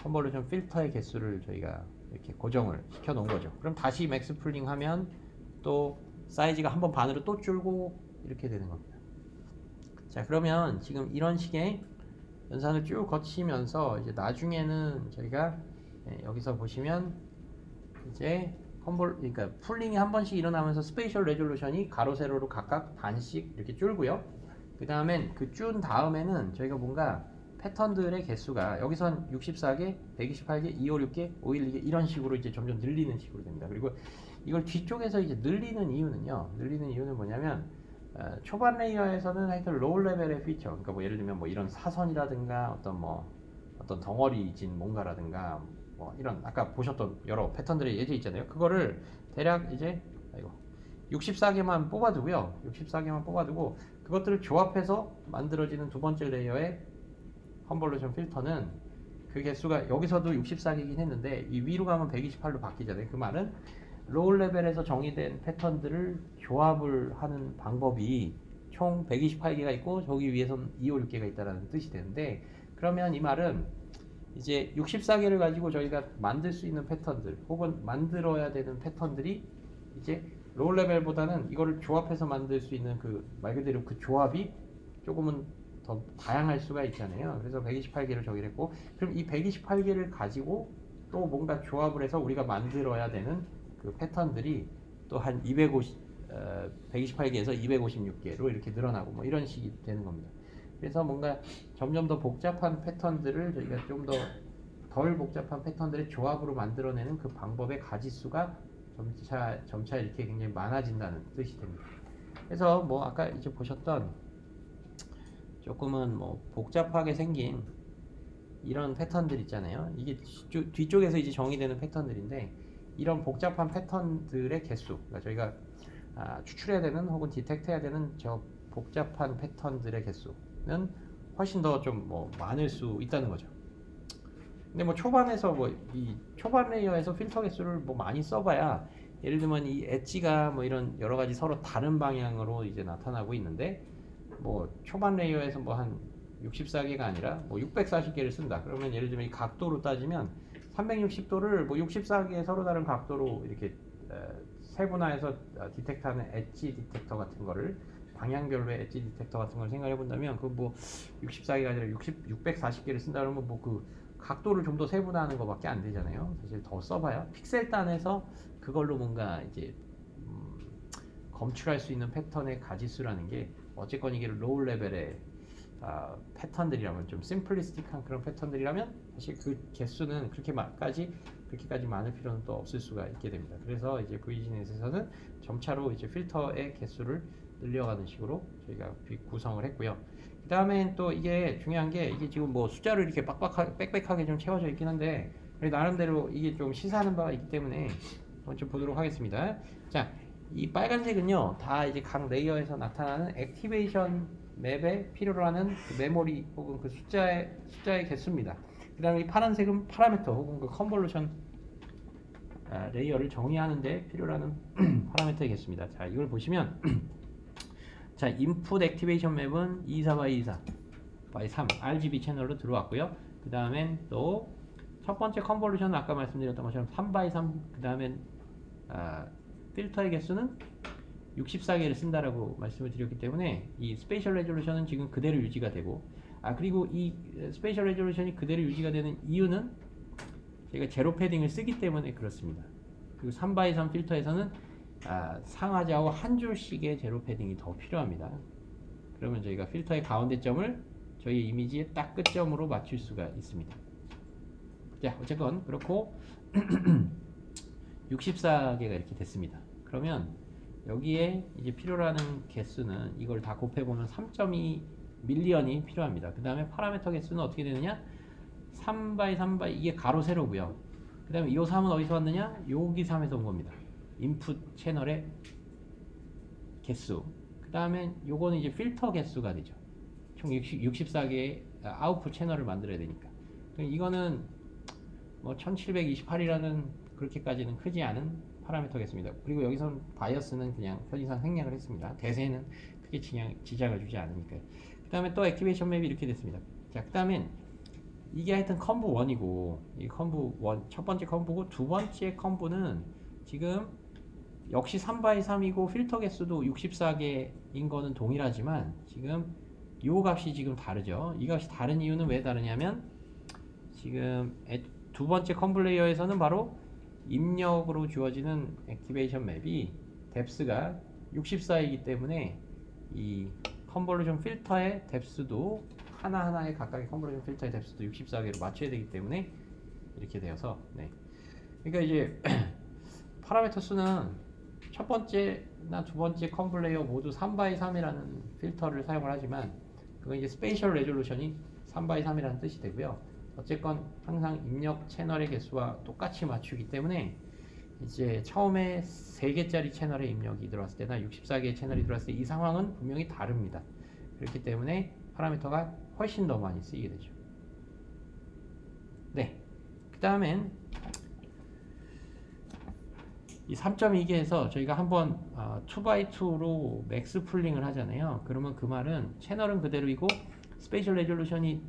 convolution 필터의 개수를 저희가 이렇게 고정을 시켜 놓은 거죠. 그럼 다시 max pooling 하면 또 사이즈가 한 번 반으로 또 줄고 이렇게 되는 겁니다. 자, 그러면 지금 이런 식의 연산을 쭉 거치면서 이제 나중에는 저희가 예, 여기서 보시면 이제 conv 그러니까 pooling이 한 번씩 일어나면서 spatial resolution이 가로 세로로 각각 반씩 이렇게 줄고요. 그 다음엔 그 준 다음에는 저희가 뭔가 패턴들의 개수가 여기선 64개, 128개, 256개, 512개 이런 식으로 이제 점점 늘리는 식으로 됩니다. 그리고 이걸 뒤쪽에서 이제 늘리는 이유는요. 늘리는 이유는 뭐냐면 어, 초반 layer에서는 하여튼 low level의 feature, 그러니까 뭐 예를 들면 뭐 이런 사선이라든가 어떤 뭐 어떤 덩어리진 뭔가라든가 뭐 이런 아까 보셨던 여러 패턴들의 예제 있잖아요. 그거를 대략 이제 아이고 64개만 뽑아두고요. 64개만 뽑아두고 그것들을 조합해서 만들어지는 두 번째 layer의 convolution 필터는 그 개수가 여기서도 64개긴 했는데 이 위로 가면 128로 바뀌잖아요. 그 말은 low level에서 정의된 패턴들을 조합을 하는 방법이 총 128개가 있고 저기 위에선 256개가 있다는 뜻이 되는데 그러면 이 말은 이제 64개를 가지고 저희가 만들 수 있는 패턴들 혹은 만들어야 되는 패턴들이 이제 low level보다는 이거를 조합해서 만들 수 있는 그 말 그대로 그 조합이 조금은 더 다양할 수가 있잖아요. 그래서 128개를 저기를 했고 그럼 이 128개를 가지고 또 뭔가 조합을 해서 우리가 만들어야 되는 그 패턴들이 또 한 250, 어, 128개에서 256개로 이렇게 늘어나고 뭐 이런 식이 되는 겁니다. 그래서 뭔가 점점 더 복잡한 패턴들을 저희가 좀 더 덜 복잡한 패턴들의 조합으로 만들어내는 그 방법의 가지수가 점차 점차 이렇게 굉장히 많아진다는 뜻이 됩니다. 그래서 뭐 아까 이제 보셨던 조금은 뭐 복잡하게 생긴 이런 패턴들 있잖아요. 이게 뒤쪽, 뒤쪽에서 이제 정의되는 패턴들인데 이런 복잡한 패턴들의 개수, 그러니까 저희가 아, 추출해야 되는 혹은 디텍트해야 되는 저 복잡한 패턴들의 개수는 훨씬 더 좀 뭐 많을 수 있다는 거죠. 근데 뭐 초반에서 뭐 이 초반 레이어에서 필터 개수를 뭐 많이 써봐야 예를 들면 이 엣지가 뭐 이런 여러 가지 서로 다른 방향으로 이제 나타나고 있는데 뭐 초반 layer에서 뭐 한 64개가 아니라 뭐 640개를 쓴다. 그러면 예를 들면 이 각도로 따지면 360도를 뭐 64개의 서로 다른 각도로 이렇게 에, 세분화해서 어, detect하는 edge detector 같은 거를 방향별로의 edge detector 같은 걸 생각해 본다면 그 뭐 64개가 아니라 60, 640개를 쓴다 그러면 뭐 그 각도를 좀 더 세분화하는 것밖에 안 되잖아요. 사실 더 써봐야 픽셀 단에서 그걸로 뭔가 이제 음, 검출할 수 있는 패턴의 가지수라는 게 어쨌건 이게 low level의 아, 패턴들이라면 좀 simplistic한 그런 패턴들이라면 사실 그 개수는 그렇게까지 그렇게까지 많을 필요는 또 없을 수가 있게 됩니다. 그래서 이제 VGGNet에서는 점차로 이제 필터의 개수를 늘려가는 식으로 저희가 구성을 했고요. 그 다음엔 또 이게 중요한 게 이게 지금 뭐 숫자를 이렇게 빡빡하게 빽빽하게 좀 채워져 있긴 한데 나름대로 이게 좀 시사하는 바가 있기 때문에 좀 보도록 하겠습니다. 자, 이 빨간색은요 다 이제 각 layer에서 나타나는 activation map에 필요로 하는 그 메모리 혹은 그 숫자의 숫자의 개수입니다. 그 다음에 이 파란색은 파라미터 혹은 그 convolution 아, layer를 정의하는데 필요로 하는 파라미터의 개수입니다. 자 이걸 보시면 자 input activation map은 24 by 24 by 3 RGB 채널로 들어왔고요. 그 다음엔 또 첫 번째 convolution은 아까 말씀드렸던 것처럼 3 by 3그 다음엔 아, 필터의 개수는 64개를 쓴다라고 말씀을 드렸기 때문에 이 spatial resolution은 지금 그대로 유지가 되고 아 그리고 이 spatial resolution이 그대로 유지가 되는 이유는 제가 zero padding을 쓰기 때문에 그렇습니다. 그리고 3x3 필터에서는 아, 상하좌우 한 줄씩의 zero padding이 더 필요합니다. 그러면 저희가 필터의 가운데 점을 저희 이미지의 딱 끝점으로 맞출 수가 있습니다. 자 어쨌건 그렇고 64개가 이렇게 됐습니다. 그러면 여기에 이제 필요로 하는 개수는 이걸 다 곱해보면 3.2 밀리언이 필요합니다. 그 다음에 파라미터 개수는 어떻게 되느냐? 3 x 3 x 이게 가로 세로고요. 그 다음에 이 3은 어디서 왔느냐? 여기 3에서 온 겁니다. 인풋 채널의 개수. 그 다음에 요거는 이제 필터 개수가 되죠. 총 60, 64개의 아웃풋 채널을 만들어야 되니까. 이거는 뭐 1728이라는 그렇게까지는 크지 않은 파라미터 겠습니다. 그리고 여기선 bias는 그냥 편의상 생략을 했습니다. 대세는 크게 지장, 지장을 주지 않으니까요. 그 다음에 또 activation map이 이렇게 됐습니다. 자, 그 다음엔 이게 하여튼 conv 1이고 이 conv 1, 첫 번째 conv고 두 번째 conv는 지금 역시 3x 3이고 필터 개수도 64개인 거는 동일하지만 지금 요 값이 지금 다르죠. 이 값이 다른 이유는 왜 다르냐면 지금 두 번째 conv layer에서는 바로 입력으로 주어지는 activation map이 depth가 64이기 때문에 이 convolution 필터의 depth도 하나하나의 각각의 convolution 필터의 depth도 64개로 맞춰야 되기 때문에 이렇게 되어서 네. 그러니까 이제 파라미터 수는 첫 번째나 두 번째 conv layer 모두 3x3이라는 필터를 사용을 하지만 그건 이제 spatial resolution이 3x3이라는 뜻이 되고요. 어쨌건 항상 입력 채널의 개수와 똑같이 맞추기 때문에 이제 처음에 3개짜리 채널의 입력이 들어왔을 때나 64개의 채널이 들어왔을 때 이 상황은 분명히 다릅니다. 그렇기 때문에 파라미터가 훨씬 더 많이 쓰이게 되죠. 네. 그 다음엔 이 3.2개에서 저희가 한번 어, 2x2로 max pooling을 하잖아요. 그러면 그 말은 채널은 그대로이고 spatial resolution이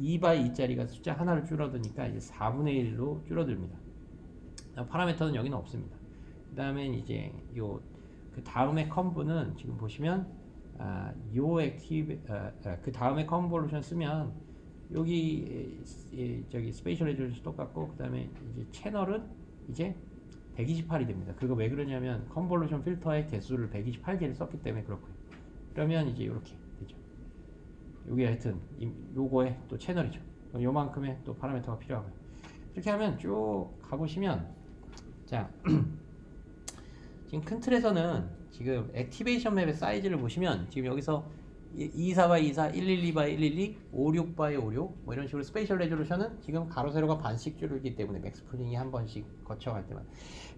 2x2짜리가 숫자 하나를 줄어드니까 이제 4분의 1로 줄어듭니다. 파라미터는 여기는 없습니다. 그 다음에 이제 요 그 다음에 conv는 지금 보시면 아, 요 active 아, 아, 그 다음에 convolution 쓰면 여기 이, 저기 spatial resolution 똑같고 그 다음에 이제 채널은 이제 128이 됩니다. 그거 왜 그러냐면 convolution 필터의 개수를 128개를 썼기 때문에 그렇고요. 그러면 이제 이렇게 되죠. 요게 하여튼 요거의 또 채널이죠. 요만큼의 또 파라미터가 필요하고요. 이렇게 하면 쭉 가보시면 자 지금 큰 틀에서는 지금 activation map의 사이즈를 보시면 지금 여기서 24by 24, 112by 112, 56by 56 뭐 이런 식으로 spatial resolution은 지금 가로 세로가 반씩 줄기 때문에 max pooling이 한 번씩 거쳐갈 때만.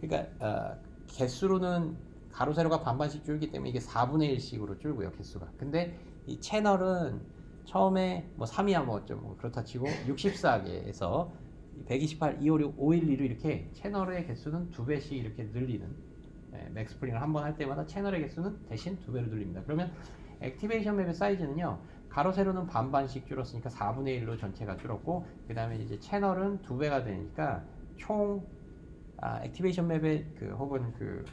그러니까 어, 개수로는 가로 세로가 반반씩 줄기 때문에 이게 4분의 1씩으로 줄고요 개수가. 근데 이 채널은 처음에 뭐 3이야 뭐좀 그렇다 치고 64개에서 128, 256, 512로 이렇게 채널의 개수는 두 배씩 이렇게 늘리는 네, max pooling을 한 번 할 때마다 채널의 개수는 대신 두 배로 늘립니다. 그러면 activation map의 사이즈는요. 가로 세로는 반반씩 줄었으니까 4분의 1로 전체가 줄었고 그 다음에 이제 채널은 두 배가 되니까 총 아, activation map의 그 혹은 그,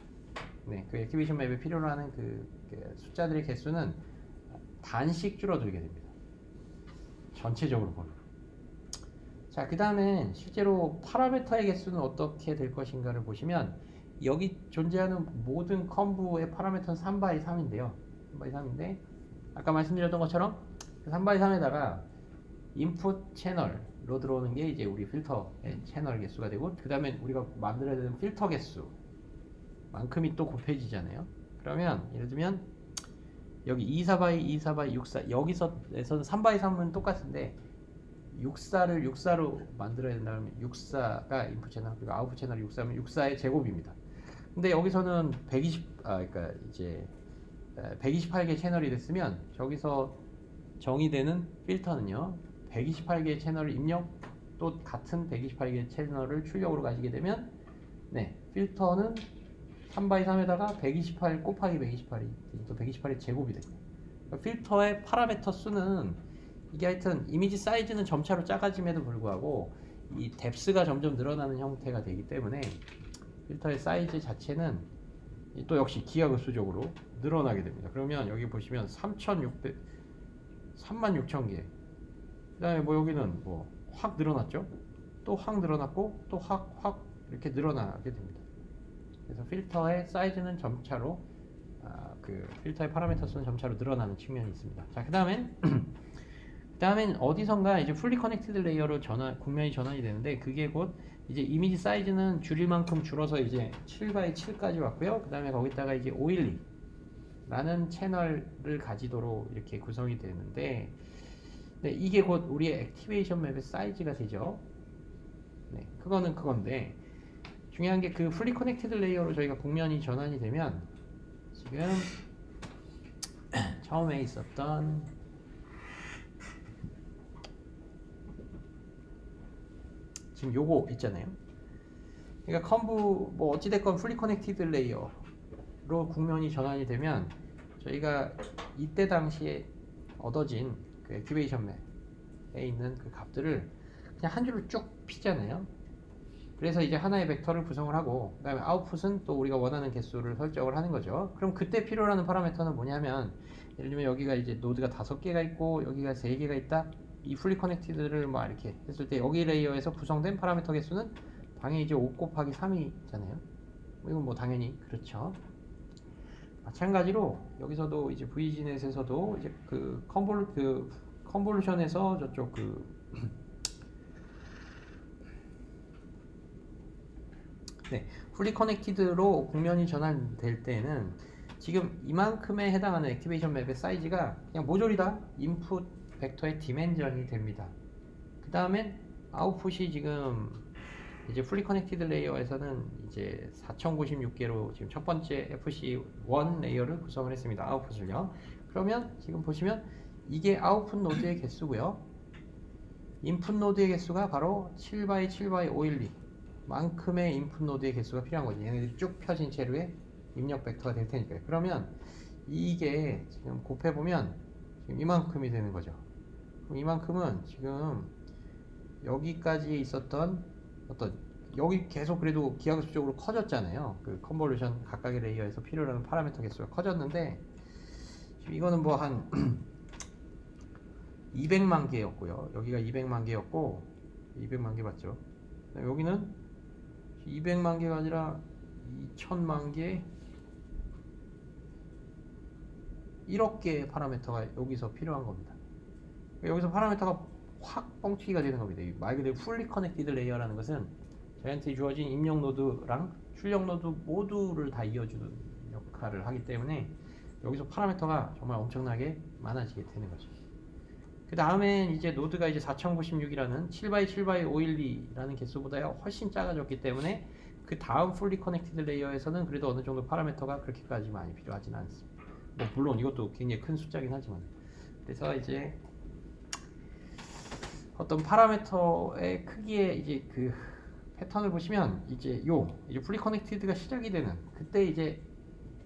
네, 그 activation map에 필요로 하는 그, 그 숫자들의 개수는 반씩 줄어들게 됩니다. 전체적으로 보면. 자, 그 다음에 실제로 파라미터의 개수는 어떻게 될 것인가를 보시면 여기 존재하는 모든 컴브의 파라미터는 3x 3인데요. 3x 3인데 아까 말씀드렸던 것처럼 3x 3에다가 인풋 채널로 들어오는 게 이제 우리 필터의 채널 개수가 되고 그 다음에 우리가 만들어야 되는 필터 개수 만큼이 또 곱해지잖아요. 그러면 예를 들면 여기 24by 24by 64 여기서에서는 3x 3은 똑같은데 64를 64로 만들어야 된다면 64가 인풋 채널 그리고 아웃풋 채널이 64면 64의 제곱입니다. 근데 여기서는 120, 아, 그러니까 이제 128개 채널이 됐으면 저기서 정의되는 필터는요, 128개의 채널을 입력 또 같은 128개의 채널을 출력으로 가지게 되면 네, 필터는 3x 3에다가 128 곱하기 128이 또 128의 제곱이 됩니다. 그러니까 필터의 파라메터 수는 이게 하여튼 이미지 사이즈는 점차로 작아짐에도 불구하고 이 depth가 점점 늘어나는 형태가 되기 때문에 필터의 사이즈 자체는 또 역시 기하급수적으로 늘어나게 됩니다. 그러면 여기 보시면 3,600, 36,000개. 그 다음에 뭐 여기는 뭐 확 늘어났죠? 또 확 늘어났고 또 확, 확 이렇게 늘어나게 됩니다. 그래서 필터의 사이즈는 점차로 아, 그 필터의 파라미터 수는 점차로 늘어나는 측면이 있습니다. 자, 그 다음엔 그그 다음엔 어디선가 이제 fully connected layer로 전환 국면이 전환이 되는데 그게 곧 이제 이미지 사이즈는 줄일 만큼 줄어서 이제 7x 7까지 왔고요. 그 다음에 거기다가 이제 512 라는 채널을 가지도록 이렇게 구성이 되는데 네, 이게 곧 우리의 activation map의 사이즈가 되죠. 네, 그거는 그건데 중요한 게 그 fully connected layer로 저희가 국면이 전환이 되면 지금 처음에 있었던 지금 요거 있잖아요. 그러니까 conv 뭐 어찌됐건 fully connected layer로 국면이 전환이 되면 저희가 이때 당시에 얻어진 그 activation map에 있는 그 값들을 그냥 한 줄로 쭉 피잖아요. 그래서 이제 하나의 벡터를 구성을 하고 그다음에 아웃풋은 또 우리가 원하는 개수를 설정을 하는 거죠. 그럼 그때 필요로 하는 파라미터는 뭐냐면 예를 들면 여기가 이제 노드가 다섯 개가 있고 여기가 세 개가 있다. 이 fully connected를 막 이렇게 했을 때 여기 layer에서 구성된 파라미터 개수는 당연히 이제 5 곱하기 3이잖아요. 이건 뭐 당연히 그렇죠. 마찬가지로 여기서도 이제 VGGNet에서도 이제 그 convol 그 convolution에서 저쪽 그 네, fully connected로 국면이 전환될 때는 지금 이만큼에 해당하는 activation map의 사이즈가 그냥 모조리 다 인풋 벡터의 dimension이 됩니다. 그 다음엔 아웃풋이 지금 이제 fully connected layer에서는 이제 4096개로 지금 첫 번째 FC1 layer를 구성을 했습니다. 아웃풋을요. 그러면 지금 보시면 이게 아웃풋 노드의 개수고요. 인풋 노드의 개수가 바로 7x 7x 512 만큼의 인풋 노드의 개수가 필요한 거지. 얘네들이 쭉 펴진 채로의 입력 벡터가 될 테니까요. 그러면 이게 지금 곱해 보면 지금 이만큼이 되는 거죠. 이만큼은 지금 여기까지 있었던 어떤 여기 계속 그래도 기하급수적으로 커졌잖아요. 그 convolution 각각의 layer에서 필요로 하는 파라미터 개수가 커졌는데 이거는 뭐 한 200만 개였고요. 여기가 200만 개였고 200만 개 맞죠? 여기는 200만 개가 아니라 2천만 개 1억 개의 파라미터가 여기서 필요한 겁니다. 여기서 파라미터가 확 뻥튀기가 되는 겁니다. 말 그대로 fully connected layer라는 것은 저희한테 주어진 입력 노드랑 출력 노드 모두를 다 이어주는 역할을 하기 때문에 여기서 파라미터가 정말 엄청나게 많아지게 되는 거죠. 그 다음엔 이제 노드가 이제 4096이라는 7x7x 512라는 개수보다 훨씬 작아졌기 때문에 그 다음 fully connected layer에서는 그래도 어느 정도 파라미터가 그렇게까지 많이 필요하지는 않습니다. 뭐 물론 이것도 굉장히 큰 숫자긴 하지만 그래서 이제 어떤 파라미터의 크기의 이제 그 패턴을 보시면 이제 요 이제 fully connected가 시작이 되는 그때 이제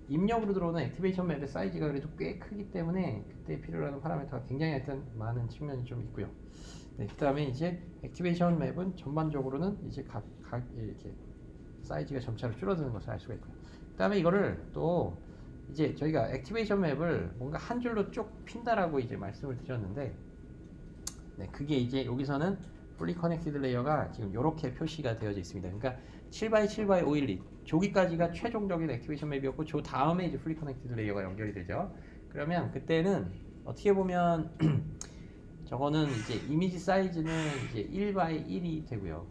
입력으로 들어오는 activation map의 사이즈가 그래도 꽤 크기 때문에 그때 필요로 하는 파라미터가 굉장히 하여튼 많은 측면이 좀 있고요. 네, 그 다음에 이제 activation map은 전반적으로는 이제 각, 각 이렇게 사이즈가 점차로 줄어드는 것을 알 수가 있고요. 그 다음에 이거를 또 이제 저희가 activation map을 뭔가 한 줄로 쭉 핀다라고 이제 말씀을 드렸는데 네, 그게 이제 여기서는 fully connected layer가 지금 이렇게 표시가 되어져 있습니다. 그러니까 7x7x 512 저기까지가 최종적인 activation map이었고 저 다음에 이제 fully connected layer가 연결이 되죠. 그러면 그때는 어떻게 보면 저거는 이제 이미지 사이즈는 이제 1x 1이 되고요.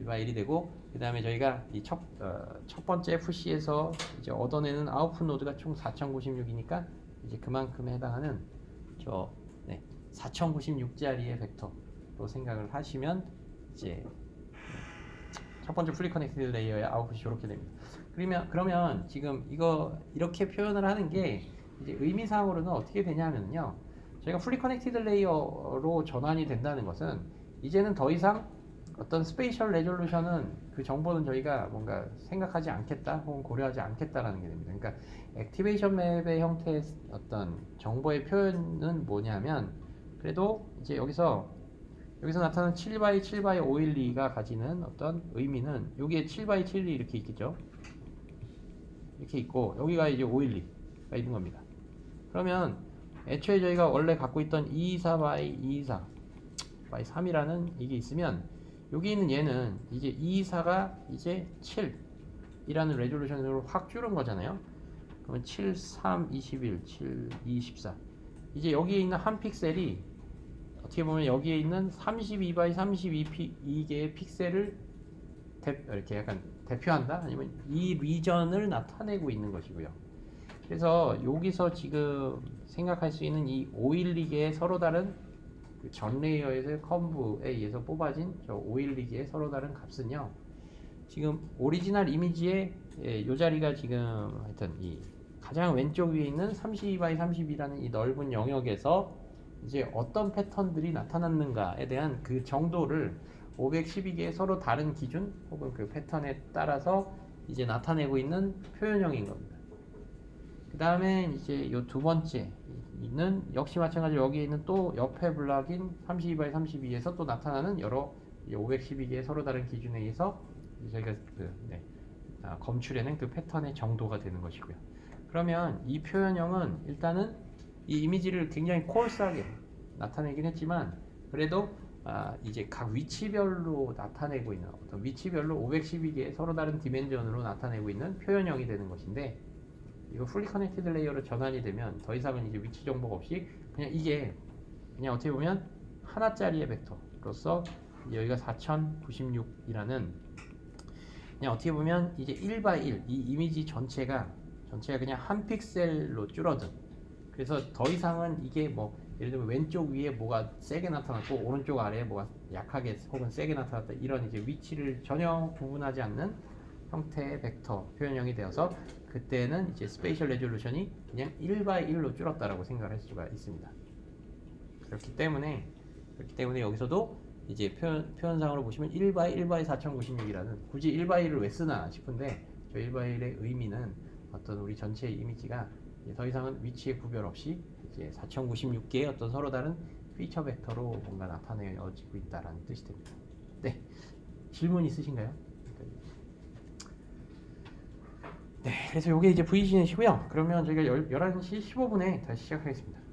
1x 1이 되고 그 다음에 저희가 이 첫 어, 첫 번째 FC에서 이제 얻어내는 아웃풋 노드가 총 4096이니까 이제 그만큼에 해당하는 저 네, 4096짜리의 벡터로 생각을 하시면 이제 첫 번째 fully connected layer의 아웃풋이 이렇게 됩니다. 그러면 그러면 지금 이거 이렇게 표현을 하는 게 이제 의미상으로는 어떻게 되냐면요. 저희가 fully connected layer로 전환이 된다는 것은 이제는 더 이상 어떤 spatial resolution은 그 정보는 저희가 뭔가 생각하지 않겠다 혹은 고려하지 않겠다라는 게 됩니다. 그러니까 activation map의 형태의 어떤 정보의 표현은 뭐냐면 그래도 이제 여기서 여기서 나타나는 7x 7x 512가 가지는 어떤 의미는 여기에 7x 712 이렇게 있겠죠. 이렇게 있고 여기가 이제 512가 있는 겁니다. 그러면 애초에 저희가 원래 갖고 있던 224 by 224 by 3이라는 이게 있으면 여기 있는 얘는 이제 224가 이제 7이라는 레졸루션으로 확 줄은 거잖아요. 그러면 7, 3, 21, 7, 2, 14 이제 여기에 있는 한 픽셀이 어떻게 보면 여기에 있는 32by 32개의 픽셀을 대, 이렇게 약간 대표한다 아니면 이 region을 나타내고 있는 것이고요. 그래서 여기서 지금 생각할 수 있는 이 512개의 서로 다른 그 전 layer에서 conv에 의해서 뽑아진 저 512개의 서로 다른 값은요. 지금 오리지널 이미지의 예, 요 자리가 지금 하여튼 이 가장 왼쪽 위에 있는 32by 32라는 이 넓은 영역에서 이제 어떤 패턴들이 나타났는가에 대한 그 정도를 512개의 서로 다른 기준 혹은 그 패턴에 따라서 이제 나타내고 있는 표현형인 겁니다. 그 다음에 이제 요두 번째 있는 역시 마찬가지로 여기에 있는 또 옆에 블락인 32by 32에서 또 나타나는 여러 512개의 서로 다른 기준에 의해서 저희가 그, 네, 아, 검출해낸 그 패턴의 정도가 되는 것이고요. 그러면 이 표현형은 일단은 이 이미지를 굉장히 코arse하게 나타내긴 했지만 그래도 아, 이제 각 위치별로 나타내고 있는 어떤 위치별로 512개의 서로 다른 dimension으로 나타내고 있는 표현형이 되는 것인데 이거 fully connected layer로 전환이 되면 더 이상은 이제 위치 정보가 없이 그냥 이게 그냥 어떻게 보면 하나짜리의 벡터로서 여기가 4096이라는 그냥 어떻게 보면 이제 1by 1, 이 이미지 전체가 전체가 그냥 한 픽셀로 줄어든. 그래서 더 이상은 이게 뭐 예를 들면 왼쪽 위에 뭐가 세게 나타났고 오른쪽 아래에 뭐가 약하게 혹은 세게 나타났다 이런 이제 위치를 전혀 구분하지 않는 형태의 벡터 표현형이 되어서 그때는 이제 spatial resolution이 그냥 1by 1로 줄었다라고 생각할 수가 있습니다. 그렇기 때문에 그렇기 때문에 여기서도 이제 표현, 표현상으로 보시면 1by 1by 4096이라는 굳이 1by 1을 왜 쓰나 싶은데 저 1by 1의 의미는 어떤 우리 전체 이미지가 더 이상은 위치의 구별 없이 이제 4096개의 어떤 서로 다른 피처 벡터로 뭔가 나타내어지고 있다라는 뜻이 됩니다. 네. 질문 있으신가요? 네, 그래서 이게 이제 VCN이시고요. 그러면 저희가 11시 15분에 다시 시작하겠습니다.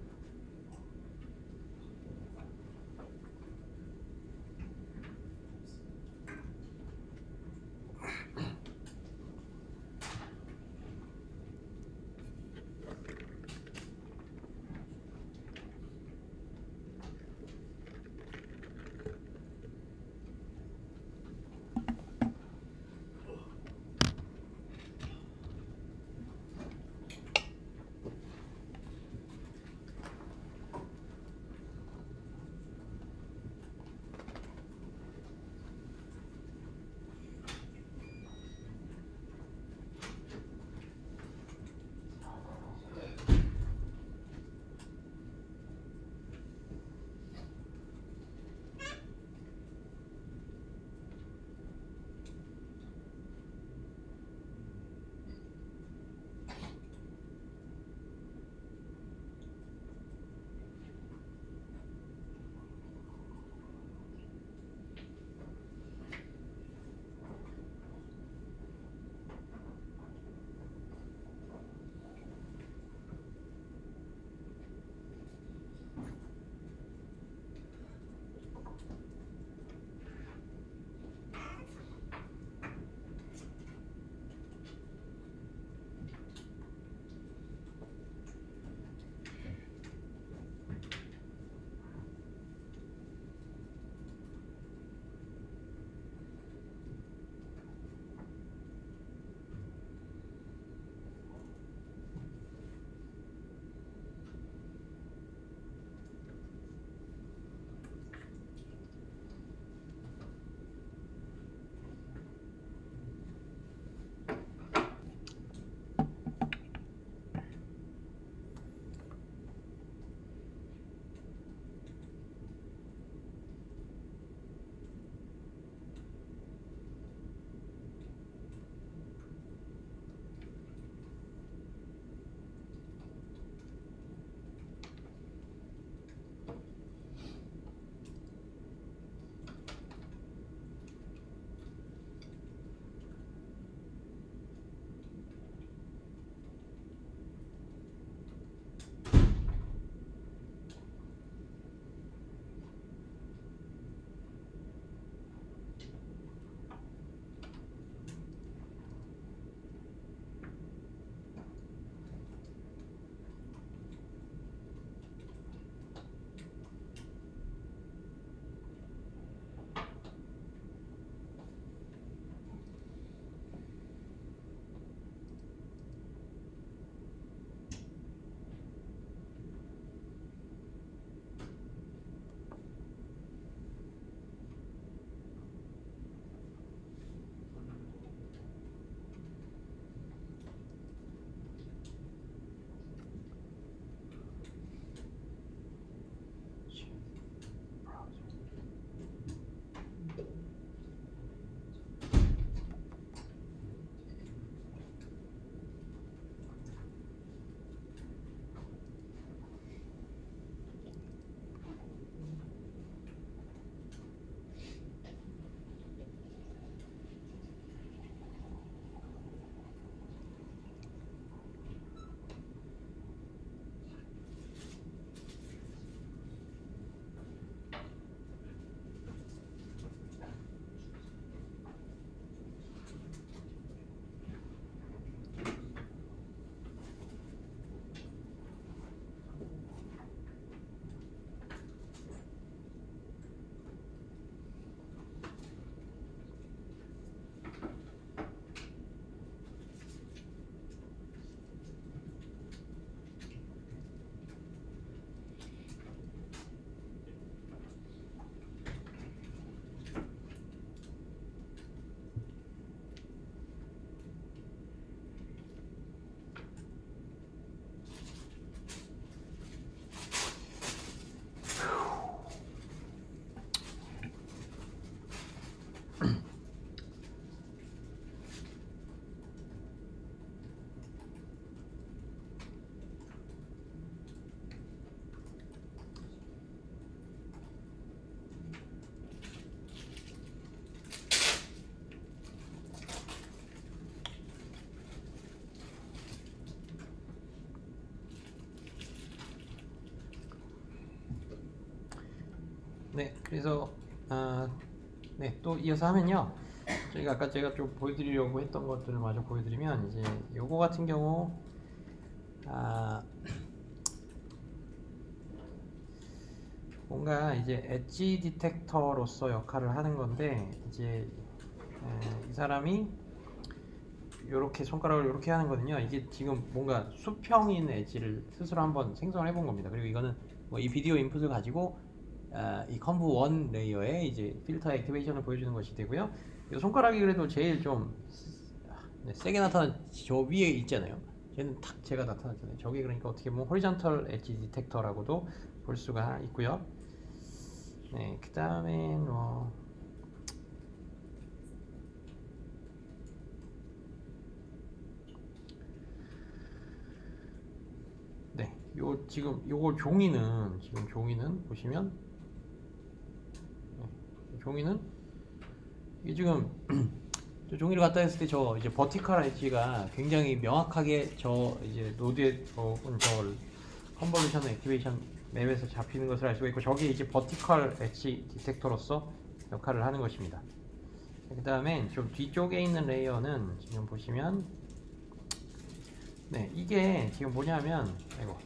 네, 그래서 아, 네, 또 이어서 하면요. 저희가 아까 제가 좀 보여드리려고 했던 것들을 마저 보여드리면 이제 요거 같은 경우 아, 뭔가 이제 엣지 디텍터로서 역할을 하는 건데 이제 에, 이 사람이 이렇게 손가락을 이렇게 하는 거든요. 이게 지금 뭔가 수평인 엣지를 스스로 한번 생성을 해본 겁니다. 그리고 이거는 뭐 이 비디오 input을 가지고 아, 이 conv one layer에 이제 필터 activation을 보여주는 것이 되고요. 이 손가락이 그래도 제일 좀 네, 세게 나타난 저 위에 있잖아요. 쟤는 탁 제가 나타났잖아요. 저게 그러니까 어떻게 보면 horizontal edge detector라고도 볼 수가 있고요. 네, 그 다음에 뭐 네, 요 지금 요거 종이는 지금 종이는 보시면 네, 종이는 이게 지금 저 종이를 갖다 했을 때 저 이제 vertical edge가 굉장히 명확하게 저 이제 node에 저저 convolution activation map에서 잡히는 것을 알 수가 있고 저게 이제 vertical edge detector로서 역할을 하는 것입니다. 그 다음에 좀 뒤쪽에 있는 layer는 지금 보시면 네 이게 지금 뭐냐면 아이고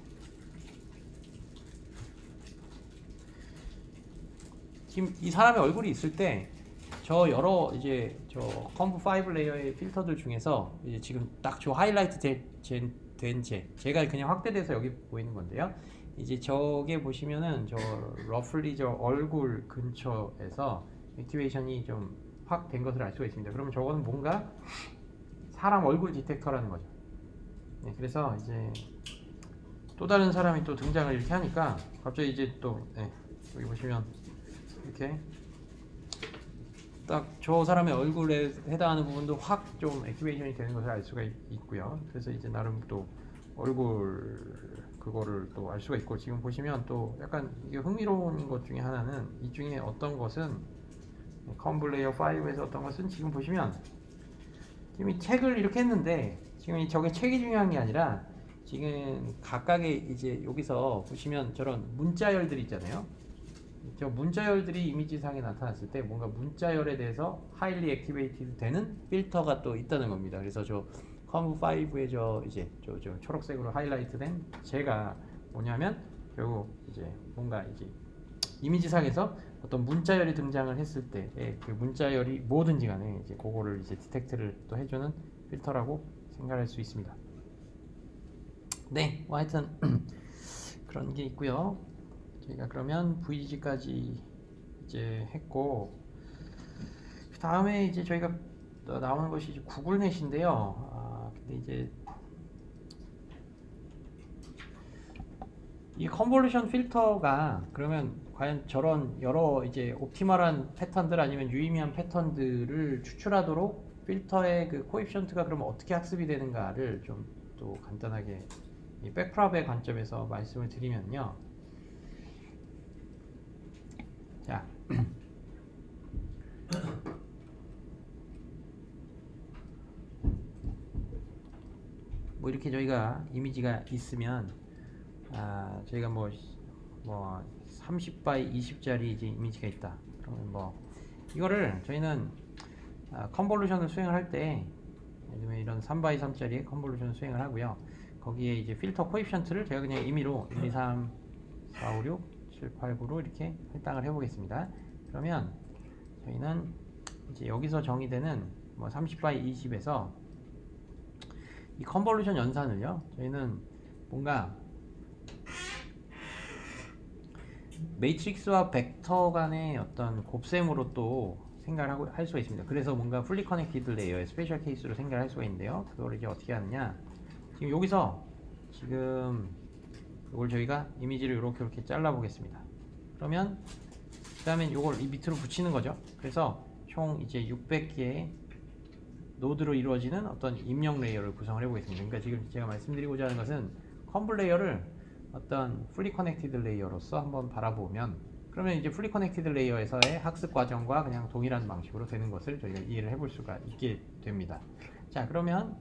지금 이 사람의 얼굴이 있을 때 저 여러 이제 저 conv 5 layer의 필터들 중에서 이제 지금 딱 저 하이라이트 된 쟤 쟤가 그냥 확대돼서 여기 보이는 건데요. 이제 저게 보시면은 저 roughly 저 얼굴 근처에서 activation이 좀 확 된 것을 알 수가 있습니다. 그러면 저거는 뭔가 사람 얼굴 디텍터라는 거죠. 네, 그래서 이제 또 다른 사람이 또 등장을 이렇게 하니까 갑자기 이제 또 네, 여기 보시면 이렇게 딱 저 사람의 얼굴에 해당하는 부분도 확 좀 액티베이션이 되는 것을 알 수가 있, 있고요. 그래서 이제 나름 또 얼굴 그거를 또 알 수가 있고 지금 보시면 또 약간 이게 흥미로운 것 중에 하나는 이 중에 어떤 것은 conv layer 5에서 어떤 것은 지금 보시면 지금 이 책을 이렇게 했는데 지금 이 저게 책이 중요한 게 아니라 지금 각각의 이제 여기서 보시면 저런 문자열들 있잖아요. 저 문자열들이 이미지상에 나타났을 때 뭔가 문자열에 대해서 highly activated 되는 필터가 또 있다는 겁니다. 그래서 저 conv 5의 저 이제 저, 저 초록색으로 하이라이트된 제가 뭐냐면 결국 이제 뭔가 이제 이미지상에서 어떤 문자열이 등장을 했을 때의 그 문자열이 뭐든지 간에 이제 그거를 이제 디텍트를 또 해주는 필터라고 생각할 수 있습니다. 네, 뭐 하여튼 그런 게 있고요. 저희가 그러면 VG까지 이제 했고 그 다음에 이제 저희가 또 나오는 것이 이제 구글넷인데요. 아, 근데 이제 이 convolution 필터가 그러면 과연 저런 여러 이제 optimal한 패턴들 아니면 유의미한 패턴들을 추출하도록 필터의 그 coefficient가 그러면 어떻게 학습이 되는가를 좀 또 간단하게 이 backprop의 관점에서 말씀을 드리면요. 자. 뭐 이렇게 저희가 이미지가 있으면 아, 저희가 뭐, 뭐 30 by 20짜리 이제 이미지가 있다. 그러면 뭐 이거를 저희는 아, convolution을 수행을 할 때 요즘에 이런 3 by 3짜리 convolution 수행을 하고요. 거기에 이제 필터 coefficient를 제가 그냥 임의로 1, 2, 3, 4, 5, 6, 7, 8, 9로 이렇게 할당을 해보겠습니다. 그러면 저희는 이제 여기서 정의되는 뭐 30 by 20에서 이 convolution 연산을요. 저희는 뭔가 matrix와 벡터 간의 어떤 곱셈으로 또 생각을 하고 할 수가 있습니다. 그래서 뭔가 fully connected layer의 special case로 생각을 할 수가 있는데요. 그걸 이제 어떻게 하느냐? 지금 여기서 지금 이걸 저희가 이미지를 이렇게 이렇게 잘라 보겠습니다. 그러면 그 다음에 이걸 이 밑으로 붙이는 거죠. 그래서 총 이제 600개의 node로 이루어지는 어떤 입력 layer를 구성을 해보겠습니다. 그러니까 지금 제가 말씀드리고자 하는 것은 conv layer를 어떤 fully connected layer로서 한번 바라보면 그러면 이제 fully connected layer에서의 학습 과정과 그냥 동일한 방식으로 되는 것을 저희가 이해를 해볼 수가 있게 됩니다. 자 그러면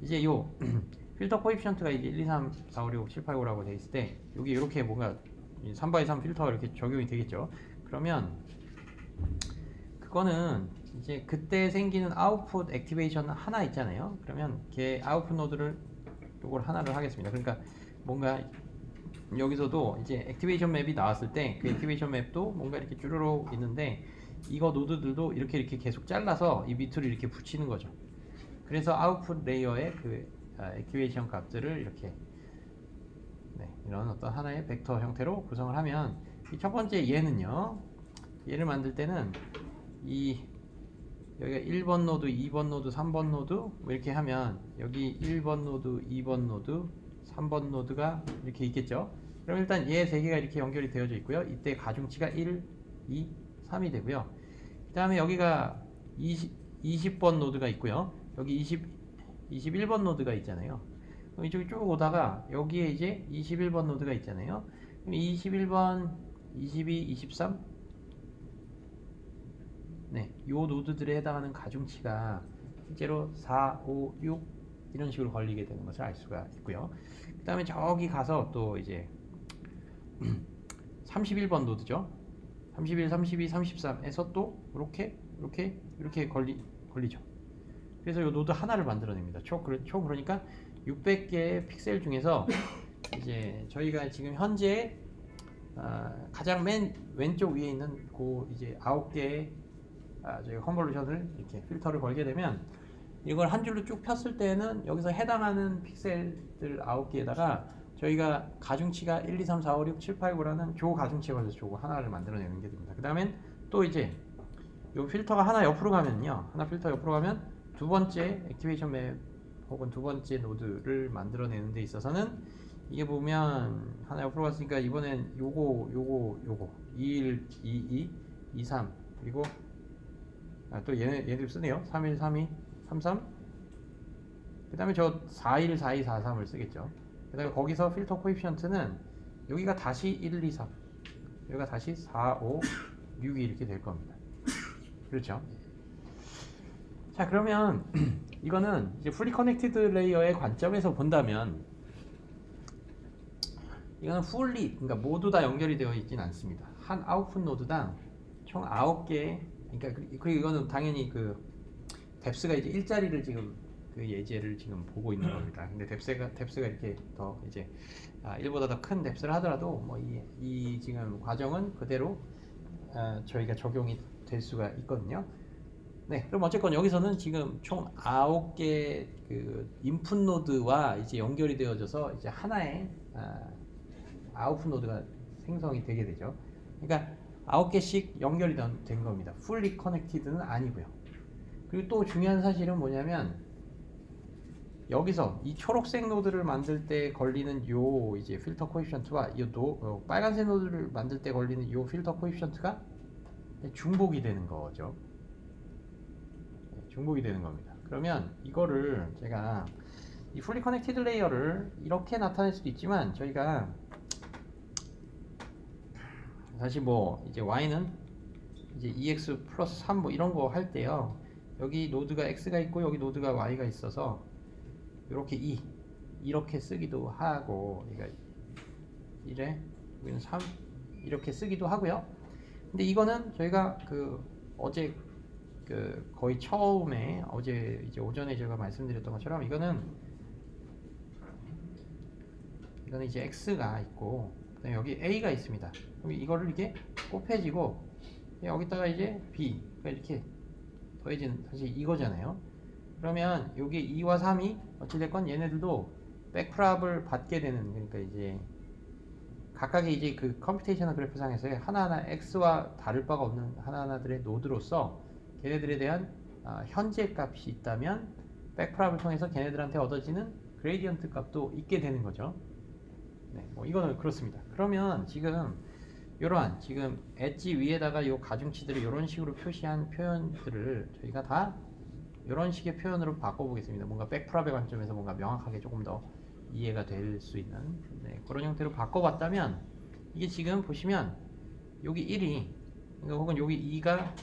이제 요 필터 coefficient가 이게 1, 2, 3, 4, 5, 6, 7, 8, 9라고 돼 있을 때 여기 이렇게 뭔가 3 by 3 필터가 이렇게 적용이 되겠죠. 그러면 그거는 이제 그때 생기는 output activation 하나 있잖아요. 그러면 걔 output node를 요걸 하나를 하겠습니다. 그러니까 뭔가 여기서도 이제 activation map이 나왔을 때 그 activation map도 뭔가 이렇게 쭈르륵 있는데 이거 node들도 이렇게 이렇게 계속 잘라서 이 밑으로 이렇게 붙이는 거죠. 그래서 아웃풋 레이어의 그 아, activation 값들을 이렇게 네, 이런 어떤 하나의 벡터 형태로 구성을 하면 이 첫 번째 얘는요. 얘를 만들 때는 이 여기가 1번 node, 2번 node, 3번 node 뭐 이렇게 하면 여기 1번 node, 2번 node, 3번 node가 이렇게 있겠죠. 그럼 일단 얘 세 개가 이렇게 연결이 되어져 있고요. 이때 가중치가 1, 2, 3이 되고요. 그 다음에 여기가 20, 20번 node가 있고요. 여기 20, 21번 node가 있잖아요. 그럼 이쪽에 쭉 오다가 여기에 이제 21번 node가 있잖아요. 그럼 21번, 22, 23 네, 요 node들에 해당하는 가중치가 실제로 4, 5, 6 이런 식으로 걸리게 되는 것을 알 수가 있고요. 그 다음에 저기 가서 또 이제 31번 node죠. 31, 32, 33에서 또 이렇게 이렇게 이렇게 걸리 걸리죠. 그래서 이 node 하나를 만들어냅니다. 총, 그러- 총 그러니까 600개의 픽셀 중에서 이제 저희가 지금 현재 아, 가장 맨 왼쪽 위에 있는 그 이제 9개의 아, 저희 convolution을 이렇게 필터를 걸게 되면 이걸 한 줄로 쭉 폈을 때는 여기서 해당하는 픽셀들 9개에다가 저희가 가중치가 1, 2, 3, 4, 5, 6, 7, 8, 9라는 조 가중치에 걸려서 조거 하나를 만들어내는 게 됩니다. 그 다음엔 또 이제 이 필터가 하나 옆으로 가면요. 하나 필터 옆으로 가면 두 번째 activation map 혹은 두 번째 node를 만들어내는 데 있어서는 이게 보면 하나 옆으로 갔으니까 이번엔 요거 요거 요거 21, 22, 23 그리고 아, 또 얘네 얘들 쓰네요. 31, 32, 33. 그다음에 저 41, 42, 43을 쓰겠죠. 그다음에 거기서 필터 coefficient는 여기가 다시 1, 2, 3. 여기가 다시 4, 5, 6이 이렇게 될 겁니다. 그렇죠? 자, 그러면 이거는 이제 fully connected layer의 관점에서 본다면 이거는 fully 그러니까 모두 다 연결이 되어 있진 않습니다. 한 아웃풋 node당 총 9개 그러니까 그- 그리고 이거는 당연히 그 depth가 이제 1짜리를 지금 그 예제를 지금 보고 있는 겁니다. 근데 depth가 depth가 이렇게 더 이제 아, 1보다 더 큰 depth를 하더라도 뭐 이 이 지금 과정은 그대로 아, 저희가 적용이 될 수가 있거든요. 네, 그럼 어쨌건 여기서는 지금 총 9개 그 인풋 node와 이제 연결이 되어져서 이제 하나의 아, 아웃풋 node가 생성이 되게 되죠. 그러니까 9개씩 연결이 된, 된 겁니다. fully connected는 아니고요. 그리고 또 중요한 사실은 뭐냐면 여기서 이 초록색 node를 만들 때 걸리는 요 이제 filter coefficient와 이 노, 어, 빨간색 node를 만들 때 걸리는 요 filter coefficient가 중복이 되는 거죠. 네, 중복이 되는 겁니다. 그러면 이거를 제가 이 fully connected layer를 이렇게 나타낼 수도 있지만 저희가 다시 뭐 이제 y는 이제 2x 플러스 3 뭐 이런 거 할 때요. 여기 노드가 x가 있고 여기 노드가 y가 있어서 이렇게 2 이렇게 쓰기도 하고 그러니까 이래 여기는 3 이렇게 쓰기도 하고요. 근데 이거는 저희가 그 어제 그 거의 처음에 어제 이제 오전에 제가 말씀드렸던 것처럼 이거는 이거는 이제 x가 있고 여기 a가 있습니다. 그럼 이거를 이렇게 곱해지고 여기다가 이제 b 가 이렇게 더해지는 사실 이거잖아요. 그러면 여기 2와 3이 어찌됐건 얘네들도 backprop을 받게 되는 그러니까 이제 각각의 이제 그 computational graph상에서의 하나하나 x와 다를 바가 없는 하나하나들의 node로서 걔네들에 대한 아, 현재 값이 있다면 backprop을 통해서 걔네들한테 얻어지는 gradient 값도 있게 되는 거죠. 네, 뭐 이거는 그렇습니다. 그러면 지금 이러한 지금 엣지 위에다가 요 가중치들을 이런 식으로 표시한 표현들을 저희가 다 이런 식의 표현으로 바꿔보겠습니다. 뭔가 백프랍의 관점에서 뭔가 명확하게 조금 더 이해가 될 수 있는 네, 그런 형태로 바꿔봤다면 이게 지금 보시면 여기 1이 그러니까 혹은 여기 2가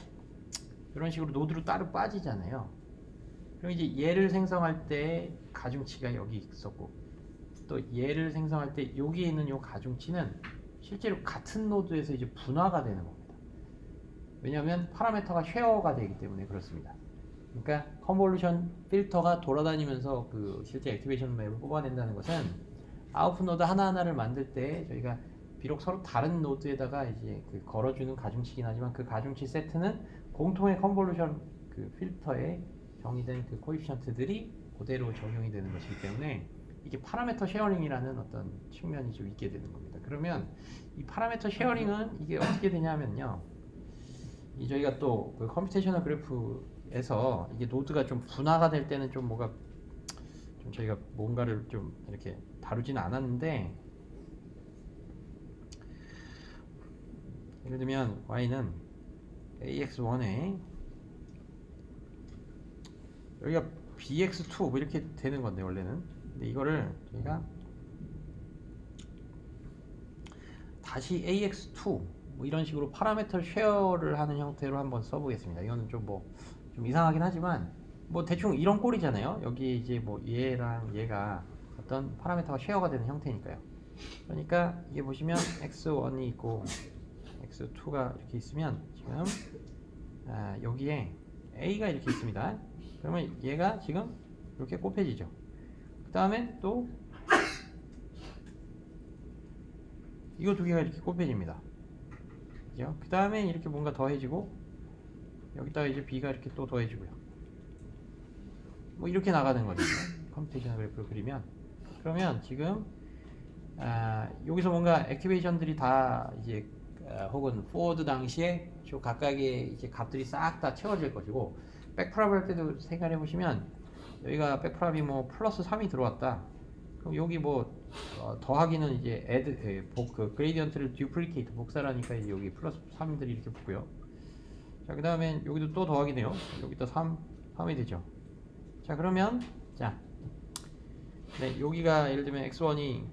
이런 식으로 노드로 따로 빠지잖아요. 그럼 이제 얘를 생성할 때 가중치가 여기 있었고 또 얘를 생성할 때 여기에 있는 요 가중치는 실제로 같은 node에서 이제 분화가 되는 겁니다. 왜냐하면 parameter가 share가 되기 때문에 그렇습니다. 그러니까 convolution filter가 돌아다니면서 그 실제 activation map을 뽑아낸다는 것은 아웃풋 node 하나하나를 만들 때 저희가 비록 서로 다른 node에다가 이제 그 걸어주는 가중치긴 하지만 그 가중치 세트는 공통의 convolution 그 필터에 정의된 그 coefficient들이 그대로 적용이 되는 것이기 때문에 이게 parameter sharing이라는 어떤 측면이 좀 있게 되는 겁니다. 그러면 이 parameter sharing은 이게 어떻게 되냐면요. 이 저희가 또 그 computational graph에서 이게 node가 좀 분화가 될 때는 좀 뭐가 좀 저희가 뭔가를 좀 이렇게 다루지는 않았는데 예를 들면 y는 ax1에 여기가 bx2 뭐 이렇게 되는 건데 원래는 근데 이거를 저희가 다시 ax2 뭐 이런 식으로 parameter share를 하는 형태로 한번 써보겠습니다. 이거는 좀 뭐 좀 이상하긴 하지만 뭐 대충 이런 꼴이잖아요. 여기 이제 뭐 얘랑 얘가 어떤 parameter가 share가 되는 형태니까요. 그러니까 이게 보시면 x1이 있고 x2가 이렇게 있으면 지금 아, 여기에 a가 이렇게 있습니다. 그러면 얘가 지금 이렇게 곱해지죠. 그 다음에 또 이거 두 개가 이렇게 곱해집니다. 그죠? 그 다음에 이렇게 뭔가 더해지고 여기다가 이제 b가 이렇게 또 더해지고요. 뭐 이렇게 나가는 거죠. computation graph를 그리면 그러면 지금 아, 여기서 뭔가 activation들이 다 이제 아, 혹은 forward 당시에 저 각각의 이제 값들이 싹 다 채워질 것이고 backprop 할 때도 생각해 보시면 여기가 backprop이 뭐 플러스 3이 들어왔다. 그럼 여기 뭐 어, 더하기는 이제 add 에, 복, 그 gradient를 duplicate 복사라니까 이제 여기 플러스 3들이 이렇게 붙고요. 자, 그 다음엔 여기도 또 더하기네요. 여기다 3, 3이 되죠. 자, 그러면 자, 네, 여기가 예를 들면 x1이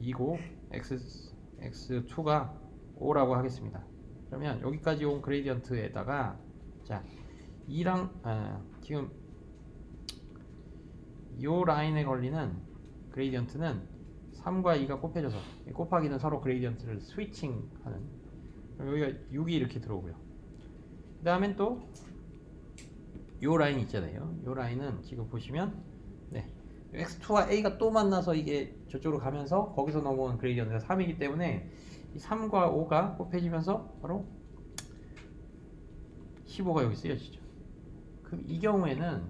2고 x x2가 5라고 하겠습니다. 그러면 여기까지 온 gradient에다가 자, 2랑 아, 지금 요 라인에 걸리는 gradient는 3과 2가 곱해져서 이 곱하기는 서로 gradient를 switching하는 여기가 6이 이렇게 들어오고요. 그 다음엔 또 요 라인 있잖아요. 요 라인은 지금 보시면 네, x2와 a가 또 만나서 이게 저쪽으로 가면서 거기서 넘어온 gradient가 3이기 때문에 이 3과 5가 곱해지면서 바로 15가 여기 쓰여지죠. 그럼 이 경우에는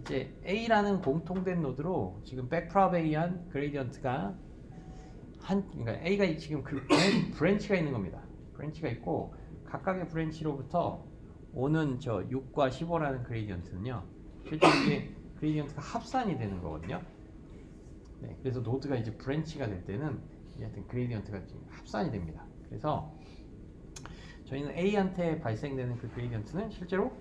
이제 A라는 공통된 node로 지금 backprop에 의한 gradient가 한 그러니까 A가 지금 그 bran- branch가 있는 겁니다. branch가 있고 각각의 branch로부터 오는 저 6과 15라는 gradient는요. 실제 이게 gradient가 합산이 되는 거거든요. 네, 그래서 node가 이제 branch가 될 때는 이 하여튼 gradient가 지금 합산이 됩니다. 그래서 저희는 A한테 발생되는 그 gradient는 실제로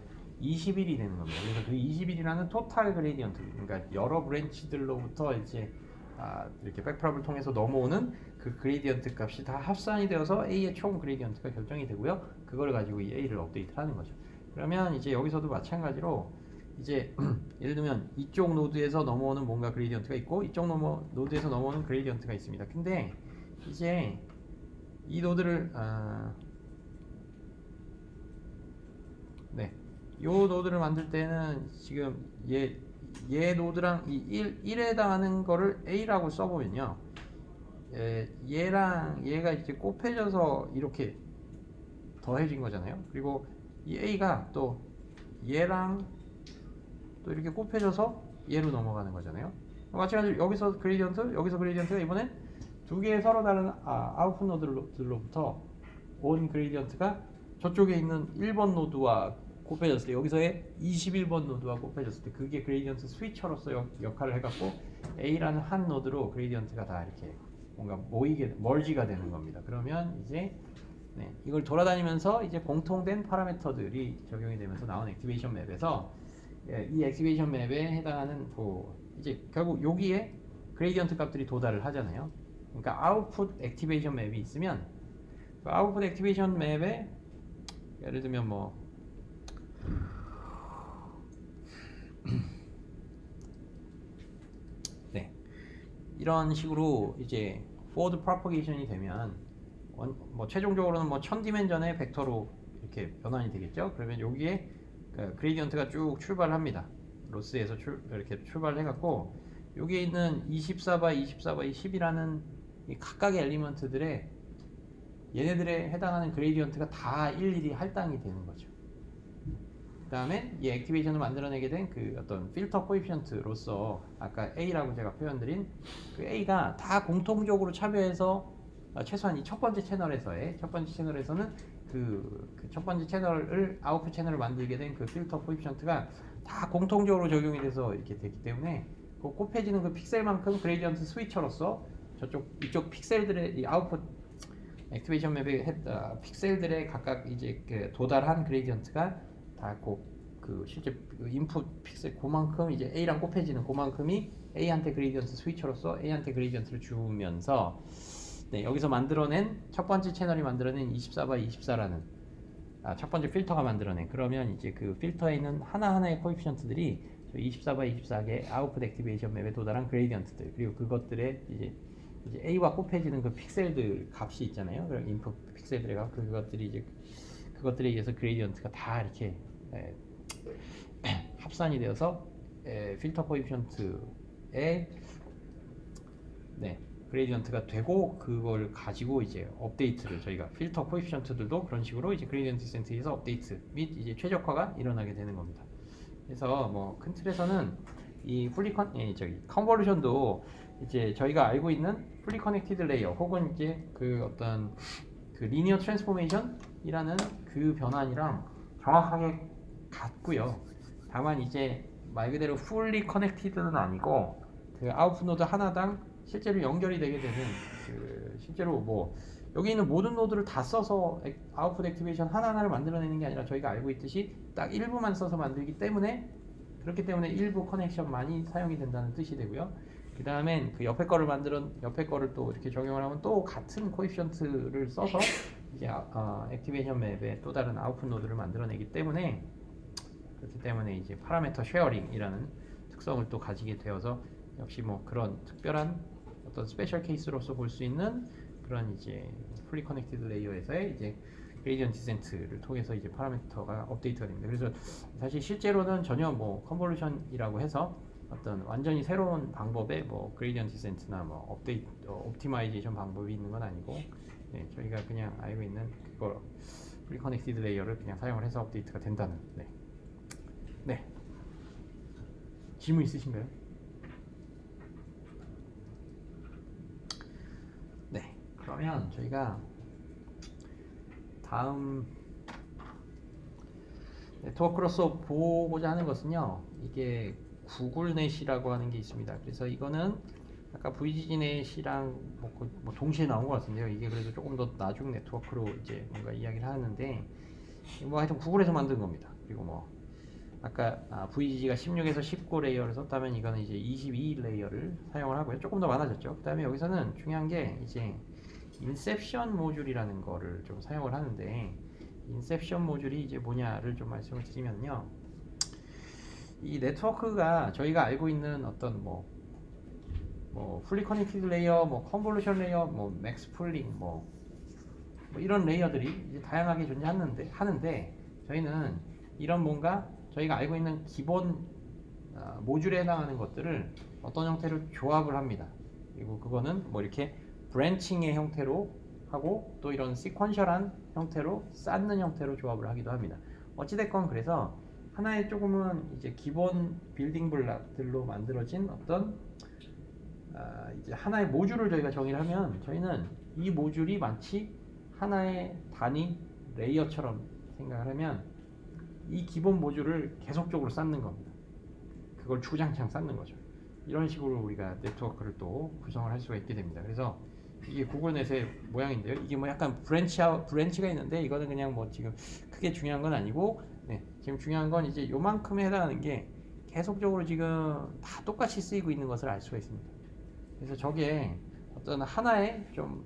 21이 되는 겁니다. 그래서 그 21이라는 total gradient, 그러니까 여러 branch들로부터 이제 아, 이렇게 backprop을 통해서 넘어오는 그 gradient 값이 다 합산이 되어서 A의 총 gradient가 결정이 되고요. 그걸 가지고 이 A를 업데이트하는 거죠. 그러면 이제 여기서도 마찬가지로 이제 예를 들면 이쪽 노드에서 넘어오는 뭔가 gradient가 있고 이쪽 노드에서 넘어오는 gradient가 있습니다. 근데 이제 이 노드를 아, 네. 요 노드를 만들 때는 지금 얘, 얘 노드랑 이 1, 1에 해당하는 거를 A라고 써보면요. 예, 얘랑 얘가 이제 곱해져서 이렇게 더해진 거잖아요. 그리고 이 A가 또 얘랑 또 이렇게 곱해져서 얘로 넘어가는 거잖아요. 마찬가지로 여기서 gradient, 여기서 gradient가 이번엔 두 개의 서로 다른 아, 아웃풋 노드들로부터 온 gradient가 저쪽에 있는 1번 노드와 곱해졌을 때 여기서의 21번 노드와 곱해졌을 때 그게 gradient switcher로서 역, 역할을 해갖고 A라는 한 노드로 gradient가 다 이렇게 뭔가 모이게 merge가 되는 겁니다. 그러면 이제 네, 이걸 돌아다니면서 이제 공통된 파라미터들이 적용이 되면서 나온 activation map에서 예, 이 activation map에 해당하는 그 이제 결국 여기에 gradient 값들이 도달을 하잖아요. 그러니까 아웃풋 activation map이 있으면 그 아웃풋 activation map에 예를 들면 뭐 네. 이런 식으로 이제 forward propagation이 되면 원, 뭐 최종적으로는 뭐 1000 dimension의 벡터로 이렇게 변환이 되겠죠. 그러면 여기에 그 gradient가 쭉 출발합니다. loss에서 출, 이렇게 출발을 해갖고 여기에 있는 24 by 24 by 10이라는 이 각각의 element들의 얘네들에 해당하는 gradient가 다 일일이 할당이 되는 거죠. 그 다음에 이 activation을 만들어내게 된 그 어떤 필터 coefficient로서 아까 A라고 제가 표현드린 그 A가 다 공통적으로 참여해서 아, 최소한 이 첫 번째 채널에서의 첫 번째 채널에서는 그 첫 번째 채널을 아웃풋 채널을 만들게 된 그 필터 coefficient가 다 공통적으로 적용이 돼서 이렇게 됐기 때문에 그 곱해지는 그 픽셀만큼 gradient switcher로서 저쪽 이쪽 픽셀들의 이 아웃풋 activation map에 했, 어, 픽셀들의 각각 이제 그 도달한 gradient가 다 그 실제 그 인풋 픽셀 그만큼 이제 A랑 곱해지는 그만큼이 A한테 그레디언트 스위처로서 A한테 그레디언트를 주면서 네, 여기서 만들어낸 첫 번째 채널이 만들어낸 24 by 24라는 아, 첫 번째 필터가 만들어낸 그러면 이제 그 필터에 있는 하나하나의 코이피션트들이 24by 24개 아웃풋 activation map에 도달한 gradient들 그리고 그것들의 이제 이제 A와 곱해지는 그 픽셀들 값이 있잖아요. 그런 인풋 픽셀들의 값 그것들이 이제 그것들에 의해서 gradient가 다 이렇게 에, 합산이 되어서 에, 필터 coefficient에 네 gradient가 되고 그걸 가지고 이제 업데이트를 저희가 필터 coefficient들도 그런 식으로 이제 gradient descent에서 업데이트 및 이제 최적화가 일어나게 되는 겁니다. 그래서 뭐 큰 틀에서는 이 fully con 예, 저기 convolution도 이제 저희가 알고 있는 fully connected layer 혹은 이제 그 어떤 그 linear transformation이라는 그 변환이랑 정확하게 같고요. 다만 이제 말 그대로 fully connected는 아니고 그 아웃풋 노드 하나당 실제로 연결이 되게 되는 그 실제로 뭐 여기 있는 모든 노드를 다 써서 액- 아웃풋 activation 하나하나를 만들어내는 게 아니라 저희가 알고 있듯이 딱 일부만 써서 만들기 때문에 그렇기 때문에 일부 connection만이 사용이 된다는 뜻이 되고요. 그 다음엔 그 옆에 거를 만들어 옆에 거를 또 이렇게 적용을 하면 또 같은 coefficient를 써서 아- 어, activation map에 또 다른 아웃풋 노드를 만들어내기 때문에 그렇기 때문에 이제 parameter sharing이라는 특성을 또 가지게 되어서 역시 뭐 그런 특별한 어떤 special case로서 볼 수 있는 그런 이제 fully connected layer에서의 이제 gradient descent를 통해서 이제 파라미터가 업데이트가 됩니다. 그래서 사실 실제로는 전혀 뭐 convolution이라고 해서 어떤 완전히 새로운 방법의 뭐 gradient descent나 뭐 업데이트 어, optimization 방법이 있는 건 아니고 네, 저희가 그냥 알고 있는 그거 fully connected layer를 그냥 사용을 해서 업데이트가 된다는 네. 네. 질문 있으신가요? 네. 그러면 저희가 다음 네트워크로서 보고자 하는 것은요. 이게 GoogLeNet이라고 하는 게 있습니다. 그래서 이거는 아까 VGGNet이랑 뭐, 그- 뭐 동시에 나온 것 같은데요. 이게 그래도 조금 더 나중 네트워크로 이제 뭔가 이야기를 하는데 뭐 하여튼 구글에서 만든 겁니다. 그리고 뭐 아까 아, VGG가 16에서 19 layer를 썼다면 이거는 이제 22 layer를 사용을 하고요. 조금 더 많아졌죠. 그 다음에 여기서는 중요한 게 이제 Inception 모듈이라는 거를 좀 사용을 하는데 Inception 모듈이 이제 뭐냐를 좀 말씀을 드리면요. 이 네트워크가 저희가 알고 있는 어떤 뭐, 뭐 fully connected layer, 뭐 convolution layer, 뭐 max pooling, 뭐, 뭐 이런 레이어들이 이제 다양하게 존재하는데 하는데 저희는 이런 뭔가 저희가 알고 있는 기본 아, 모듈에 해당하는 것들을 어떤 형태로 조합을 합니다. 그리고 그거는 뭐 이렇게 브랜칭의 형태로 하고 또 이런 시퀀셜한 형태로 쌓는 형태로 조합을 하기도 합니다. 어찌됐건 그래서 하나의 조금은 이제 기본 빌딩 블록들로 만들어진 어떤 아, 이제 하나의 모듈을 저희가 정의를 하면 저희는 이 모듈이 마치 하나의 단위 layer처럼 생각을 하면 이 기본 모듈을 계속적으로 쌓는 겁니다. 그걸 주장창 쌓는 거죠. 이런 식으로 우리가 네트워크를 또 구성을 할 수가 있게 됩니다. 그래서 이게 GoogLeNet의 모양인데요. 이게 뭐 약간 branch branch가 있는데 이거는 그냥 뭐 지금 크게 중요한 건 아니고 네, 지금 중요한 건 이제 요만큼에 해당하는 게 계속적으로 지금 다 똑같이 쓰이고 있는 것을 알 수가 있습니다. 그래서 저게 어떤 하나의 좀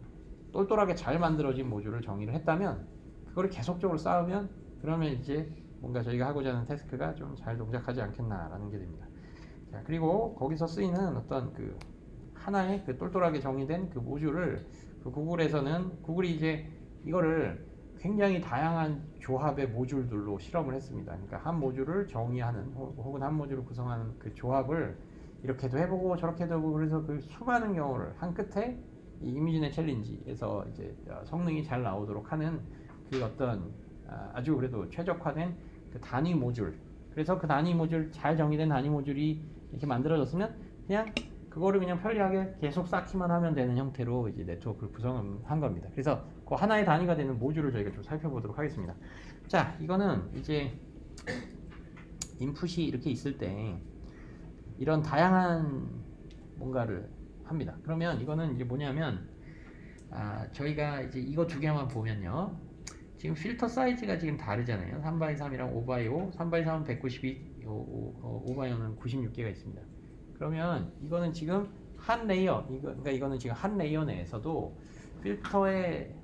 똘똘하게 잘 만들어진 모듈을 정의를 했다면 그거를 계속적으로 쌓으면 그러면 이제 뭔가 저희가 하고자 하는 태스크가 좀 잘 동작하지 않겠나라는 게 됩니다. 자, 그리고 거기서 쓰이는 어떤 그 하나의 그 똘똘하게 정의된 그 모듈을 그 구글에서는 구글이 이제 이거를 굉장히 다양한 조합의 모듈들로 실험을 했습니다. 그러니까 한 모듈을 정의하는 혹- 혹은 한 모듈을 구성하는 그 조합을 이렇게도 해보고 저렇게도 해보고 그래서 그 수많은 경우를 한 끝에 이 이미지네 챌린지에서 이제 어, 성능이 잘 나오도록 하는 그 어떤 아, 아주 그래도 최적화된 그 단위 모듈 그래서 그 단위 모듈 잘 정의된 단위 모듈이 이렇게 만들어졌으면 그냥 그거를 그냥 편리하게 계속 쌓기만 하면 되는 형태로 이제 네트워크를 구성한 겁니다. 그래서 그 하나의 단위가 되는 모듈을 저희가 좀 살펴보도록 하겠습니다. 자, 이거는 이제 input이 이렇게 있을 때 이런 다양한 뭔가를 합니다. 그러면 이거는 이제 뭐냐면 아, 저희가 이제 이거 두 개만 보면요. 지금 필터 size가 지금 다르잖아요. 3x3이랑 5x5, 3x3은 192, 5x5는 96개가 있습니다. 그러면 이거는 지금 한 layer, 이거, 그러니까 이거는 지금 한 layer 내에서도 필터의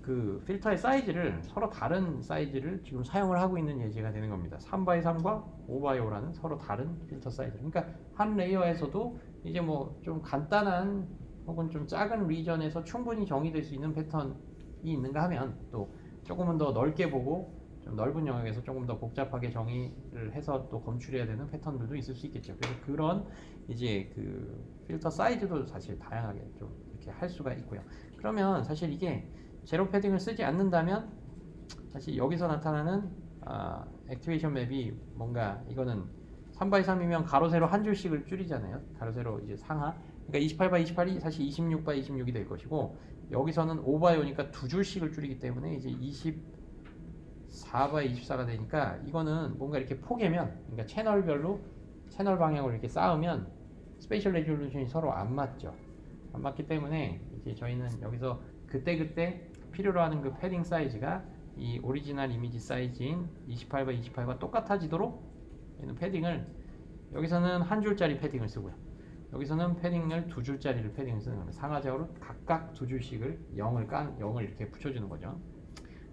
그 필터의 size를 서로 다른 size를 지금 사용을 하고 있는 예제가 되는 겁니다. 3x3과 5x5라는 서로 다른 필터 사이즈. 그러니까 한 layer에서도 이제 뭐 좀 간단한 혹은 좀 작은 region에서 충분히 정의될 수 있는 패턴이 있는가 하면 또 조금은 더 넓게 보고 좀 넓은 영역에서 조금 더 복잡하게 정의를 해서 또 검출해야 되는 패턴들도 있을 수 있겠죠. 그래서 그런 이제 그 필터 size도 사실 다양하게 좀 이렇게 할 수가 있고요. 그러면 사실 이게 제로 패딩을 쓰지 않는다면 사실 여기서 나타나는 아, 액티베이션 맵이 뭔가 이거는 3x3이면 가로 세로 한 줄씩을 줄이잖아요. 가로 세로 이제 상하. 그러니까 28x 28이 사실 26x 26이 될 것이고 여기서는 5x오니까 두 줄씩을 줄이기 때문에 이제 24x 24가 되니까 이거는 뭔가 이렇게 포개면 그러니까 채널별로 채널 방향으로 이렇게 쌓으면 spatial resolution이 서로 안 맞죠. 안 맞기 때문에 이제 저희는 여기서 그때그때 필요로 하는 그 padding size가 이 오리지널 이미지 size인 28x 28과 똑같아지도록 얘는 padding을 여기서는 한 줄짜리 padding을 쓰고요. 여기서는 padding을 두 줄짜리를 padding을 쓰는 겁니다. 상하좌우로 각각 두 줄씩을 0을 깐 0을 이렇게 붙여주는 거죠.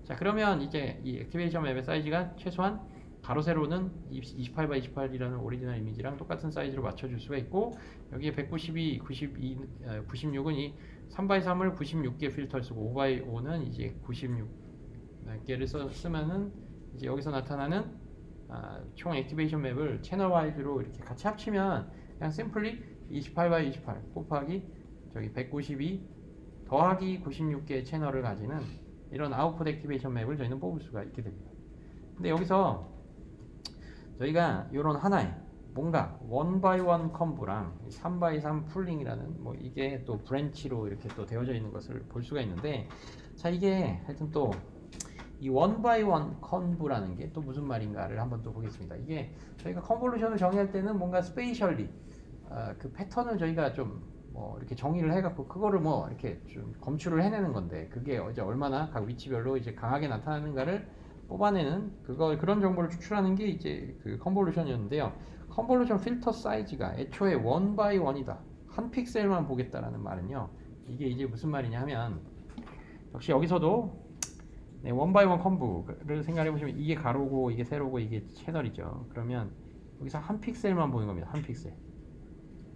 자 그러면 이제 이 activation map의 size가 최소한 가로 세로는 28x 28이라는 오리지널 이미지랑 똑같은 size로 맞춰줄 수가 있고 여기에 192, 92, 어, 96은 이 3x3을 96개 필터 쓰고 5x5는 이제 96개를 써, 쓰면은 이제 여기서 나타나는 아, 총 activation map을 channel-wise로 이렇게 같이 합치면 그냥 simply 28x 28 곱하기 저기 192 더하기 96개의 채널을 가지는 이런 output activation map을 저희는 뽑을 수가 있게 됩니다. 근데 여기서 저희가 이런 하나의 뭔가 one by one conv랑 3 by 3 pooling이라는 뭐 이게 또 branch로 이렇게 또 되어져 있는 것을 볼 수가 있는데 자 이게 하여튼 또 이 one by one conv라는 게 또 무슨 말인가를 한번 또 보겠습니다. 이게 저희가 convolution을 정의할 때는 뭔가 spatially 어, 그 패턴을 저희가 좀뭐 이렇게 정의를 해갖고 그거를 뭐 이렇게 좀 검출을 해내는 건데 그게 이제 얼마나 각 위치별로 이제 강하게 나타나는가를 뽑아내는 그걸 그런 정보를 추출하는 게 이제 그 convolution이었는데요. Convolution 필터 size가 애초에 one by one이다. 한 pixel만 보겠다라는 말은요. 이게 이제 무슨 말이냐 하면 역시 여기서도 네, one by one conv를 생각해 보시면 이게 가로고 이게 세로고 이게 채널이죠. 그러면 여기서 한 pixel만 보는 겁니다. 한 픽셀.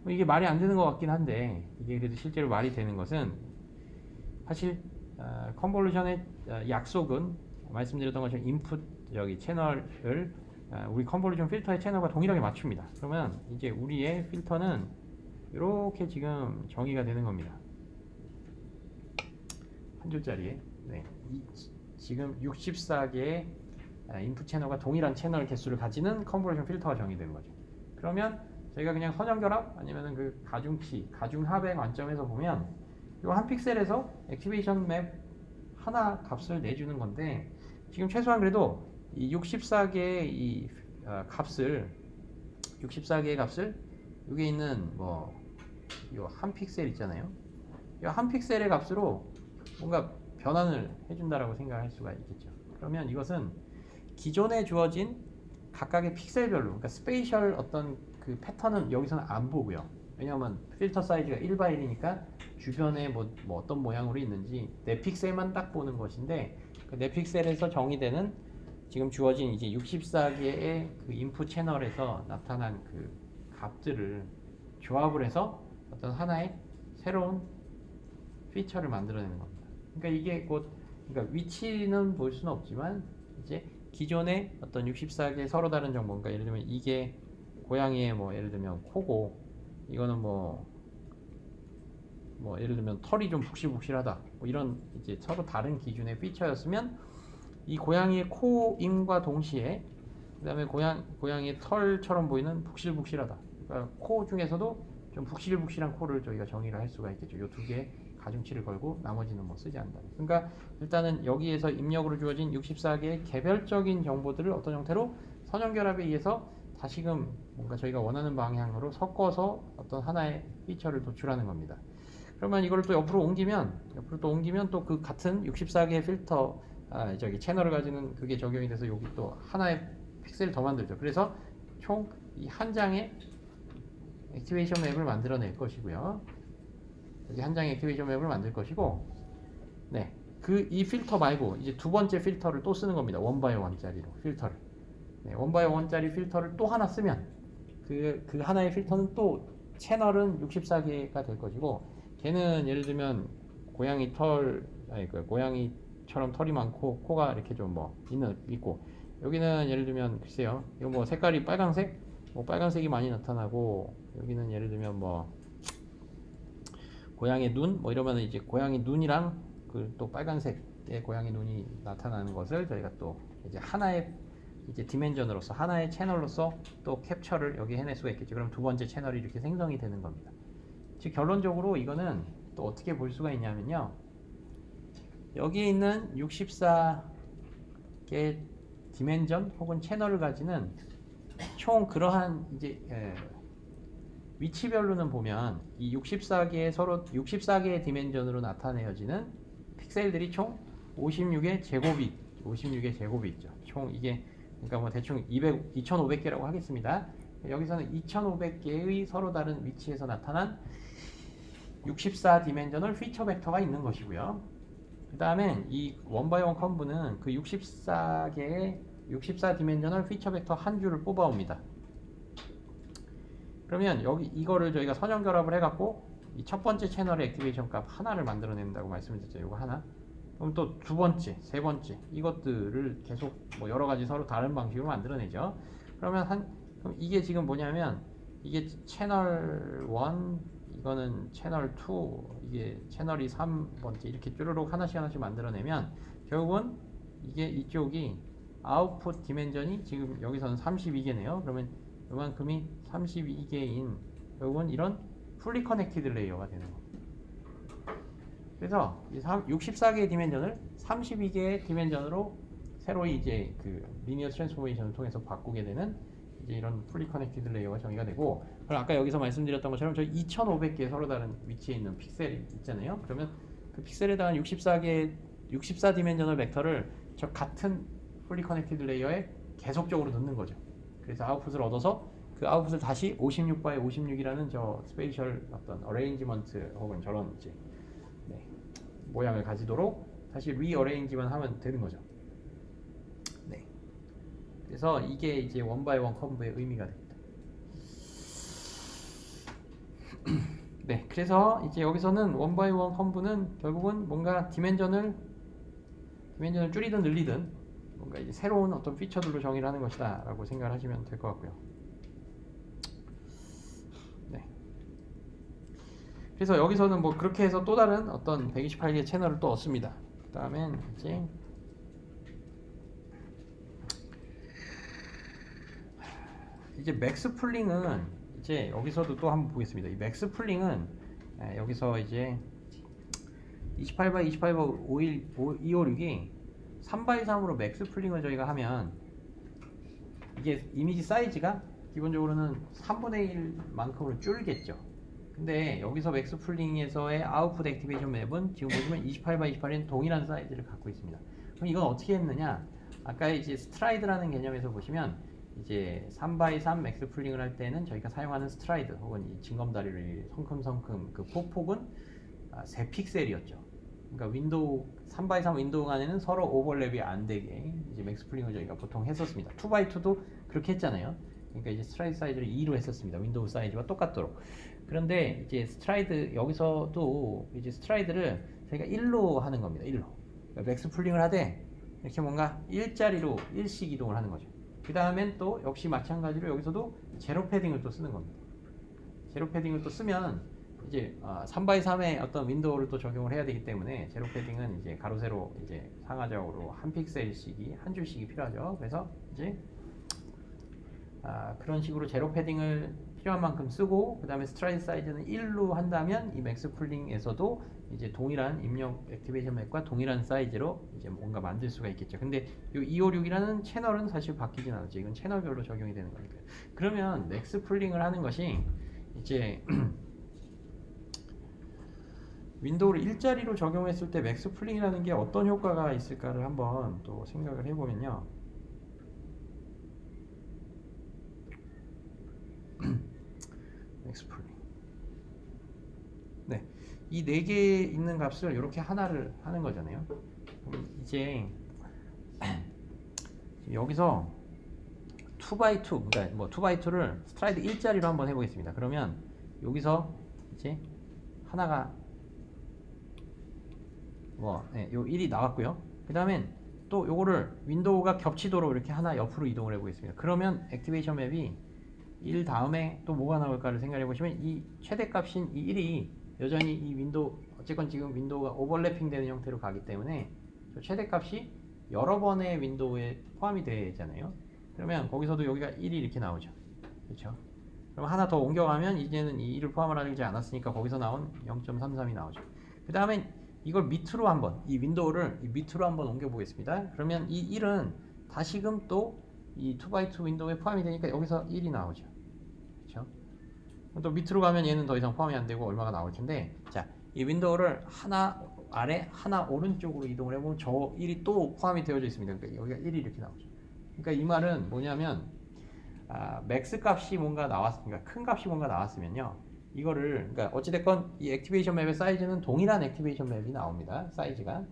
뭐 이게 말이 안 되는 것 같긴 한데 이게 그래도 실제로 말이 되는 것은 사실 어, convolution의 어, 약속은 말씀드렸던 것처럼 input 여기 채널을 어, 우리 convolution 필터의 채널과 동일하게 맞춥니다. 그러면 이제 우리의 필터는 이렇게 지금 정의가 되는 겁니다. 한 줄짜리에 네. 이, 지금 64개의 아, input 채널과 동일한 채널 개수를 가지는 convolution 필터가 정의되는 거죠. 그러면 저희가 그냥 선형결합 아니면은 그 가중치, 가중합의 관점에서 보면 이 한 pixel에서 activation map 하나 값을 내주는 건데 지금 최소한 그래도 이 64개의 이 어, 값을 64개의 값을 여기 있는 뭐 이 한 픽셀 있잖아요. 이 한 pixel의 값으로 뭔가 변환을 해준다라고 생각할 수가 있겠죠. 그러면 이것은 기존에 주어진 각각의 pixel별로, 그러니까 스페이셜 어떤 그 패턴은 여기서는 안 보고요. 왜냐하면 필터 사이즈가 1바 1이니까 주변에 뭐, 뭐 어떤 모양으로 있는지 내 픽셀만 딱 보는 것인데 그 내 픽셀에서 정의되는 지금 주어진 이제 64개의 그 인풋 채널에서 나타난 그 값들을 조합을 해서 어떤 하나의 새로운 피처를 만들어내는 겁니다. 그러니까 이게 곧 그러니까 위치는 볼 수는 없지만 이제 기존의 어떤 64개 서로 다른 정보인가 예를 들면 이게 고양이의 뭐 예를 들면 코고 이거는 뭐뭐 예를 들면 털이 좀 북실북실하다 뭐 이런 이제 서로 다른 기준의 피처였으면 이 고양이의 코임과 동시에 그다음에 고양 고양이의 털처럼 보이는 북실북실하다 그러니까 코 중에서도 좀 북실북실한 코를 저희가 정의를 할 수가 있겠죠. 이 두 개 가중치를 걸고 나머지는 뭐 쓰지 않는다. 그러니까 일단은 여기에서 입력으로 주어진 64개의 개별적인 정보들을 어떤 형태로 선형 결합에 의해서 다시금 뭔가 저희가 원하는 방향으로 섞어서 어떤 하나의 feature를 도출하는 겁니다. 그러면 이걸 또 옆으로 옮기면 옆으로 또 옮기면 또 그 같은 64개의 필터 아, 저기 채널을 가지는 그게 적용이 돼서 여기 또 하나의 pixel을 더 만들죠. 그래서 총 이 한 장의 activation map을 만들어낼 것이고요. 여기 한 장의 activation map을 만들 것이고, 네, 그 이 필터 말고 이제 두 번째 필터를 또 쓰는 겁니다. one by one짜리로 필터를. 네, one by one짜리 필터를 또 하나 쓰면 그, 그 하나의 필터는 또 채널은 64개가 될 것이고, 걔는 예를 들면 고양이 털, 아니 그 고양이 처럼 털이 많고 코가 이렇게 좀 뭐 있는 있고, 여기는 예를 들면 글쎄요, 이거 뭐 색깔이 빨강색, 뭐 빨간색이 많이 나타나고 여기는 예를 들면 뭐 고양이 눈 뭐 이러면 이제 고양이 눈이랑 그 또 빨간색의 고양이 눈이 나타나는 것을 저희가 또 이제 하나의 이제 디멘전으로서 하나의 채널로서 또 캡처를 여기 해낼 수가 있겠죠. 그럼 두 번째 채널이 이렇게 생성이 되는 겁니다. 즉 결론적으로 이거는 또 어떻게 볼 수가 있냐면요. 여기에 있는 64개 디멘전 혹은 채널을 가지는 총 그러한 이제 예, 위치별로는 보면 이 64개의 서로 64개의 디멘전으로 나타내어지는 pixel들이 총 56의 제곱이 56의 제곱이 있죠. 총 이게 그러니까 뭐 대충 200 2,500개라고 하겠습니다. 여기서는 2,500개의 서로 다른 위치에서 나타난 64 dimension을 feature vector가 있는 것이고요. 그 다음에 이 one by one conv는 그 64개의 64 dimensional feature vector 한 줄을 뽑아옵니다. 그러면 여기 이거를 저희가 선형 결합을 해갖고 이 첫 번째 채널의 액티베이션 값 하나를 만들어낸다고 말씀드렸죠. 이거 하나. 그럼 또 두 번째, 세 번째 이것들을 계속 뭐 여러 가지 서로 다른 방식으로 만들어내죠. 그러면 한 그럼 이게 지금 뭐냐면 이게 채널 1 이거는 채널 2 이게 채널이 3번째 이렇게 쭈르륵 하나씩 하나씩 만들어내면 결국은 이게 이쪽이 아웃풋 디멘전이 지금 여기서는 32개네요. 그러면 이만큼이 32개인 결국은 이런 fully connected layer가 되는 겁니다. 그래서 64개의 dimension을 32개의 dimension으로 새로 이제 그 linear transformation을 통해서 바꾸게 되는 이제 이런 fully connected layer가 정의가 되고 그럼 아까 여기서 말씀드렸던 것처럼 저희 2500개 서로 다른 위치에 있는 pixel이 있잖아요. 그러면 그 pixel에 대한 64개 64 dimensional vector를 저 같은 fully connected layer에 계속적으로 넣는 거죠. 그래서 아웃풋을 얻어서 그 아웃풋을 다시 56 by 56이라는 저 spatial 어떤 arrangement 혹은 저런 이제 네, 모양을 가지도록 다시 rearrange만 하면 되는 거죠. 네. 그래서 이게 이제 one by one conv의 의미가 됩니다. 네, 그래서 이제 여기서는 one by one conv는 결국은 뭔가 dimension을 dimension을 줄이든 늘리든 뭔가 이제 새로운 어떤 feature들로 정의를 하는 것이다라고 생각을 하시면 될 것 같고요. 네. 그래서 여기서는 뭐 그렇게 해서 또 다른 어떤 128개 채널을 또 얻습니다. 그다음엔 이제 이제 max pooling은 이제 여기서도 또 한번 보겠습니다. 이 max pooling은 예, 여기서 이제 28 by 28 by 5일 256이 3 by 3으로 max pooling을 저희가 하면 이게 이미지 사이즈가 기본적으로는 3분의 1만큼으로 줄겠죠. 근데 여기서 max pooling에서의 아웃풋 activation map은 지금 보시면 28 by 28인 동일한 사이즈를 갖고 있습니다. 그럼 이건 어떻게 했느냐? 아까 이제 stride라는 개념에서 보시면 이제 3x3 max pooling을 할 때는 저희가 사용하는 stride 혹은 이 징검다리를 성큼성큼 그 폭 폭은 아, 3픽셀이었죠. 그러니까 윈도우 3x3 윈도우 간에는 서로 오버랩이 안 되게 이제 max pooling을 저희가 보통 했었습니다. 2x2도 그렇게 했잖아요. 그러니까 이제 stride 사이즈를 2로 했었습니다. 윈도우 사이즈와 똑같도록. 그런데 이제 stride 여기서도 이제 stride를 저희가 1로 하는 겁니다. 1로. max pooling을 하되 이렇게 뭔가 1짜리로 1씩 이동을 하는 거죠. 그 다음엔 또 역시 마찬가지로 여기서도 zero padding을 또 쓰는 겁니다. zero padding을 또 쓰면 이제 3x3의 어떤 윈도우를 또 적용을 해야 되기 때문에 zero padding은 이제 가로 세로 이제 상하좌우로 한 픽셀씩이 한 줄씩이 필요하죠. 그래서 이제 아, 그런 식으로 zero padding을 필요한 만큼 쓰고 그 다음에 stride 사이즈는 1로 한다면 이 max pooling에서도 이제 동일한 입력 activation map과 동일한 사이즈로 이제 뭔가 만들 수가 있겠죠. 근데 이 256이라는 채널은 사실 바뀌진 않았죠. 이건 채널별로 적용이 되는 거니까. 그러면 max pooling을 하는 것이 이제 윈도우를 1짜리로 적용했을 때 max pooling이라는 게 어떤 효과가 있을까를 한번 또 생각을 해보면요. max pooling. 네, 이 네 개 있는 값을 이렇게 하나를 하는 거잖아요. 이제 여기서 2x2, 그러니까 뭐 2x2를 stride 1짜리로 한번 해보겠습니다. 그러면 여기서 이제 하나가 뭐, 네, 요 1이 나왔고요. 그 다음엔 또 요거를 윈도우가 겹치도록 이렇게 하나 옆으로 이동을 해보겠습니다. 그러면 activation map이 1 다음에 또 뭐가 나올까를 생각해 보시면 이 최대값인 이 1이 여전히 이 윈도우 어쨌건 지금 윈도우가 overlapping 되는 형태로 가기 때문에 저 최대값이 여러 번의 윈도우에 포함이 되잖아요. 그러면 거기서도 여기가 1이 이렇게 나오죠. 그렇죠? 그럼 하나 더 옮겨가면 이제는 이 1을 포함을 하지 않았으니까 거기서 나온 0.33이 나오죠. 그 다음에 이걸 밑으로 한번 이 윈도우를 이 밑으로 한번 옮겨 보겠습니다. 그러면 이 1은 다시금 또 이 2x2 윈도우에 포함이 되니까 여기서 1이 나오죠. 또 밑으로 가면 얘는 더 이상 포함이 안 되고 얼마가 나올 텐데 자, 이 윈도우를 하나 아래 하나 오른쪽으로 이동을 해보면 저 1이 또 포함이 되어져 있습니다. 그러니까 여기가 1이 이렇게 나오죠. 그러니까 이 말은 뭐냐면 아, max 값이 뭔가 나왔으니까 큰 값이 뭔가 나왔으면요. 이거를 그러니까 어찌됐건 이 activation map의 사이즈는 동일한 activation map이 나옵니다. 사이즈가.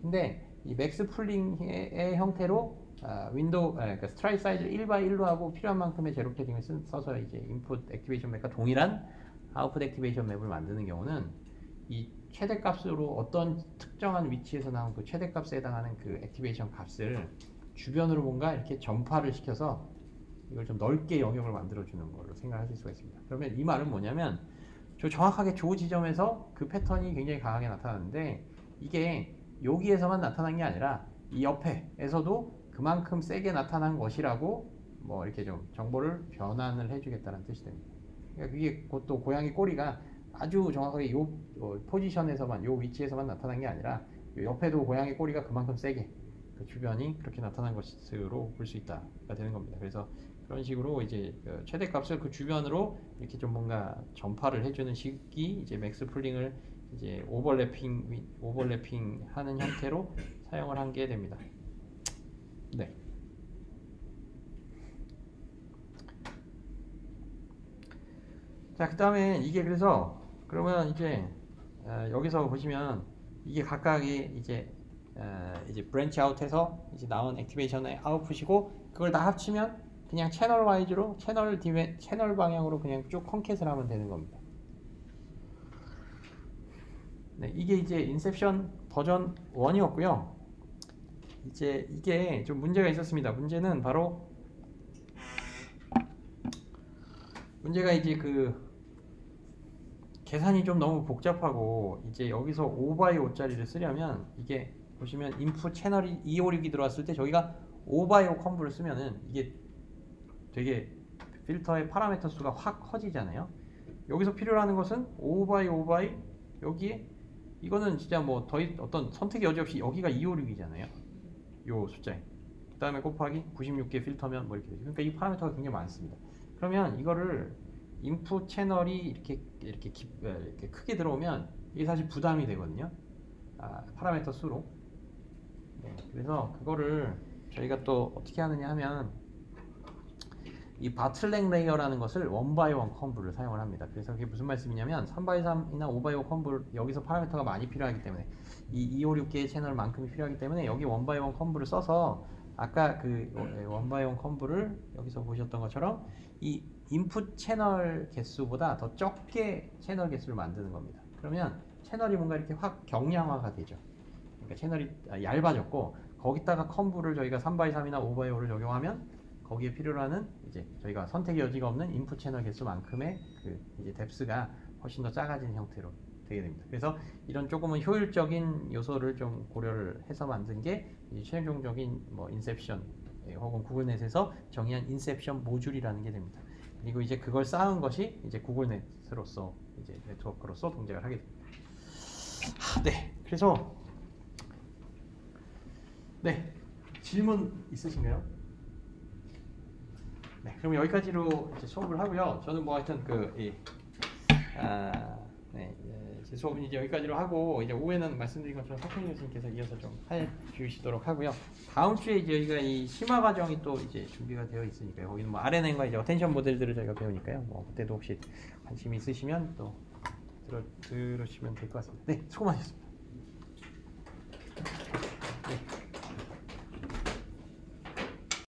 근데 이 max pooling의 형태로 아, 윈도우 아, 그러니까 stride 사이즈를 1 1로 하고 필요한 만큼의 zero padding을 쓴, 써서 이제 인풋 activation map과 동일한 아웃풋 activation map을 만드는 경우는 이 최대값으로 어떤 특정한 위치에서 나온 그 최대값에 해당하는 그 activation 값을 주변으로 뭔가 이렇게 전파를 시켜서 이걸 좀 넓게 영역을 만들어 주는 걸로 생각하실 수가 있습니다. 그러면 이 말은 뭐냐면 저 정확하게 조 지점에서 그 패턴이 굉장히 강하게 나타나는데 이게 여기에서만 나타난 게 아니라 이 옆에에서도 그만큼 세게 나타난 것이라고 뭐 이렇게 좀 정보를 변환을 해주겠다는 뜻이 됩니다. 그러니까 그게 또 고양이 꼬리가 아주 정확하게 요 어, 포지션에서만 요 위치에서만 나타난 게 아니라 요 옆에도 고양이 꼬리가 그만큼 세게 그 주변이 그렇게 나타난 것으로 볼 수 있다가 되는 겁니다. 그래서 그런 식으로 이제 그 최대값을 그 주변으로 이렇게 좀 뭔가 전파를 해주는 식이 이제 max pooling을 이제 overlapping 위- overlapping 하는 형태로 사용을 한 게 됩니다. 네. 자, 그 다음에 이게 그래서 그러면 이제 어, 여기서 보시면 이게 각각이 이제 어, 이제 branch out해서 이제 나온 activation의 아웃풋이고 그걸 다 합치면 그냥 channel-wise로 채널 dimen-, 채널 방향으로 그냥 쭉 concat을 하면 되는 겁니다. 네, 이게 이제 Inception 버전 1이었고요. 이제 이게 좀 문제가 있었습니다. 문제는 바로 문제가 이제 그 계산이 좀 너무 복잡하고 이제 여기서 5 by 5짜리를 쓰려면 이게 보시면 input 채널이 256이 들어왔을 때 저기가 5 by 5 conv를 쓰면은 이게 되게 필터의 파라미터 수가 확 커지잖아요. 여기서 필요로 하는 것은 5 by 5 by 여기에 이거는 진짜 뭐 더 어떤 선택의 여지 없이 여기가 256이잖아요. 요 숫자에 그 다음에 곱하기 96개 필터면 뭐 이렇게 되죠. 그러니까 이 파라미터가 굉장히 많습니다. 그러면 이거를 input 채널이 이렇게 이렇게, 깊, 에, 이렇게 크게 들어오면 이게 사실 부담이 되거든요. 아, 파라미터 수로. 네, 그래서 그거를 저희가 또 어떻게 하느냐 하면 이 bottleneck layer라는 것을 one by one conv를 사용을 합니다. 그래서 그게 무슨 말씀이냐면 3 by 3이나 5 by 5 conv를 여기서 파라미터가 많이 필요하기 때문에 이 256개의 채널만큼이 필요하기 때문에 여기 one by one conv를 써서 아까 그 one by one conv를 여기서 보셨던 것처럼 이 input 채널 개수보다 더 적게 채널 개수를 만드는 겁니다. 그러면 채널이 뭔가 이렇게 확 경량화가 되죠. 그러니까 채널이 아, 얇아졌고 거기다가 conv를 저희가 3x3이나 5x5를 적용하면 거기에 필요로 하는 이제 저희가 선택의 여지가 없는 인풋 채널 개수만큼의 그 이제 뎁스가 훨씬 더 작아지는 형태로 되게 됩니다. 그래서 이런 조금은 효율적인 요소를 좀 고려를 해서 만든 게 최종적인 뭐 인셉션 예, 혹은 구글넷에서 정의한 인셉션 모듈이라는 게 됩니다. 그리고 이제 그걸 쌓은 것이 이제 구글넷으로서 이제 네트워크로서 동작을 하게 됩니다. 아, 네, 그래서 네 질문 있으신가요? 네, 그럼 여기까지로 이제 수업을 하고요. 저는 뭐 하여튼 그 이, 아, 네, 제 수업은 이제 여기까지로 하고 이제 오후에는 말씀드린 것처럼 석현 교수님께서 이어서 좀 해 주시도록 하고요. 다음 주에 이제 저희가 이 심화 과정이 또 이제 준비가 되어 있으니까요. 거기는 뭐 RNN과 이제 attention 모델들을 저희가 배우니까요. 뭐 그때도 혹시 관심 이 있으시면 또 들어 들으시면 될 것 같습니다. 네, 수고 많으셨습니다. 네.